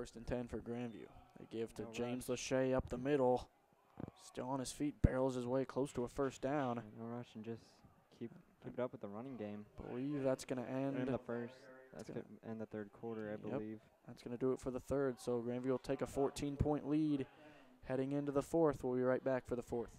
First and 10 for Grandview. They give to No rush. James Lachey up the middle. Still on his feet, barrels his way close to a first down. No rush and just keep keep it up with the running game. Believe that's going to end. in the first. That's gonna- good. And the third quarter, I Yep. believe. That's going to do it for the third. So Grandview will take a 14 point lead heading into the fourth. We'll be right back for the fourth.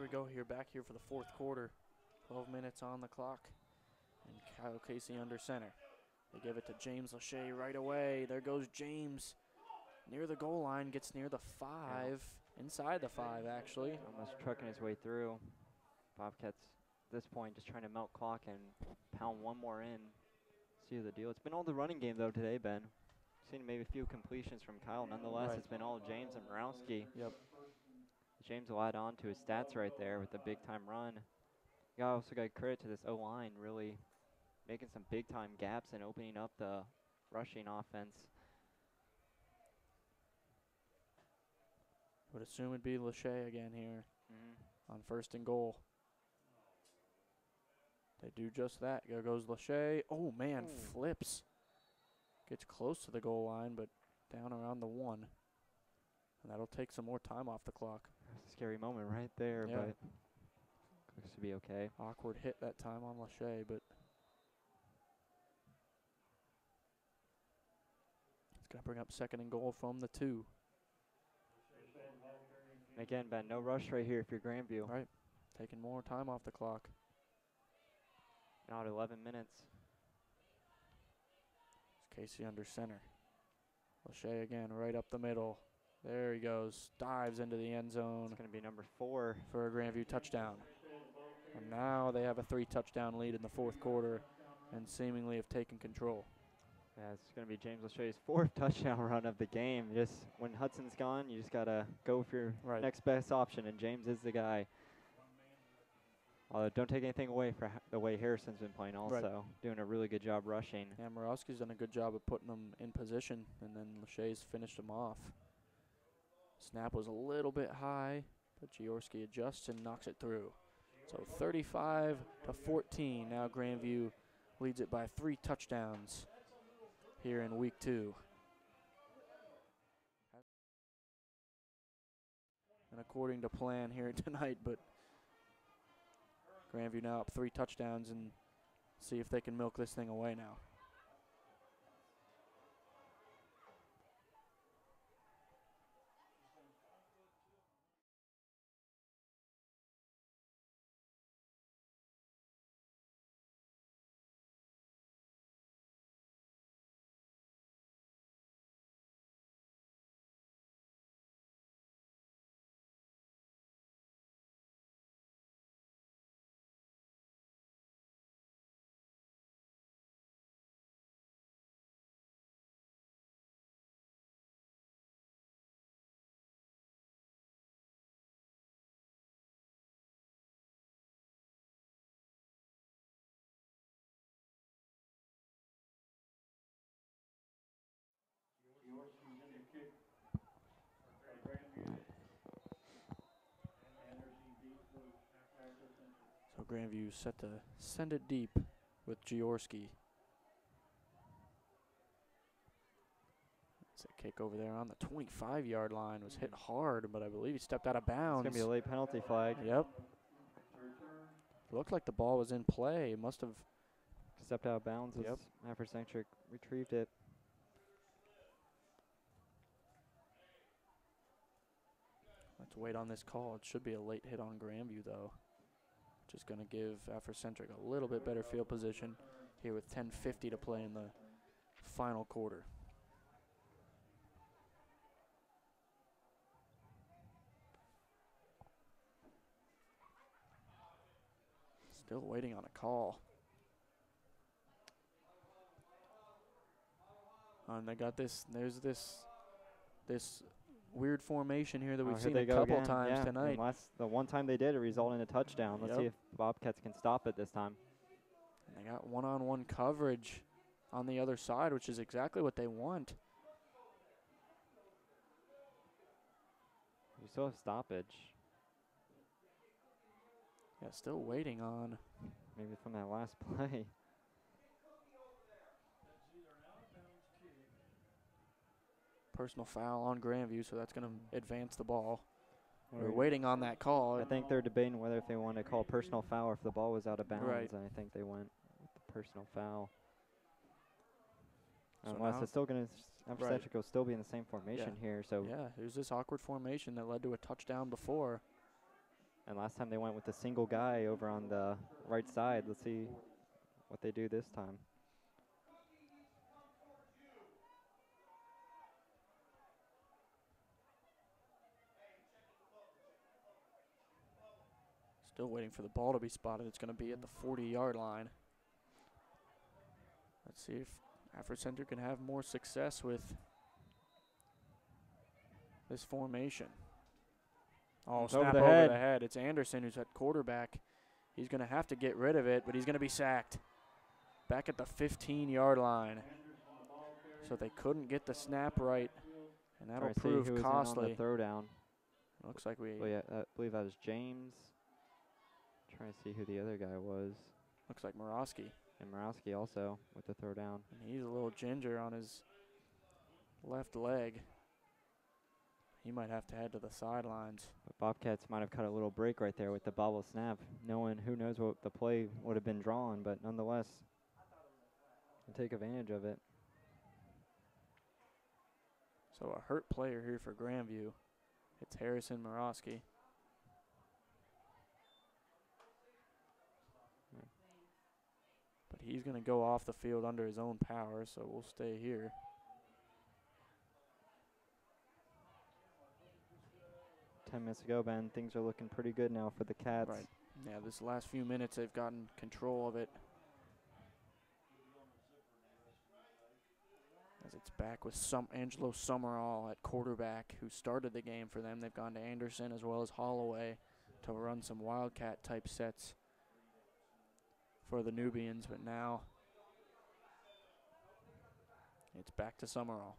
We go. Here back here for the fourth quarter. 12 minutes on the clock. And Kyle Casey under center. They give it to James Lachey right away. There goes James. Near the goal line, gets near the five. Inside the five, actually. Almost trucking his way through. Bobcats at this point just trying to melt clock and pound one more in. See the deal. It's been all the running game though today, Ben. Seen maybe a few completions from Kyle. Nonetheless, Right. it's been all James and Morosky. Yep. James will add on to his stats right there with the big time run. You also got credit to this O line really making some big time gaps and opening up the rushing offense. Would assume it'd be Lachey again here Mm-hmm. on first and goal. They do just that. There goes Lachey. Oh, man, Ooh. flips. Gets close to the goal line, but down around the one. And that'll take some more time off the clock. Scary moment right there, Yeah. but looks to be okay. Awkward hit that time on Lachey, but it's going to bring up second and goal from the two. And again, Ben, no rush right here if you're Grandview. Right. Taking more time off the clock. Now at 11 minutes. It's Casey under center. Lachey again, right up the middle. There he goes. Dives into the end zone It's going to be number four. for a Grandview touchdown. And now they have a three touchdown lead in the fourth quarter and seemingly have taken control. Yeah, it's going to be James Lachey's fourth (laughs) touchdown run of the game. Just when Hudson's gone, you just got to go for your Right. next best option, and James is the guy. Although, don't take anything away for ha- the way Harrison's been playing, also. Right. Doing a really good job rushing. Yeah, Morosky's done a good job of putting them in position, and then Lachey's finished them off. Snap was a little bit high, but Jaworski adjusts and knocks it through. So 35 to 14. Now Grandview leads it by three touchdowns here in week two. And according to plan here (laughs) tonight, but Grandview now up three touchdowns and see if they can milk this thing away now. Grandview set to send it deep with Jaworski. It's a kick over there on the 25 yard line. Was hit hard, but I believe he stepped out of bounds. It's going to be a late penalty flag. Yep. Looked like the ball was in play. Must have. Stepped out of bounds as Yep. Africentric retrieved it. Let's wait on this call. It should be a late hit on Grandview, though. Just going to give Africentric a little bit better field position here with 10.50 to play in the final quarter. Still waiting on a call. Oh, and they got this. There's this. This weird formation here that Oh, we've here seen a couple again. times yeah. and tonight. last- the one time they did, it resulted in a touchdown. Let's see if Bobcats can stop it this time. And they got one-on-one coverage on the other side, which is exactly what they want. We still have stoppage. Yeah, still waiting on. Maybe from that last (laughs) play. Personal foul on Grandview, so that's going to advance the ball. We're waiting on that call. I think they're debating whether if they want to call personal foul or if the ball was out of bounds, Right. and I think they went with the personal foul. So Unless now- it's still going to, Right. Centric will still be in the same formation here. So Yeah, there's this awkward formation that led to a touchdown before. And last time they went with a single guy over on the right side. Let's see what they do this time. Still waiting for the ball to be spotted. It's going to be at the 40 yard line. Let's see if Africentric can have more success with this formation. Oh, It's over snap the over head. the head. It's Anderson who's at quarterback. He's going to have to get rid of it, but he's going to be sacked. Back at the 15 yard line. So they couldn't get the snap right, and that'll prove costly. on the throwdown. Looks like we Oh yeah, I believe that was James. Trying to see who the other guy was. looks like Morosky. And Morosky also with the throwdown. And he's a little ginger on his left leg. He might have to head to the sidelines. But Bobcats might have cut a little break right there with the bobble snap, knowing who knows what the play would have been drawn, but nonetheless, take advantage of it. So a hurt player here for Grandview. It's Harrison Morosky. He's going to go off the field under his own power, so we'll stay here. Ten minutes ago, Ben, things are looking pretty good now for the Cats. Right. Yeah, this last few minutes they've gotten control of it. As it's back with some Angelo Summerall at quarterback, who started the game for them. They've gone to Anderson as well as Holloway to run some wildcat type sets for the Nubians, but now it's back to Summerall,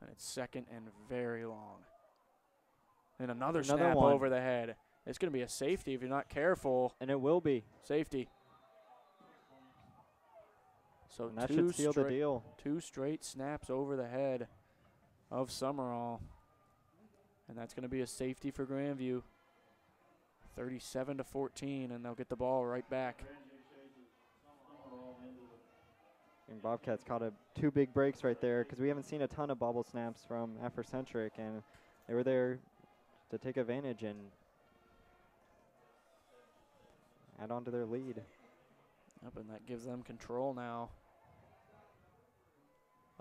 and it's second and very long. And another, Another snap one. over the head. It's going to be a safety if you're not careful. And it will be. Safety. So And that two should seal the deal. two straight snaps over the head of Summerall. And that's going to be a safety for Grandview. 37 to 14, and they'll get the ball right back. And Bobcats caught a two big breaks right there because we haven't seen a ton of bobble snaps from Africentric, and they were there to take advantage and add on to their lead. Yep, and that gives them control now.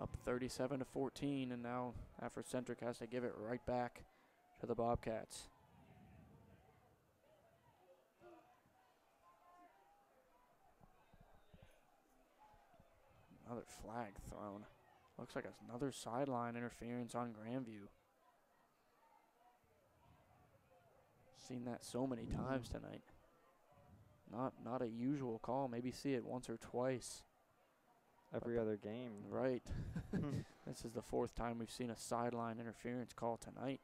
Up 37 to 14, and now Africentric has to give it right back to the Bobcats. Another flag thrown. Looks like another sideline interference on Grandview. Seen that so many times tonight. Not not a usual call. Maybe see it once or twice. Every other game. Right. (laughs) (laughs) this is the fourth time we've seen a sideline interference call tonight.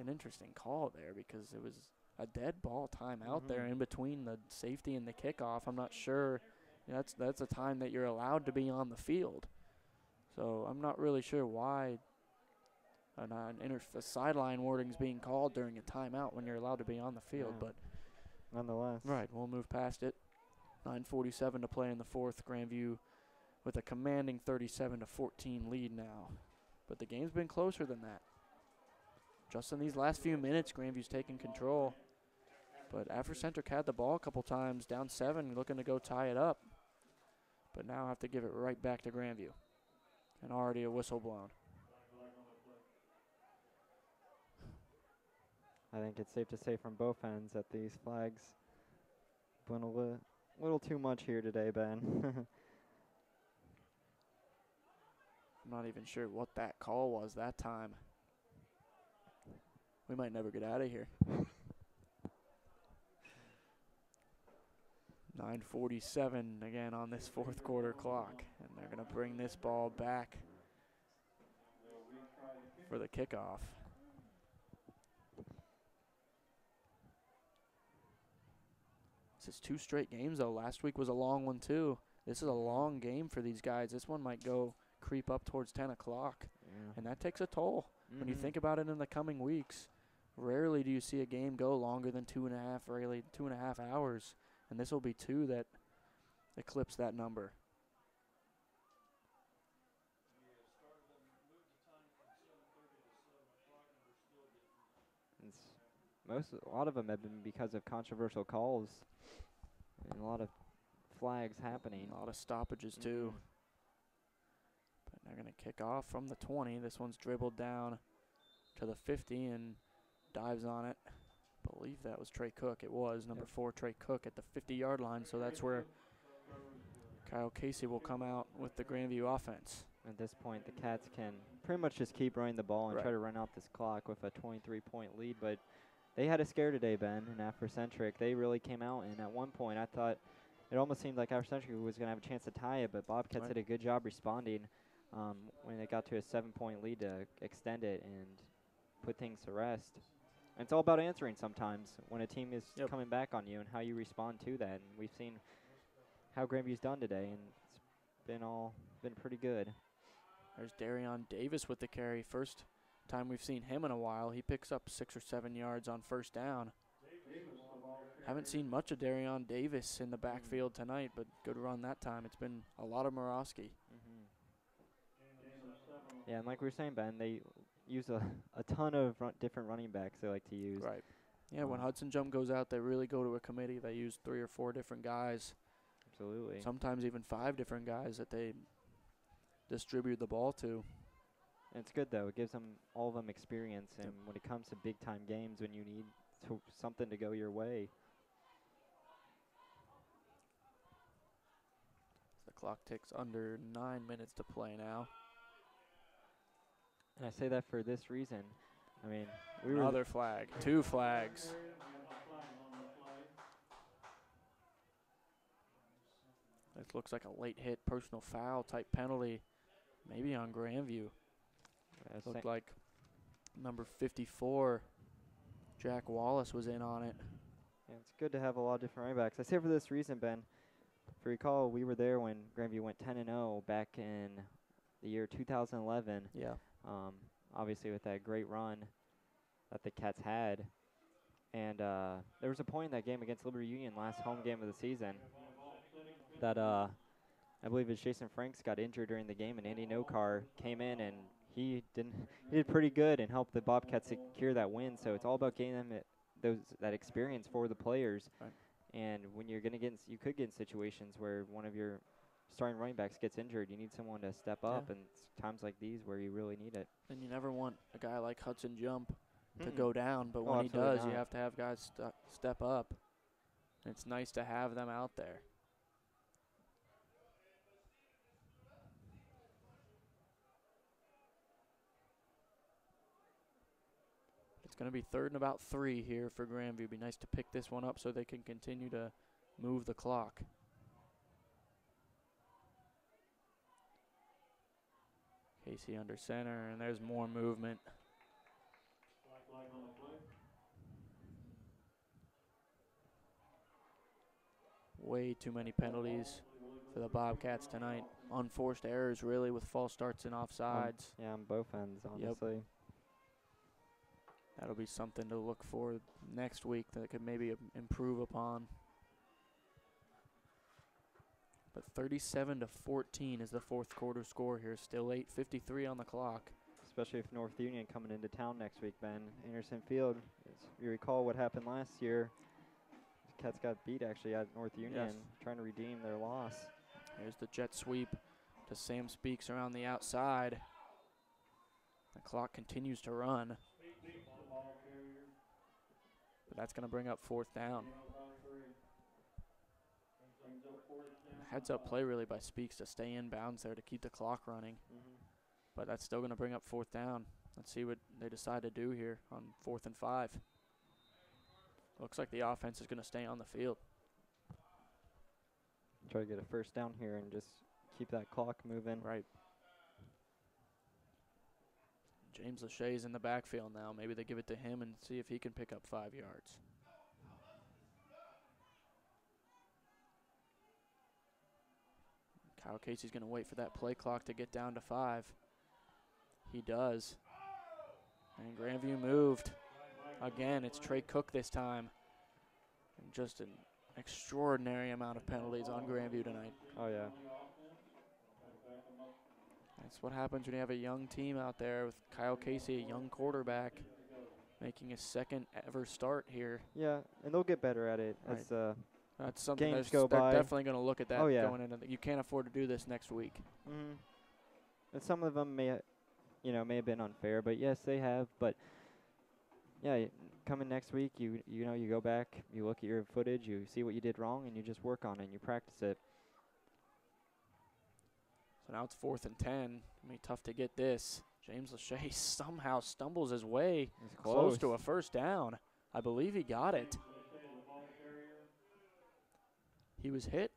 An interesting call there because it was a dead ball time out there Mhm. in between the safety and the kickoff. I'm not sure. That's that's a time that you're allowed to be on the field. So I'm not really sure why an, an inter- a sideline wording is being called during a timeout when you're allowed to be on the field. Yeah. But Nonetheless. right, we'll move past it. 9:47 to play in the fourth. Grandview with a commanding 37 to 14 lead now, but the game's been closer than that. Just in these last few minutes, Grandview's taken control. But Africentric had the ball a couple times, down seven, looking to go tie it up. But now I have to give it right back to Grandview. And already a whistle blown. I think it's safe to say from both ends that these flags went a li- little too much here today, Ben. (laughs) I'm not even sure what that call was that time. We might never get out of here. 9:47 again on this fourth quarter clock, and they're going to bring this ball back for the kickoff. This is two straight games though. Last week was a long one too. This is a long game for these guys. This one might go creep up towards 10 o'clock, yeah. and that takes a toll. When you Mhm. think about it in the coming weeks, rarely do you see a game go longer than two and a half, really two and a half hours, and this will be two that eclipse that number. It's most a lot of them have been because of controversial calls and a lot of flags happening. A lot of stoppages too. Mhm. But they're gonna kick off from the 20. This one's dribbled down to the 50 and dives on it. I Believe that was Trey Cook. It was number Yep. four Trey Cook at the 50-yard line. So that's where Kyle Casey will come out with the Grandview offense. At this point, the Cats can pretty much just keep running the ball and try to run out this clock with a 23-point lead. But they had a scare today, Ben, in Africentric. They really came out, and at one point, I thought it almost seemed like Africentric was going to have a chance to tie it, but Bobcats Right. did a good job responding um, when they got to a seven-point lead to extend it and put things to rest. And it's all about answering sometimes when a team is Yep. coming back on you and how you respond to that. And we've seen how Grandview's done today, and it's been all been pretty good. There's Darion Davis with the carry. First time we've seen him in a while. He picks up six or seven yards on first down. Haven't seen much of Darion Davis in the backfield tonight, but good run that time. It's been a lot of Morosky. hmm Yeah, and like we were saying, Ben, they use a, a ton of run, different running backs they like to use. Right. Yeah, when Um, Hudson Jump goes out, they really go to a committee. They use three or four different guys, Absolutely. sometimes even five different guys that they distribute the ball to. And it's good though; it gives them all of them experience, and when it comes to big time games, when you need to, something to go your way, The clock ticks under nine minutes to play now. And I say that for this reason. I mean, we were Another flag. Two flags. This looks like a late hit personal foul type penalty, maybe on Grandview. uh, Looked like number 54, Jack Wallace, was in on it. Yeah, it's good to have a lot of different running backs. I say for this reason, Ben. If you recall, we were there when Grandview went 10 and 0 back in the year 2011. Yeah. Um, obviously, with that great run that the Cats had, and uh, there was a point in that game against Liberty Union, last home game of the season, that uh, I believe it's Jason Franks got injured during the game, and Andy Nokar came in and he didn't. He did pretty good and helped the Bobcats secure that win. So it's all about getting them it, those that experience for the players. Right. And when you're gonna get, in, you could get in situations where one of your starting running backs gets injured. You need someone to step up, Yeah. and it's times like these where you really need it. And you never want a guy like Hudson Jump to Mm-mm. go down, but Oh, when he absolutely does, you have to have guys st- step up. And it's nice to have them out there. It's going to be third and about three here for Grandview. Be nice to pick this one up so they can continue to move the clock. Casey under center, and there's more movement. Way too many penalties for the Bobcats tonight. Unforced errors, really, with false starts and offsides. Yeah, on both ends, honestly. Yep. That'll be something to look for next week that could maybe improve upon. But 37 to 14 is the fourth quarter score here. Still 8:53 on the clock. Especially if North Union coming into town next week, Ben. Anderson Field. As you recall what happened last year. The Cats got beat actually at North Union, trying to redeem their loss. Here's the jet sweep to Sam Speaks around the outside. The clock continues to run. But that's going to bring up fourth down. Heads up play really by Speaks to stay in bounds there to keep the clock running. Mm-hmm. But that's still going to bring up fourth down. Let's see what they decide to do here on fourth and five. Looks like the offense is going to stay on the field. Try to get a first down here and just keep that clock moving. Right. James Lachey's in the backfield now. Maybe they give it to him and see if he can pick up five yards. Kyle Casey's going to wait for that play clock to get down to five. He does. And Grandview moved. Again, it's Trey Cook this time. And just an extraordinary amount of penalties on Grandview tonight. Oh yeah. That's what happens when you have a young team out there with Kyle Casey, a young quarterback, making his second ever start here. Yeah, and they'll get better at it Right. as uh, That's something Games that's, go they're by. definitely going to look at that Oh, yeah. going into. The, you can't afford to do this next week. hmm And some of them may, you know, may have been unfair, but yes, they have. But yeah, coming next week, you you know, you go back, you look at your footage, you see what you did wrong, and you just work on it and you practice it. So now it's fourth and ten. I mean, tough to get this. James Lachey (laughs) somehow stumbles his way It's close to a first down. I believe he got it. He was hit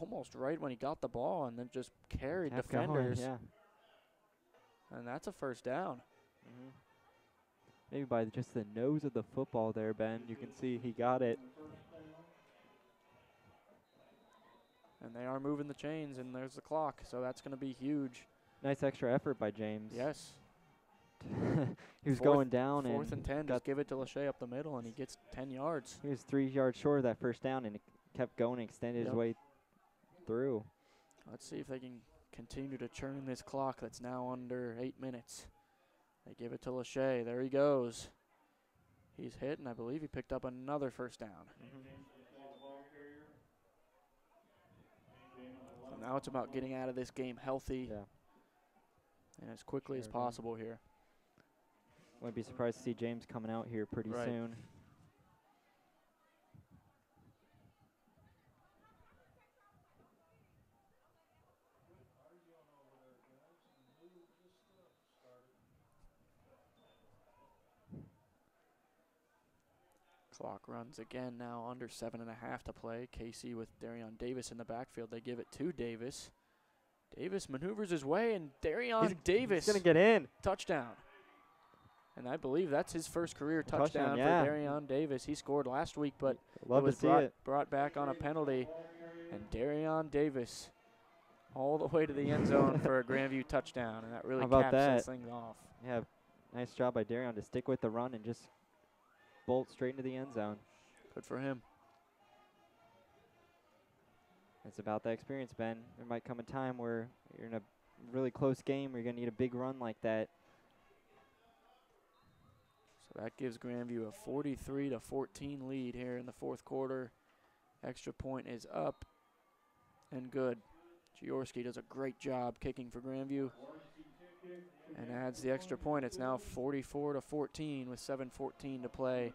almost right when he got the ball and then just carried Kept going, defenders. yeah. And that's a first down. hmm Maybe by just the nose of the football there, Ben, you can see he got it. And they are moving the chains, and there's the clock. So that's going to be huge. Nice extra effort by James. Yes. (laughs) he was Fourth- going down Fourth and and 10. Just give it to Lachey up the middle, and he gets 10 yards. he was three yards short of that first down and kept going, extended Yep. his way through. Let's see if they can continue to churn this clock that's now under eight minutes. They give it to Lachey. There he goes. He's hit, and I believe he picked up another first down. So now it's about getting out of this game healthy Yeah. and as quickly as Sure, man. possible here. Wouldn't be surprised to see James coming out here pretty Right. soon. Clock runs again now under seven and a half to play. Casey with Darion Davis in the backfield. They give it to Davis. Davis maneuvers his way, and Darion He's- Davis He's gonna get in. touchdown. And I believe that's his first career touchdown, touchdown, yeah. for Darion Davis. He scored last week, but Love it was brought, it. brought back on a penalty. And Darion Davis all the way to the end zone for a Grandview touchdown. And that really caps that? this thing off. Yeah, nice job by Darion to stick with the run and just bolt straight into the end zone. Good for him. It's about that experience, Ben. There might come a time where you're in a really close game where you're gonna need a big run like that. So that gives Grandview a 43 to 14 lead here in the fourth quarter. Extra point is up and good. Jaworski does a great job kicking for Grandview and adds the extra point. It's now 44 to 14 with 7:14 to play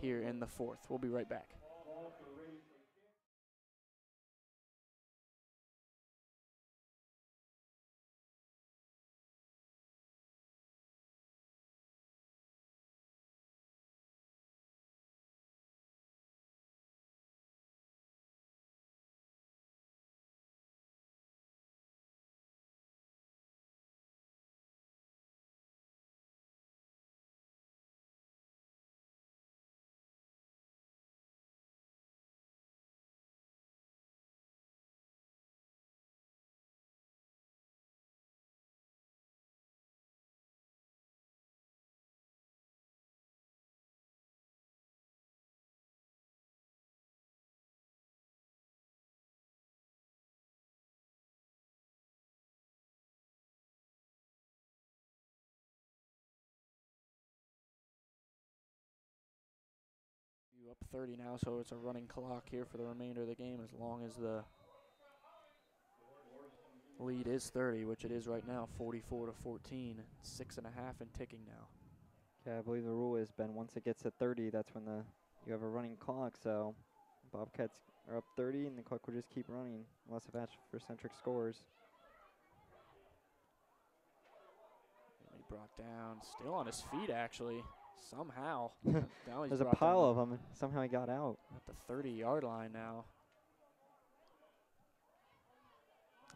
here in the fourth. We'll be right back. Up 30 now, so it's a running clock here for the remainder of the game as long as the lead is 30, which it is right now, 44 to 14. Six and a half and ticking now. Yeah, I believe the rule is Ben. Once it gets to 30, that's when the you have a running clock. So Bobcats are up 30, and the clock will just keep running unless if for Centric scores. He brought down, still on his feet actually, somehow. (laughs) There's a pile of them. Somehow he got out. at the 30 yard line now.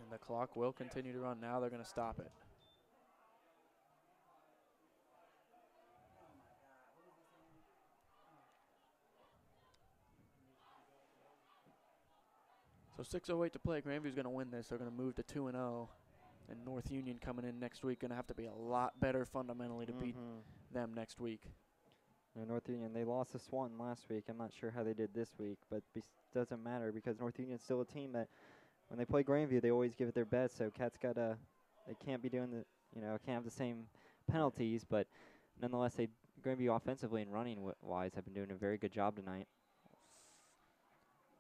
And the clock will continue to run. Now they're going to stop it. So 6:08 to play. Grandview's going to win this. They're going to move to 2 and 0. And North Union coming in next week going to have to be a lot better fundamentally to beat Mhm. Them next week. You North Union, they lost to Swanton last week. I'm not sure how they did this week, but it doesn't matter because North Union's still a team that when they play Grandview, they always give it their best. So Cats got to, they can't be doing the, you know, can't have the same penalties, but nonetheless, they Grandview offensively and running w- wise have been doing a very good job tonight.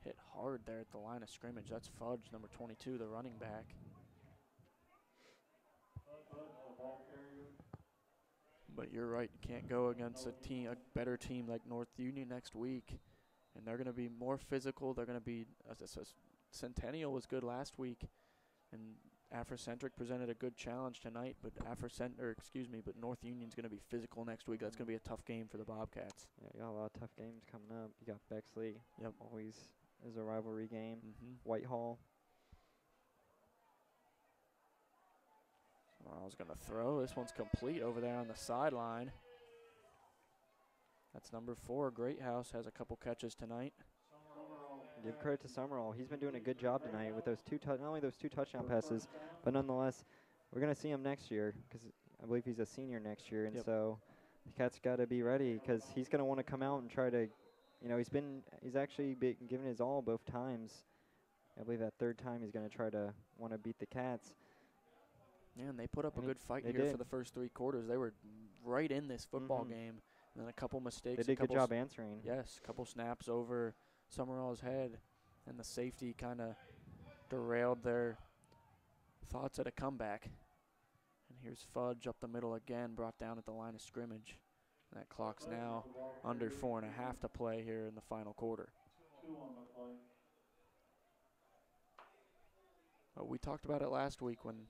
Hit hard there at the line of scrimmage. That's Fudge, number 22, the running back. But you're right. You can't go against a team, a better team like North Union next week, and they're going to be more physical. They're going to be. As I said, Centennial was good last week, and Africentric presented a good challenge tonight. But Africent, or excuse me, but North Union's going to be physical next week. That's going to be a tough game for the Bobcats. Yeah, you got a lot of tough games coming up. You got Bexley. Yep. Always is a rivalry game. Mm-hmm. Whitehall. I was going to throw. This one's complete over there on the sideline. That's number four. Greathouse has a couple catches tonight. Give credit to Summerall. He's been doing a good job tonight with those two, not only those two touchdown passes, but nonetheless, we're going to see him next year because I believe he's a senior next year, and Yep. so the cat's got to be ready because he's going to want to come out and try to, you know, he's been, he's actually been giving his all both times. I believe that third time he's going to try to want to beat the cats. Yeah, and they put up a And he- good fight here for the first three quarters. They were right in this football Mhm. game. And then a couple mistakes. They a did a good job answering. Yes, a couple snaps over Summerall's head, and the safety kind of derailed their thoughts at a comeback. And here's Fudge up the middle again, brought down at the line of scrimmage. That clock's now under four and a half to play here in the final quarter. But we talked about it last week when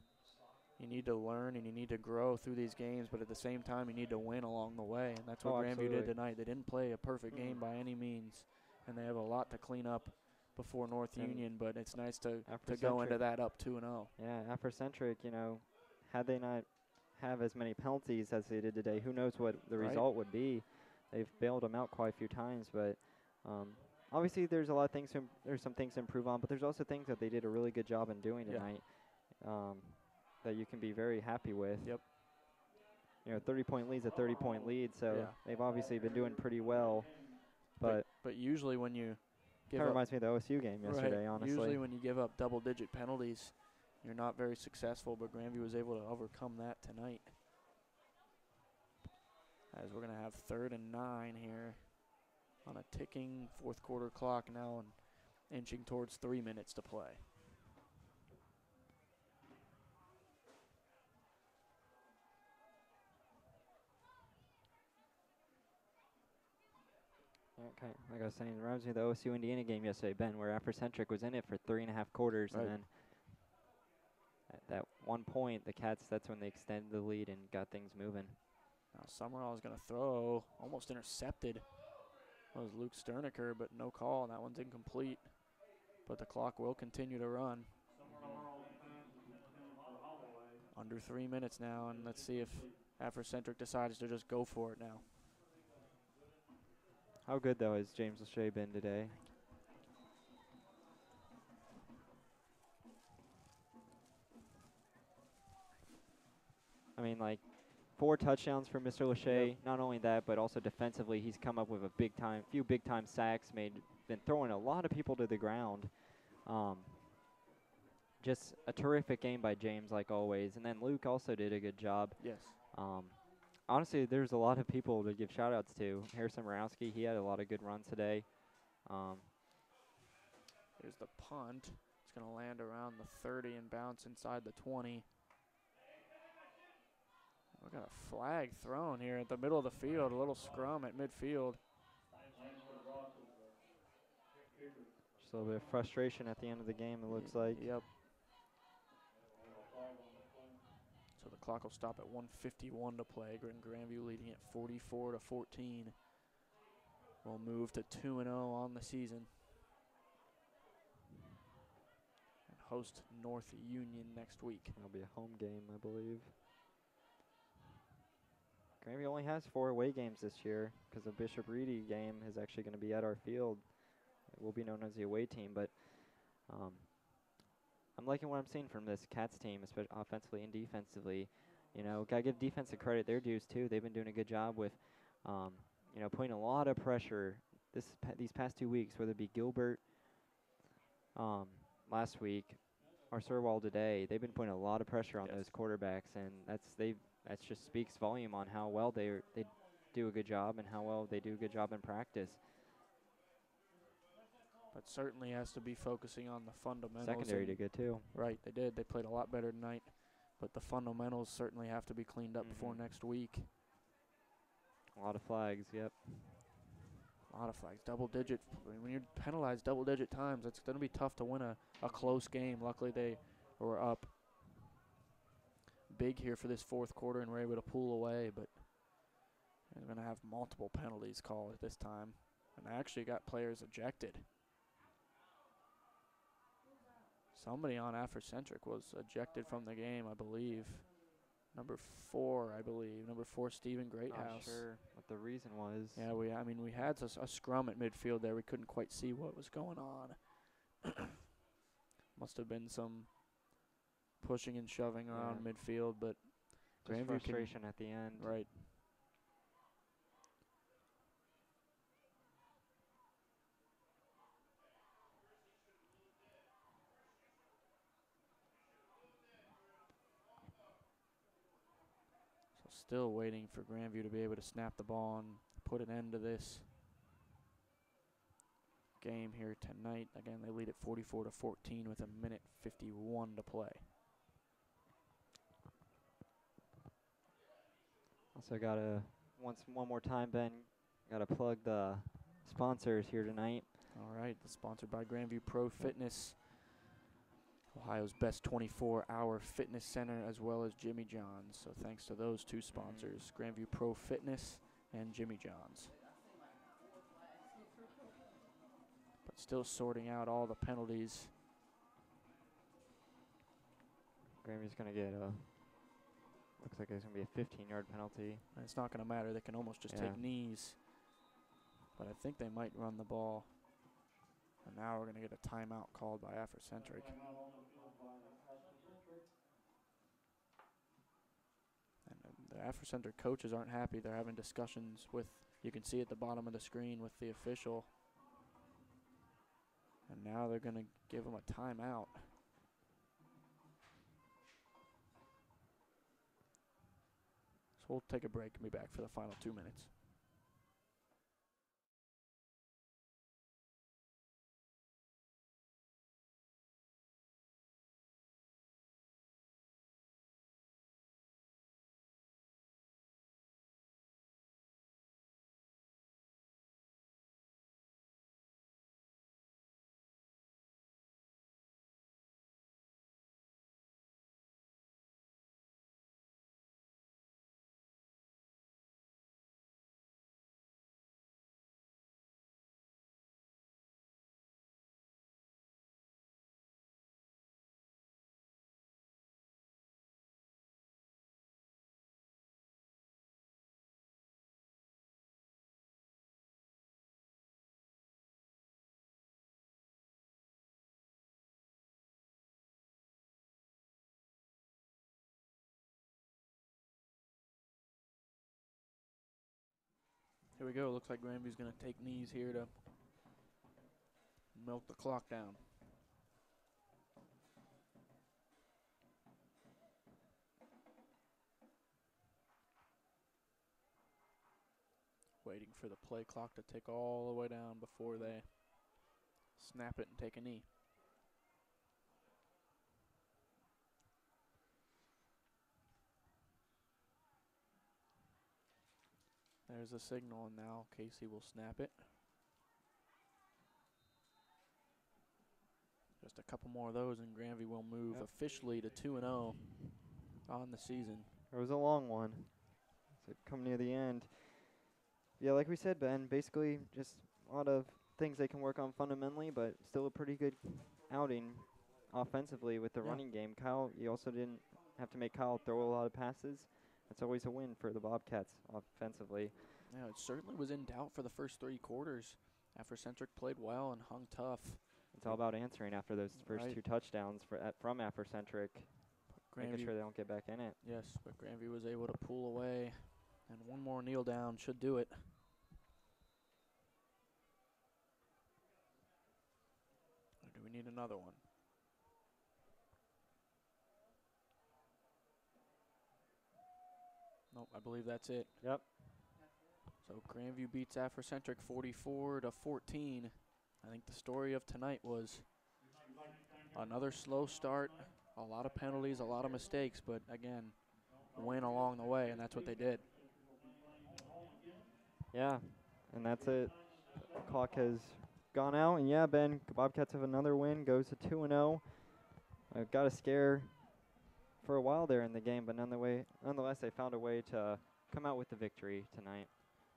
you need to learn and you need to grow through these games, but at the same time you need to win along the way, and that's what Oh, Grandview did tonight. They didn't play a perfect game by any means, and they have a lot to clean up before North And Union. But it's nice to to go into that up two and oh. zero. Yeah, Africentric, you know, had they not have as many penalties as they did today, who knows what the Right. result would be. They've bailed them out quite a few times, but um, obviously there's a lot of things. To, im- there's some things to improve on, but there's also things that they did a really good job in doing Yeah. tonight um, that you can be very happy with. Yep. You know, 30 point lead's a 30 point lead, so Yeah. they've obviously been doing pretty well. But But usually when you give up, reminds me of the OSU game yesterday, right, honestly. usually when you give up double digit penalties, you're not very successful. But Grandview was able to overcome that tonight. As we're gonna have third and nine here on a ticking fourth quarter clock now and inching towards three minutes to play. Okay, like I was saying, it reminds me of the OSU Indiana game yesterday, Ben, where Africentric was in it for three and a half quarters, Right. and then at that one point, the Cats, that's when they extended the lead and got things moving. Now Summerall is going to throw, almost intercepted. That was Luke Sterniker, but no call, and that one's incomplete. But the clock will continue to run. Under three minutes now, and let's see if Africentric decides to just go for it now. How good, though, has James Lachey been today? I mean, like, four touchdowns for Mr. Lachey. Not only that, but also defensively, he's come up with a big time, few big time sacks. Made, been throwing a lot of people to the ground. Um, just a terrific game by James, like always. And then Luke also did a good job. Yes. Um, honestly, there's a lot of people to give shout outs to. Harrison Morosky, he had a lot of good runs today. Um, Here's the punt. It's going to land around the 30 and bounce inside the 20. We got a flag thrown here at the middle of the field, a little scrum at midfield. just a little bit of frustration at the end of the game, it looks like. Yep. So the clock will stop at 151 to play. Grand Grandview leading at 44 to 14. We'll move to 2 and 0 on the season. And host North Union next week. It'll be a home game, I believe. Grandview only has four away games this year because the Bishop Ready game is actually going to be at our field. It will be known as the away team, but um, I'm liking what I'm seeing from this Cats team, especially offensively and defensively. You know, gotta give defensive credit their dues too. They've been doing a good job with um, you know, putting a lot of pressure this pa- these past two weeks, whether it be Gilbert um, last week or Summerall today. They've been putting a lot of pressure on Yes. those quarterbacks, and that's they that just speaks volume on how well they they do a good job and how well they do a good job in practice. But certainly has to be focusing on the fundamentals. Secondary did good too. Right, they did. They played a lot better tonight. But the fundamentals certainly have to be cleaned up before Mhm. next week. A lot of flags. Yep. A lot of flags, double digit. I mean, when you're penalized double digit times, it's going to be tough to win a, a close game. Luckily, they were up big here for this fourth quarter and were able to pull away, but they're going to have multiple penalties called at this time. And they actually got players ejected. Somebody on Africentric was ejected from the game, I believe. Number four, I believe. Number four, Stephen Greathouse. Not sure what the reason was. Yeah, we. I mean, we had s- a, scrum at midfield there. We couldn't quite see what was going on. (coughs) Must have been some pushing and shoving around Yeah. midfield, but Grandview can- frustration at the end. right. So still waiting for Grandview to be able to snap the ball and put an end to this game here tonight. Again, they lead at 44 to 14 with a minute 51 to play. Also got to once one more time, Ben. Got to plug the sponsors here tonight. All right, sponsored by Grandview Pro Fitness, Ohio's best 24-hour fitness center, as well as Jimmy John's. So thanks to those two sponsors, Grandview Pro Fitness and Jimmy John's. But still sorting out all the penalties. Grammy's gonna get a. Looks like there's gonna be a 15-yard penalty. And it's not going to matter. They can almost just Yeah. take knees. But I think they might run the ball. And now we're going to get a timeout called by Africentric. And uh, the Africentric coaches aren't happy. They're having discussions with, you can see at the bottom of the screen with the official. And now they're going to give them a timeout. So we'll take a break and be back for the final two minutes. Here we go. Looks like Grandview's going to take knees here to melt the clock down. Waiting for the play clock to tick all the way down before they snap it and take a knee. There's a signal, and now Casey will snap it. Just a couple more of those, and Grandview will move Yep. officially to 2 and 0 on the season. It was a long one. So come near the end. Yeah, like we said, Ben, basically just a lot of things they can work on fundamentally, but still a pretty good outing offensively with the Yeah. running game. Kyle, you also didn't have to make Kyle throw a lot of passes. That's always a win for the Bobcats offensively. Yeah, it certainly was in doubt for the first three quarters Africentric played well and hung tough. It's all about answering after those first right. two touchdowns for, at, from Africentric, Grandview, making sure they don't get back in it. Yes, but Grandview was able to pull away, and one more kneel down should do it. Or do we need another one? Nope, I believe that's it. Yep. So Grandview beats Africentric 44 to 14. I think the story of tonight was another slow start, a lot of penalties, a lot of mistakes, but again, win along the way, and that's what they did. Yeah, and that's it. The clock has gone out, and yeah, Ben, Bobcats have another win, goes to 2 and 0. I got a scare for a while there in the game, but nonetheless, they found a way to come out with the victory tonight.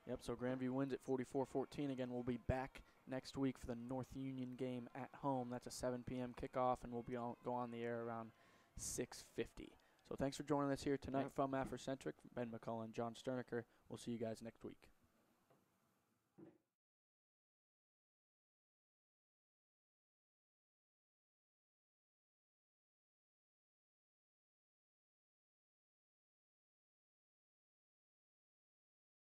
Yep, so Grandview wins at 44-14. Again, we'll be back next week for the North Union game at home. That's a 7 p.m. kickoff, and we'll be on, go on the air around 6:50. So thanks for joining us here tonight Yep. from Africentric. Ben McCullough and John Sterniker. We'll see you guys next week.